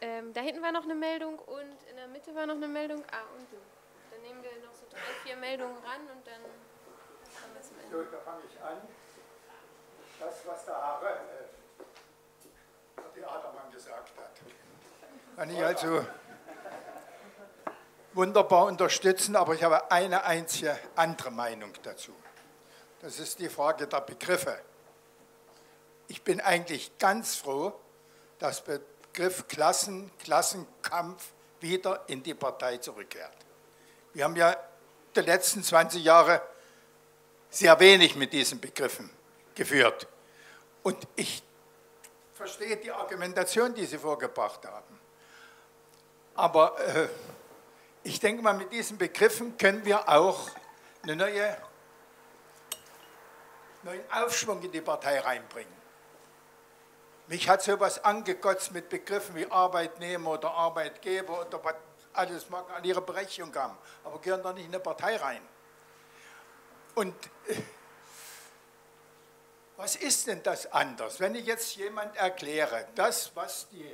Ähm, da hinten war noch eine Meldung und in der Mitte war noch eine Meldung. Ah, und du. Dann nehmen wir noch so drei, vier Meldungen ran und dann so, da fange ich an. Das, was der Haare, äh, der Adermann gesagt hat. Kann ich also wunderbar unterstützen, aber ich habe eine einzige andere Meinung dazu. Das ist die Frage der Begriffe. Ich bin eigentlich ganz froh, dass Begriff Klassen, Klassenkampf wieder in die Partei zurückkehrt. Wir haben ja die letzten 20 Jahre sehr wenig mit diesen Begriffen geführt. Und ich verstehe die Argumentation, die Sie vorgebracht haben. Aber äh, ich denke mal, mit diesen Begriffen können wir auch einen neue, neuen Aufschwung in die Partei reinbringen. Mich hat sowas angekotzt mit Begriffen wie Arbeitnehmer oder Arbeitgeber oder was alles mag an ihre Berechtigung haben, aber gehören da nicht in eine Partei rein. Und äh, was ist denn das anders? Wenn ich jetzt jemand erkläre, das, was die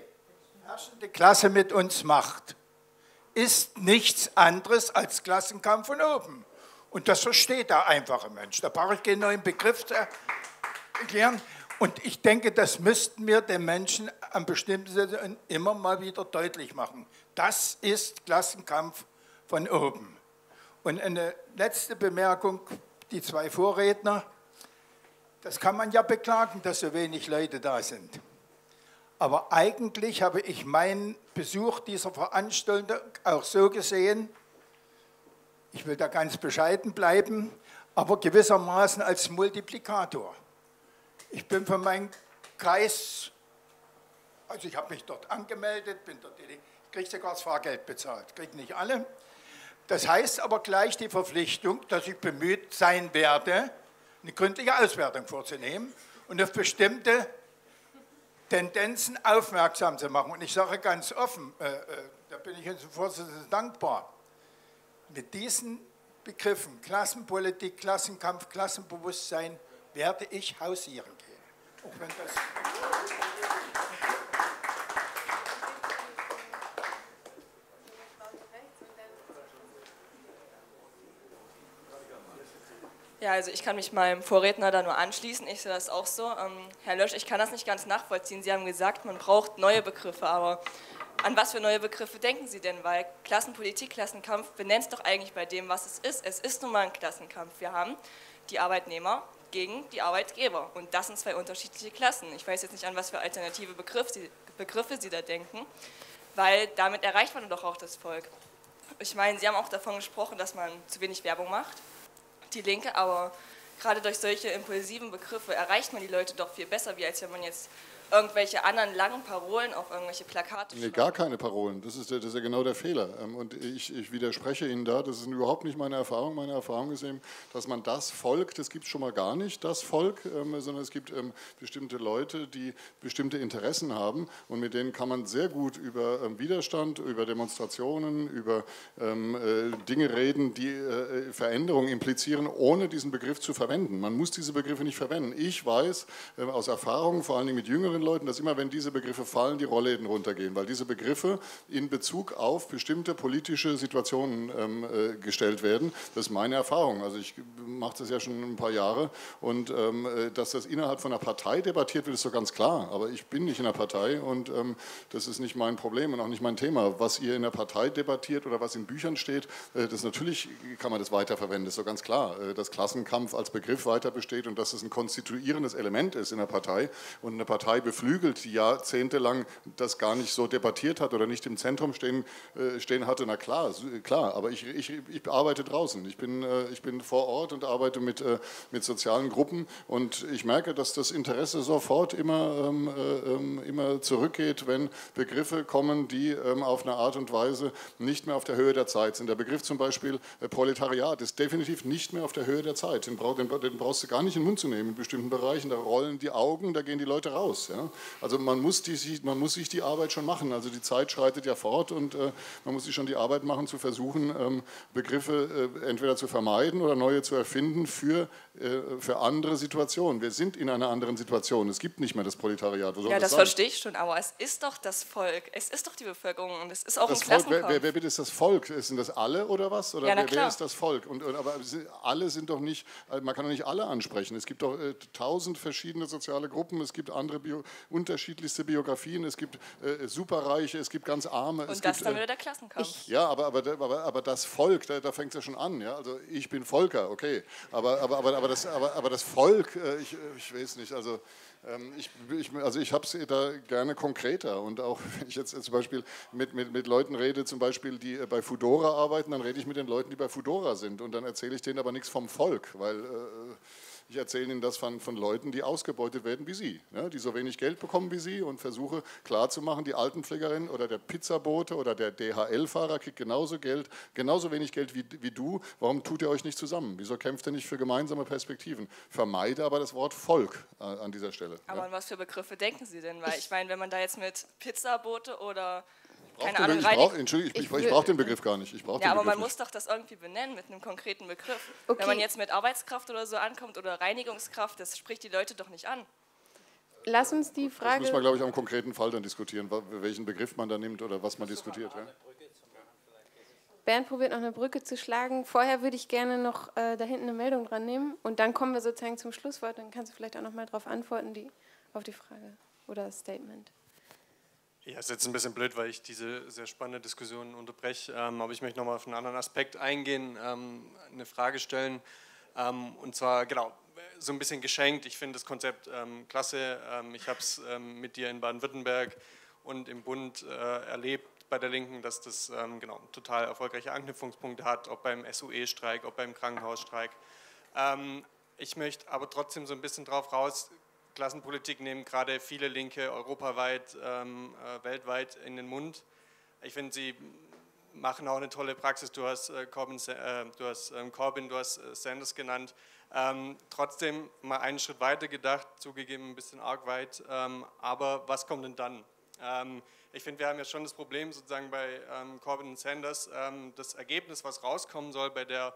herrschende Klasse mit uns macht, ist nichts anderes als Klassenkampf von oben. Und das versteht der einfache Mensch. Da brauche ich keinen neuen Begriff zu erklären. Und ich denke, das müssten wir den Menschen an bestimmten Stellen immer mal wieder deutlich machen. Das ist Klassenkampf von oben. Und eine letzte Bemerkung die zwei Vorredner, das kann man ja beklagen, dass so wenig Leute da sind. Aber eigentlich habe ich meinen Besuch dieser Veranstaltung auch so gesehen, ich will da ganz bescheiden bleiben, aber gewissermaßen als Multiplikator. Ich bin von meinem Kreis, also ich habe mich dort angemeldet, bin dort, kriege sogar das Fahrgeld bezahlt, kriege nicht alle. Das heißt aber gleich die Verpflichtung, dass ich bemüht sein werde, eine gründliche Auswertung vorzunehmen und auf bestimmte Tendenzen aufmerksam zu machen. Und ich sage ganz offen, äh, äh, da bin ich unserem Vorsitzenden dankbar, mit diesen Begriffen Klassenpolitik, Klassenkampf, Klassenbewusstsein werde ich hausieren gehen. Auch wenn das Ja, also ich kann mich meinem Vorredner da nur anschließen. Ich sehe das auch so. Ähm, Herr Lösch, ich kann das nicht ganz nachvollziehen. Sie haben gesagt, man braucht neue Begriffe, aber an was für neue Begriffe denken Sie denn? Weil Klassenpolitik, Klassenkampf benennt es doch eigentlich bei dem, was es ist. Es ist nun mal ein Klassenkampf. Wir haben die Arbeitnehmer gegen die Arbeitgeber und das sind zwei unterschiedliche Klassen. Ich weiß jetzt nicht, an was für alternative Begriffe Sie, Begriffe Sie da denken. weil damit erreicht man doch auch das Volk. Ich meine, Sie haben auch davon gesprochen, dass man zu wenig Werbung macht, die Linke, aber gerade durch solche impulsiven Begriffe erreicht man die Leute doch viel besser, wie als wenn man jetzt irgendwelche anderen langen Parolen auf irgendwelche Plakate Nee, gar keine Parolen. Das ist, das ist ja genau der Fehler. Ähm, und ich, ich widerspreche Ihnen da, das ist überhaupt nicht meine Erfahrung. Meine Erfahrung ist eben, dass man das Volk, das gibt es schon mal gar nicht, das Volk, ähm, sondern es gibt ähm, bestimmte Leute, die bestimmte Interessen haben und mit denen kann man sehr gut über Widerstand, über Demonstrationen, über äh, Dinge reden, die äh, Veränderungen implizieren, ohne diesen Begriff zu verwenden. Man muss diese Begriffe nicht verwenden. Ich weiß aus Erfahrung, vor allen Dingen mit jüngeren jüngeren Leuten, dass immer, wenn diese Begriffe fallen, die Rollläden runtergehen, weil diese Begriffe in Bezug auf bestimmte politische Situationen ähm, äh, gestellt werden. Das ist meine Erfahrung. Also ich mache das ja schon ein paar Jahre und ähm, äh, dass das innerhalb von einer Partei debattiert wird, ist so ganz klar. Aber ich bin nicht in der Partei und ähm, das ist nicht mein Problem und auch nicht mein Thema. Was ihr in der Partei debattiert oder was in Büchern steht, äh, das natürlich kann man das weiterverwenden, ist so ganz klar. Äh, dass Klassenkampf als Begriff weiter besteht und dass es ein konstituierendes Element ist in der Partei und eine Partei beflügelt, die jahrzehntelang das gar nicht so debattiert hat oder nicht im Zentrum stehen, äh, stehen hatte, na klar, klar, aber ich, ich, ich arbeite draußen. Ich bin, äh, ich bin vor Ort und arbeite mit, äh, mit sozialen Gruppen und ich merke, dass das Interesse sofort immer, ähm, ähm, immer zurückgeht, wenn Begriffe kommen, die ähm, auf eine Art und Weise nicht mehr auf der Höhe der Zeit sind. Der Begriff zum Beispiel Proletariat ist definitiv nicht mehr auf der Höhe der Zeit. Den, brauchst du gar nicht in den Mund zu nehmen in bestimmten Bereichen. Da rollen die Augen, da gehen die Leute raus. Ja? Ja? Also man muss, die, man muss sich die Arbeit schon machen. Also die Zeit schreitet ja fort und äh, man muss sich schon die Arbeit machen, zu versuchen, ähm, Begriffe äh, entweder zu vermeiden oder neue zu erfinden für, äh, für andere Situationen. Wir sind in einer anderen Situation. Es gibt nicht mehr das Proletariat. ja, das, das verstehe ich schon, aber es ist doch das Volk. Es ist doch die Bevölkerung und es ist auch das ein Volk, wer, wer, wer, bitte ist das Volk? Sind das alle oder was? Oder ja, wer, wer, ist das Volk? Und, aber alle sind doch nicht, man kann doch nicht alle ansprechen. Es gibt doch äh, tausend verschiedene soziale Gruppen, es gibt andere Bio unterschiedlichste Biografien, es gibt äh, Superreiche, es gibt ganz Arme. Und das gibt, dann äh, wieder der Klassenkampf. Ich, ja, aber, aber, aber, aber das Volk, da, da fängt es ja schon an. Ja? Also ich bin Volker, okay. Aber, aber, aber, aber, das, aber, aber das Volk, äh, ich, ich weiß nicht, also ähm, ich, ich, also ich habe es da gerne konkreter und auch wenn ich jetzt zum Beispiel mit, mit, mit Leuten rede, zum Beispiel, die äh, bei Fudora arbeiten, dann rede ich mit den Leuten, die bei Fudora sind und dann erzähle ich denen aber nichts vom Volk, weil äh, ich erzähle Ihnen das von, von Leuten, die ausgebeutet werden wie Sie, ne? die so wenig Geld bekommen wie Sie und versuche klarzumachen, die Altenpflegerin oder der Pizzabote oder der DHL-Fahrer kriegt genauso Geld, genauso wenig Geld wie, wie du. Warum tut ihr euch nicht zusammen? Wieso kämpft ihr nicht für gemeinsame Perspektiven? Vermeide aber das Wort Volk an dieser Stelle. Aber ja? an was für Begriffe denken Sie denn? Weil ich meine, wenn man da jetzt mit Pizzabote oder keine Ahnung, ich brauche ich, ich, ich brauch den Begriff gar nicht. ja, aber man nicht. muss doch das irgendwie benennen mit einem konkreten Begriff. Okay. Wenn man jetzt mit Arbeitskraft oder so ankommt oder Reinigungskraft, das spricht die Leute doch nicht an. Lass uns die Frage. Das muss man, glaube ich, am konkreten Fall dann diskutieren, welchen Begriff man da nimmt oder was man diskutiert. Ja? Bernd probiert noch eine Brücke zu schlagen. Vorher würde ich gerne noch äh, da hinten eine Meldung dran nehmen und dann kommen wir sozusagen zum Schlusswort. Dann kannst du vielleicht auch noch mal darauf antworten, die, auf die Frage oder das Statement. Ja, ist jetzt ein bisschen blöd, weil ich diese sehr spannende Diskussion unterbreche, ähm, aber ich möchte nochmal auf einen anderen Aspekt eingehen, ähm, eine Frage stellen. Ähm, und zwar, genau, so ein bisschen geschenkt. Ich finde das Konzept ähm, klasse. Ähm, ich habe es ähm, mit dir in Baden-Württemberg und im Bund äh, erlebt bei der Linken, dass das genau, total erfolgreiche Anknüpfungspunkte hat, ob beim SUE-Streik, ob beim Krankenhausstreik. ich möchte aber trotzdem so ein bisschen drauf raus Klassenpolitik nehmen gerade viele Linke europaweit, ähm, äh, weltweit in den Mund. Ich finde, sie machen auch eine tolle Praxis. Du hast äh, Corbyn, äh, du hast, ähm, Corbyn, du hast äh, Sanders genannt. Ähm, trotzdem mal einen Schritt weiter gedacht, zugegeben ein bisschen arg weit. Ähm, aber was kommt denn dann? Ähm, ich finde, wir haben ja schon das Problem sozusagen bei ähm, Corbyn und Sanders, das Ergebnis, was rauskommen soll bei der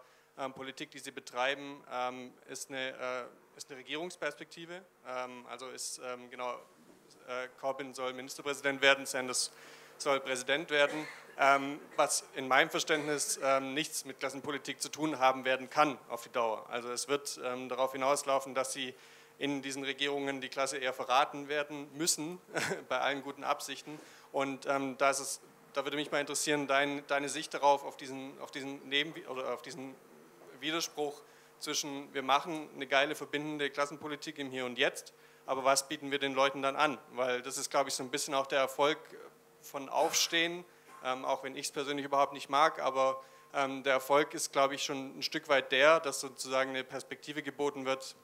Politik, die sie betreiben, ist eine äh, ist eine Regierungsperspektive. Ähm, also ist ähm, genau, äh, Corbyn soll Ministerpräsident werden, Sanders soll Präsident werden, ähm, was in meinem Verständnis nichts mit Klassenpolitik zu tun haben werden kann auf die Dauer. Also es wird darauf hinauslaufen, dass sie in diesen Regierungen die Klasse eher verraten werden müssen, bei allen guten Absichten. Und ähm, da, es, da, würde mich mal interessieren, dein, deine Sicht darauf, auf diesen, auf diesen, Neben oder auf diesen Widerspruch zwischen, wir machen eine geile verbindende Klassenpolitik im Hier und Jetzt, aber was bieten wir den Leuten dann an? Weil das ist, glaube ich, so ein bisschen auch der Erfolg von Aufstehen, ähm, auch wenn ich es persönlich überhaupt nicht mag, aber ähm, der Erfolg ist, glaube ich, schon ein Stück weit der, dass sozusagen eine Perspektive geboten wird.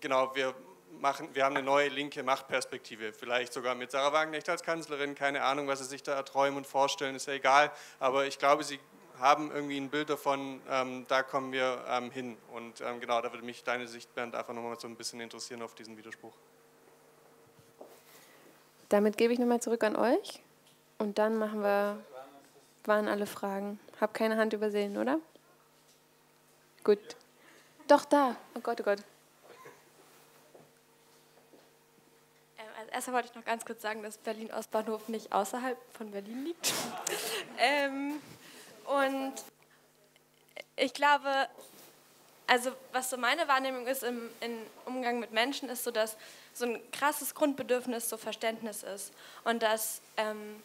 Genau, wir, machen, wir haben eine neue linke Machtperspektive, vielleicht sogar mit Sarah Wagenknecht als Kanzlerin, keine Ahnung, was sie sich da erträumen und vorstellen, ist ja egal, aber ich glaube, sie haben irgendwie ein Bild davon, ähm, da kommen wir ähm, hin. Und ähm, genau, da würde mich deine Sicht, Bernd, einfach nochmal so ein bisschen interessieren auf diesen Widerspruch. Damit gebe ich nochmal zurück an euch und dann machen wir, waren alle Fragen. Hab keine Hand übersehen, oder? Gut. Doch, da. Oh Gott, oh Gott. Ähm, als erstes wollte ich noch ganz kurz sagen, dass Berlin-Ostbahnhof nicht außerhalb von Berlin liegt. ähm, und ich glaube, also was so meine Wahrnehmung ist im, im, Umgang mit Menschen, ist so, dass so ein krasses Grundbedürfnis so Verständnis ist. Und dass, ähm,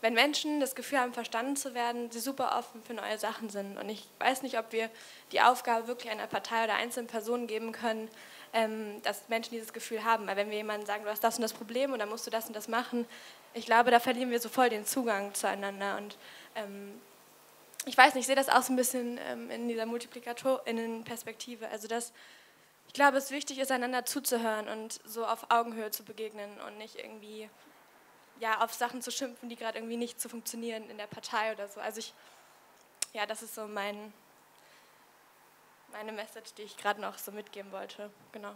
wenn Menschen das Gefühl haben, verstanden zu werden, sie super offen für neue Sachen sind. Und ich weiß nicht, ob wir die Aufgabe wirklich einer Partei oder einzelnen Personen geben können, ähm, dass Menschen dieses Gefühl haben. Weil wenn wir jemandem sagen, du hast das und das Problem und dann musst du das und das machen, ich glaube, da verlieren wir so voll den Zugang zueinander. Und ähm, ich weiß nicht, ich sehe das auch so ein bisschen ähm, in dieser Multiplikatorinnen-Perspektive. Also, dass ich glaube, es wichtig ist, einander zuzuhören und so auf Augenhöhe zu begegnen und nicht irgendwie ja, auf Sachen zu schimpfen, die gerade irgendwie nicht zu funktionieren in der Partei oder so. Also, ich, ja, das ist so mein, meine Message, die ich gerade noch so mitgeben wollte. Genau.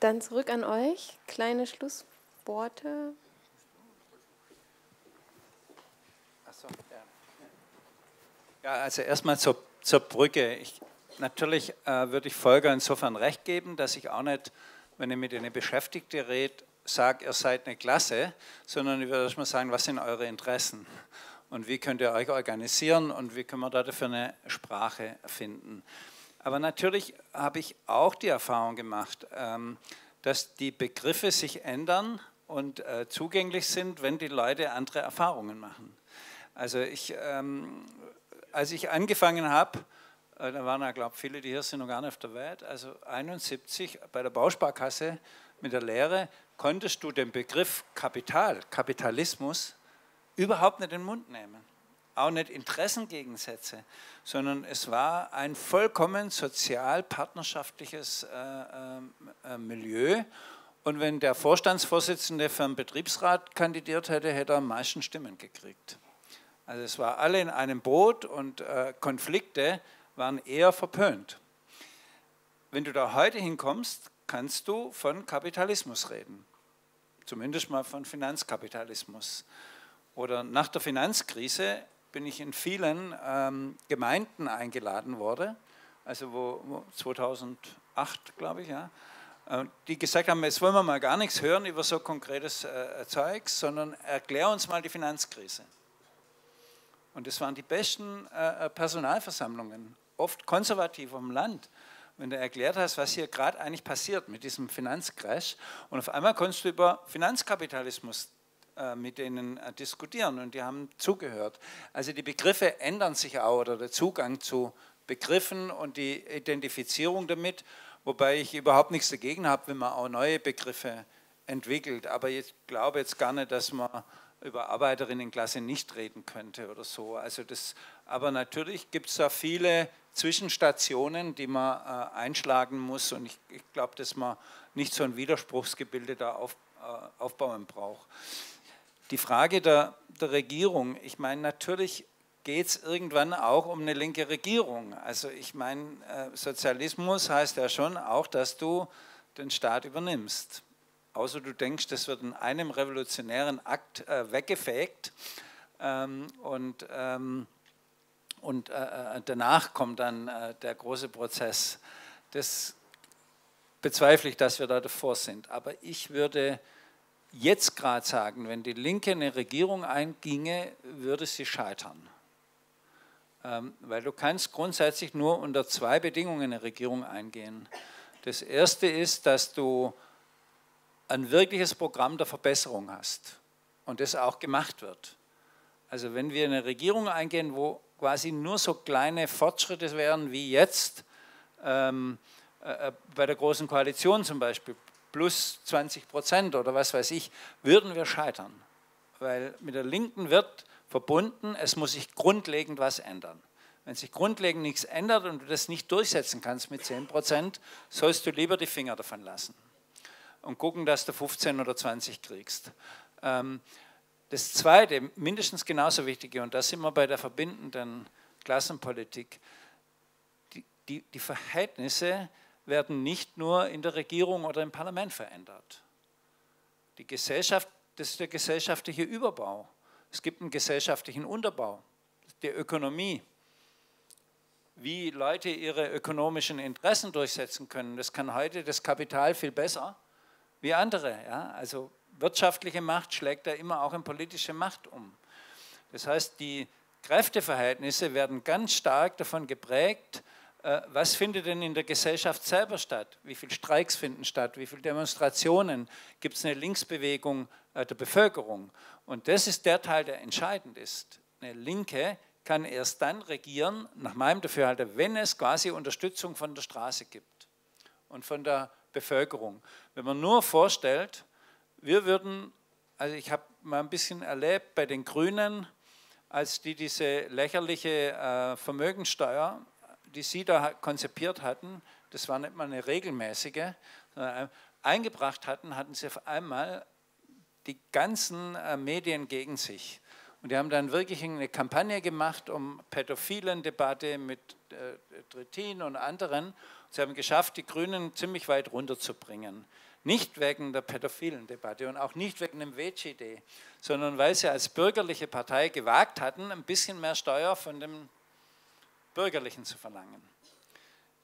Dann zurück an euch. Kleine Schlussworte. So, ja. ja, also erstmal zur, zur Brücke. Ich, natürlich äh, würde ich Volker insofern recht geben, dass ich auch nicht, wenn ich mit einer Beschäftigten rede, sage, ihr seid eine Klasse, sondern ich würde erstmal sagen, was sind eure Interessen und wie könnt ihr euch organisieren und wie können wir da dafür eine Sprache finden. Aber natürlich habe ich auch die Erfahrung gemacht, ähm, dass die Begriffe sich ändern und äh, zugänglich sind, wenn die Leute andere Erfahrungen machen. Also ich, ähm, als ich angefangen habe, äh, da waren ja, glaube ich, viele, die hier sind, noch gar nicht auf der Welt, also 71 bei der Bausparkasse mit der Lehre, konntest du den Begriff Kapital, Kapitalismus, überhaupt nicht in den Mund nehmen. Auch nicht Interessengegensätze, sondern es war ein vollkommen sozial-partnerschaftliches äh, äh, äh Milieu. Und wenn der Vorstandsvorsitzende für einen Betriebsrat kandidiert hätte, hätte er am meisten Stimmen gekriegt. Also es war alle in einem Boot und äh, Konflikte waren eher verpönt. Wenn du da heute hinkommst, kannst du von Kapitalismus reden. Zumindest mal von Finanzkapitalismus. Oder nach der Finanzkrise bin ich in vielen ähm, Gemeinden eingeladen worden, also wo, wo 2008, glaube ich, ja, äh, die gesagt haben, jetzt wollen wir mal gar nichts hören über so konkretes äh, Zeugs, sondern erklär uns mal die Finanzkrise. Und das waren die besten äh, äh, Personalversammlungen, oft konservativ am Land. Wenn du erklärt hast, was hier gerade eigentlich passiert mit diesem Finanzcrash, und auf einmal konntest du über Finanzkapitalismus äh, mit denen äh, diskutieren und die haben zugehört. Also die Begriffe ändern sich auch oder der Zugang zu Begriffen und die Identifizierung damit, wobei ich überhaupt nichts dagegen habe, wenn man auch neue Begriffe entwickelt. Aber ich glaube jetzt gar nicht, dass man über Arbeiterinnenklasse nicht reden könnte oder so. Also das, aber natürlich gibt es da viele Zwischenstationen, die man äh, einschlagen muss und ich, ich glaube, dass man nicht so ein Widerspruchsgebilde da auf, äh, aufbauen braucht. Die Frage der, der Regierung, ich meine, natürlich geht es irgendwann auch um eine linke Regierung. Also ich meine, äh, Sozialismus heißt ja schon auch, dass du den Staat übernimmst außer du denkst, das wird in einem revolutionären Akt äh, weggefegt ähm, und, ähm, und äh, äh, danach kommt dann äh, der große Prozess. Das bezweifle ich, dass wir da davor sind. Aber ich würde jetzt gerade sagen, wenn die Linke eine Regierung einginge, würde sie scheitern. Ähm, weil du kannst grundsätzlich nur unter zwei Bedingungen eine Regierung eingehen. Das erste ist, dass du ein wirkliches Programm der Verbesserung hast und das auch gemacht wird. Also wenn wir eine Regierung eingehen, wo quasi nur so kleine Fortschritte wären wie jetzt, ähm, äh, äh bei der Großen Koalition zum Beispiel, plus 20 Prozent oder was weiß ich, würden wir scheitern. Weil mit der Linken wird verbunden, es muss sich grundlegend was ändern. Wenn sich grundlegend nichts ändert und du das nicht durchsetzen kannst mit 10 Prozent, sollst du lieber die Finger davon lassen und gucken, dass du 15 oder 20 kriegst. Ähm, das Zweite, mindestens genauso wichtige, und da sind wir bei der verbindenden Klassenpolitik, die, die, die Verhältnisse werden nicht nur in der Regierung oder im Parlament verändert. Die Gesellschaft, das ist der gesellschaftliche Überbau. Es gibt einen gesellschaftlichen Unterbau, die Ökonomie, wie Leute ihre ökonomischen Interessen durchsetzen können. Das kann heute das Kapital viel besser wie andere. Ja? Also wirtschaftliche Macht schlägt da immer auch in politische Macht um. Das heißt, die Kräfteverhältnisse werden ganz stark davon geprägt, äh, was findet denn in der Gesellschaft selber statt? Wie viele Streiks finden statt? Wie viele Demonstrationen? Gibt es eine Linksbewegung äh, der Bevölkerung? Und das ist der Teil, der entscheidend ist. Eine Linke kann erst dann regieren, nach meinem Dafürhalten, wenn es quasi Unterstützung von der Straße gibt und von der Bevölkerung. Wenn man nur vorstellt, wir würden, also ich habe mal ein bisschen erlebt bei den Grünen, als die diese lächerliche äh, Vermögensteuer, die sie da konzipiert hatten, das war nicht mal eine regelmäßige, sondern eingebracht hatten, hatten sie auf einmal die ganzen äh, Medien gegen sich. Und die haben dann wirklich eine Kampagne gemacht um Pädophilen-Debatte mit äh, Trittin und anderen. Sie haben geschafft, die Grünen ziemlich weit runterzubringen. Nicht wegen der pädophilen Debatte und auch nicht wegen dem WGD, sondern weil sie als bürgerliche Partei gewagt hatten, ein bisschen mehr Steuer von dem Bürgerlichen zu verlangen.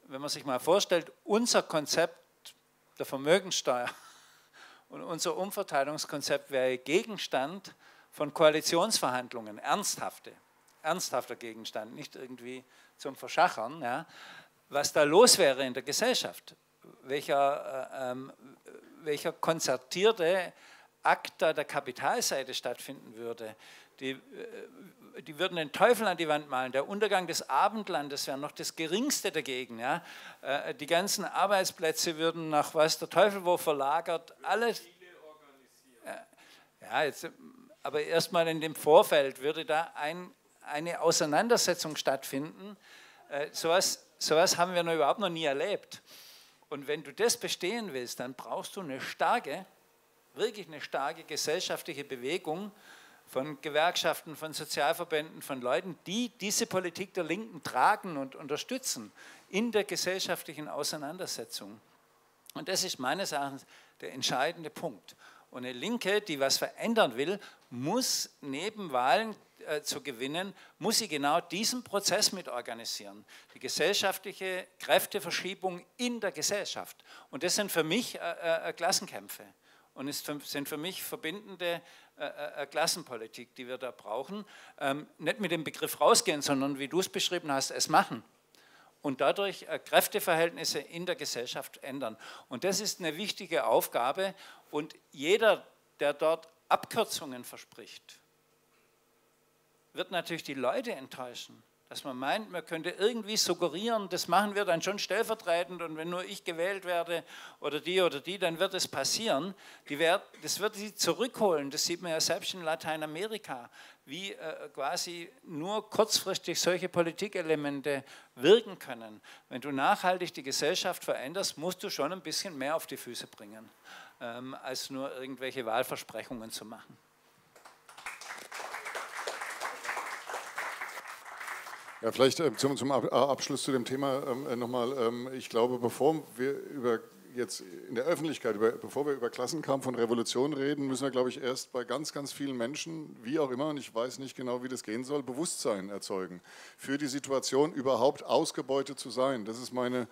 Wenn man sich mal vorstellt, unser Konzept der Vermögensteuer und unser Umverteilungskonzept wäre Gegenstand von Koalitionsverhandlungen, ernsthafte, ernsthafter Gegenstand, nicht irgendwie zum Verschachern, ja, was da los wäre in der Gesellschaft, welcher, äh, ähm, welcher konzertierte Akt da der Kapitalseite stattfinden würde. Die, äh, die würden den Teufel an die Wand malen. Der Untergang des Abendlandes wäre noch das geringste dagegen. Ja? Äh, die ganzen Arbeitsplätze würden nach was der Teufel wo verlagert. Alles. Ja, jetzt aber erstmal in dem Vorfeld würde da ein, eine Auseinandersetzung stattfinden. Sowas, sowas haben wir noch überhaupt noch nie erlebt. Und wenn du das bestehen willst, dann brauchst du eine starke, wirklich eine starke gesellschaftliche Bewegung von Gewerkschaften, von Sozialverbänden, von Leuten, die diese Politik der Linken tragen und unterstützen in der gesellschaftlichen Auseinandersetzung. Und das ist meines Erachtens der entscheidende Punkt. Und eine Linke, die was verändern will, muss neben Wahlen äh, zu gewinnen, muss sie genau diesen Prozess mit organisieren. Die gesellschaftliche Kräfteverschiebung in der Gesellschaft. Und das sind für mich äh, äh, Klassenkämpfe. Und es sind für mich verbindende äh, äh, Klassenpolitik, die wir da brauchen. Ähm, nicht mit dem Begriff rausgehen, sondern wie du es beschrieben hast, es machen und dadurch äh, Kräfteverhältnisse in der Gesellschaft ändern. Und das ist eine wichtige Aufgabe und jeder, der dort Abkürzungen verspricht, wird natürlich die Leute enttäuschen. Dass man meint, man könnte irgendwie suggerieren, das machen wir dann schon stellvertretend und wenn nur ich gewählt werde oder die oder die, dann wird es passieren. Wird, das wird sie zurückholen. Das sieht man ja selbst in Lateinamerika, wie äh, quasi nur kurzfristig solche Politikelemente wirken können. Wenn du nachhaltig die Gesellschaft veränderst, musst du schon ein bisschen mehr auf die Füße bringen ähm, als nur irgendwelche Wahlversprechungen zu machen. Ja, vielleicht äh, zum, zum, Abschluss zu dem Thema ähm, äh, nochmal. Ähm, ich glaube, bevor wir über jetzt in der Öffentlichkeit, über, bevor wir über Klassenkampf und Revolution reden, müssen wir, glaube ich, erst bei ganz, ganz vielen Menschen, wie auch immer, und ich weiß nicht genau, wie das gehen soll, Bewusstsein erzeugen für die Situation, überhaupt ausgebeutet zu sein. Das ist meine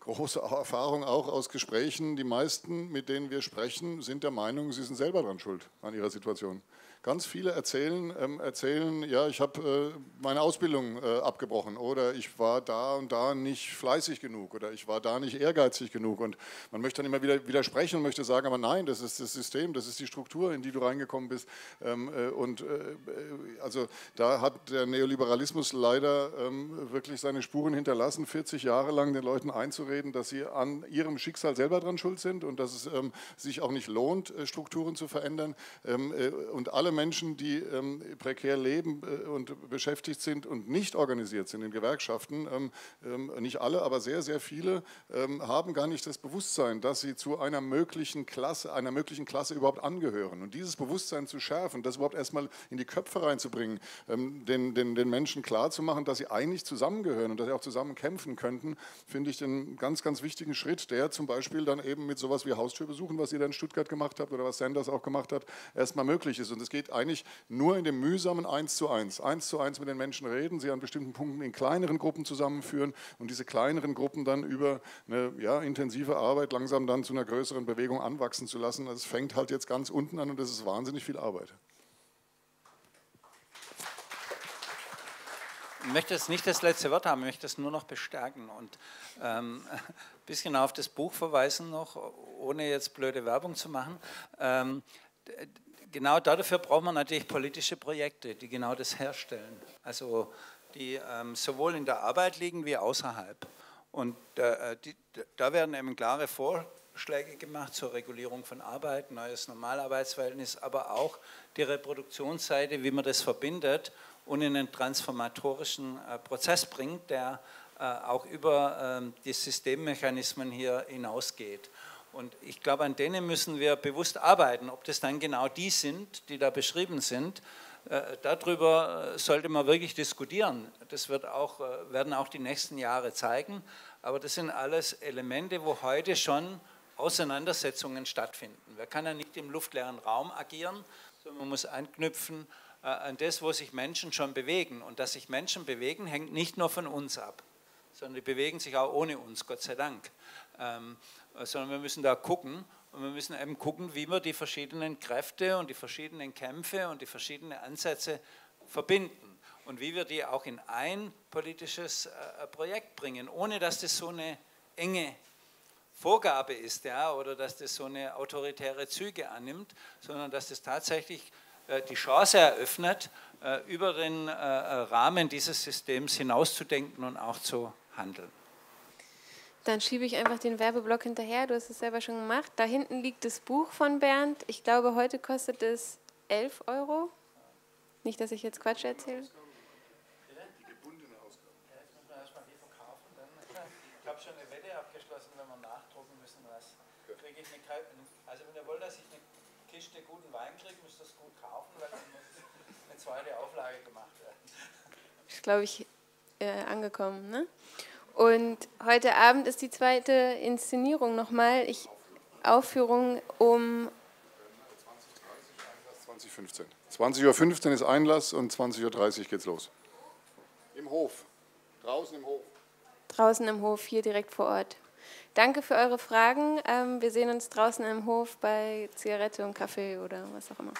große Erfahrung auch aus Gesprächen. Die meisten, mit denen wir sprechen, sind der Meinung, sie sind selber dran schuld an ihrer Situation. Ganz viele erzählen, ähm, erzählen ja, ich habe äh, meine Ausbildung äh, abgebrochen oder ich war da und da nicht fleißig genug oder ich war da nicht ehrgeizig genug. Und man möchte dann immer wieder widersprechen und möchte sagen, aber nein, das ist das System, das ist die Struktur, in die du reingekommen bist. Ähm, äh, und äh, also da hat der Neoliberalismus leider ähm, wirklich seine Spuren hinterlassen, 40 Jahre lang den Leuten einzureden, dass sie an ihrem Schicksal selber dran schuld sind und dass es ähm, sich auch nicht lohnt, äh, Strukturen zu verändern. Ähm, äh, und alle Menschen, die ähm, prekär leben äh, und beschäftigt sind und nicht organisiert sind in Gewerkschaften, ähm, ähm, nicht alle, aber sehr, sehr viele, ähm, haben gar nicht das Bewusstsein, dass sie zu einer möglichen Klasse, einer möglichen Klasse überhaupt angehören. Und dieses Bewusstsein zu schärfen, das überhaupt erstmal in die Köpfe reinzubringen, den, den, den Menschen klarzumachen, dass sie eigentlich zusammengehören und dass sie auch zusammen kämpfen könnten, finde ich den ganz, ganz wichtigen Schritt, der zum Beispiel dann eben mit sowas wie Haustürbesuchen, was ihr da in Stuttgart gemacht habt oder was Sanders auch gemacht hat, erstmal möglich ist. Und es geht eigentlich nur in dem mühsamen Eins zu Eins. Eins zu eins mit den Menschen reden, sie an bestimmten Punkten in kleineren Gruppen zusammenführen und diese kleineren Gruppen dann über eine ja, intensive Arbeit langsam dann zu einer größeren Bewegung anwachsen zu lassen. Das fängt halt jetzt ganz unten an und das ist wahnsinnig viel Arbeit. Ich möchte jetzt nicht das letzte Wort haben, ich möchte das nur noch bestärken und ähm, ein bisschen auf das Buch verweisen noch, ohne jetzt blöde Werbung zu machen. Ähm, genau dafür braucht man natürlich politische Projekte, die genau das herstellen. Also die ähm, sowohl in der Arbeit liegen wie außerhalb. Und äh, die, da werden eben klare Vorschläge gemacht zur Regulierung von Arbeit, neues Normalarbeitsverhältnis, aber auch die Reproduktionsseite, wie man das verbindet und in einen transformatorischen äh, Prozess bringt, der äh, auch über ähm, die Systemmechanismen hier hinausgeht. Und ich glaube, an denen müssen wir bewusst arbeiten. Ob das dann genau die sind, die da beschrieben sind, äh, darüber sollte man wirklich diskutieren. Das wird auch, werden auch die nächsten Jahre zeigen. Aber das sind alles Elemente, wo heute schon Auseinandersetzungen stattfinden. Man kann ja nicht im luftleeren Raum agieren, sondern man muss anknüpfen äh, an das, wo sich Menschen schon bewegen. Und dass sich Menschen bewegen, hängt nicht nur von uns ab, sondern die bewegen sich auch ohne uns, Gott sei Dank. Ähm, sondern wir müssen da gucken und wir müssen eben gucken, wie wir die verschiedenen Kräfte und die verschiedenen Kämpfe und die verschiedenen Ansätze verbinden und wie wir die auch in ein politisches äh, Projekt bringen, ohne dass das so eine enge Vorgabe ist ja, oder dass das so eine autoritäre Züge annimmt, sondern dass das tatsächlich äh, die Chance eröffnet, äh, über den äh, Rahmen dieses Systems hinauszudenken und auch zu handeln. Dann schiebe ich einfach den Werbeblock hinterher. Du hast es selber schon gemacht. Da hinten liegt das Buch von Bernd. Ich glaube, heute kostet es 11 Euro. Nicht, dass ich jetzt Quatsch erzähle. Ich habe schon eine Wette abgeschlossen, wenn wir nachdrucken müssen, was kriege ich eine, also wenn ihr wollt, dass ich eine Kiste guten Wein kriege, müsst ihr es gut kaufen, weil dann muss eine zweite Auflage gemacht werden. Ist, glaube ich, äh, angekommen. Ne? Und heute Abend ist die zweite Inszenierung nochmal. Ich, Aufführung um 20.15 20.15 Uhr ist Einlass und 20.30 Uhr geht's los. Im Hof. Draußen im Hof. Draußen im Hof, hier direkt vor Ort. Danke für eure Fragen. Ähm, wir sehen uns draußen im Hof bei Zigarette und Kaffee oder was auch immer.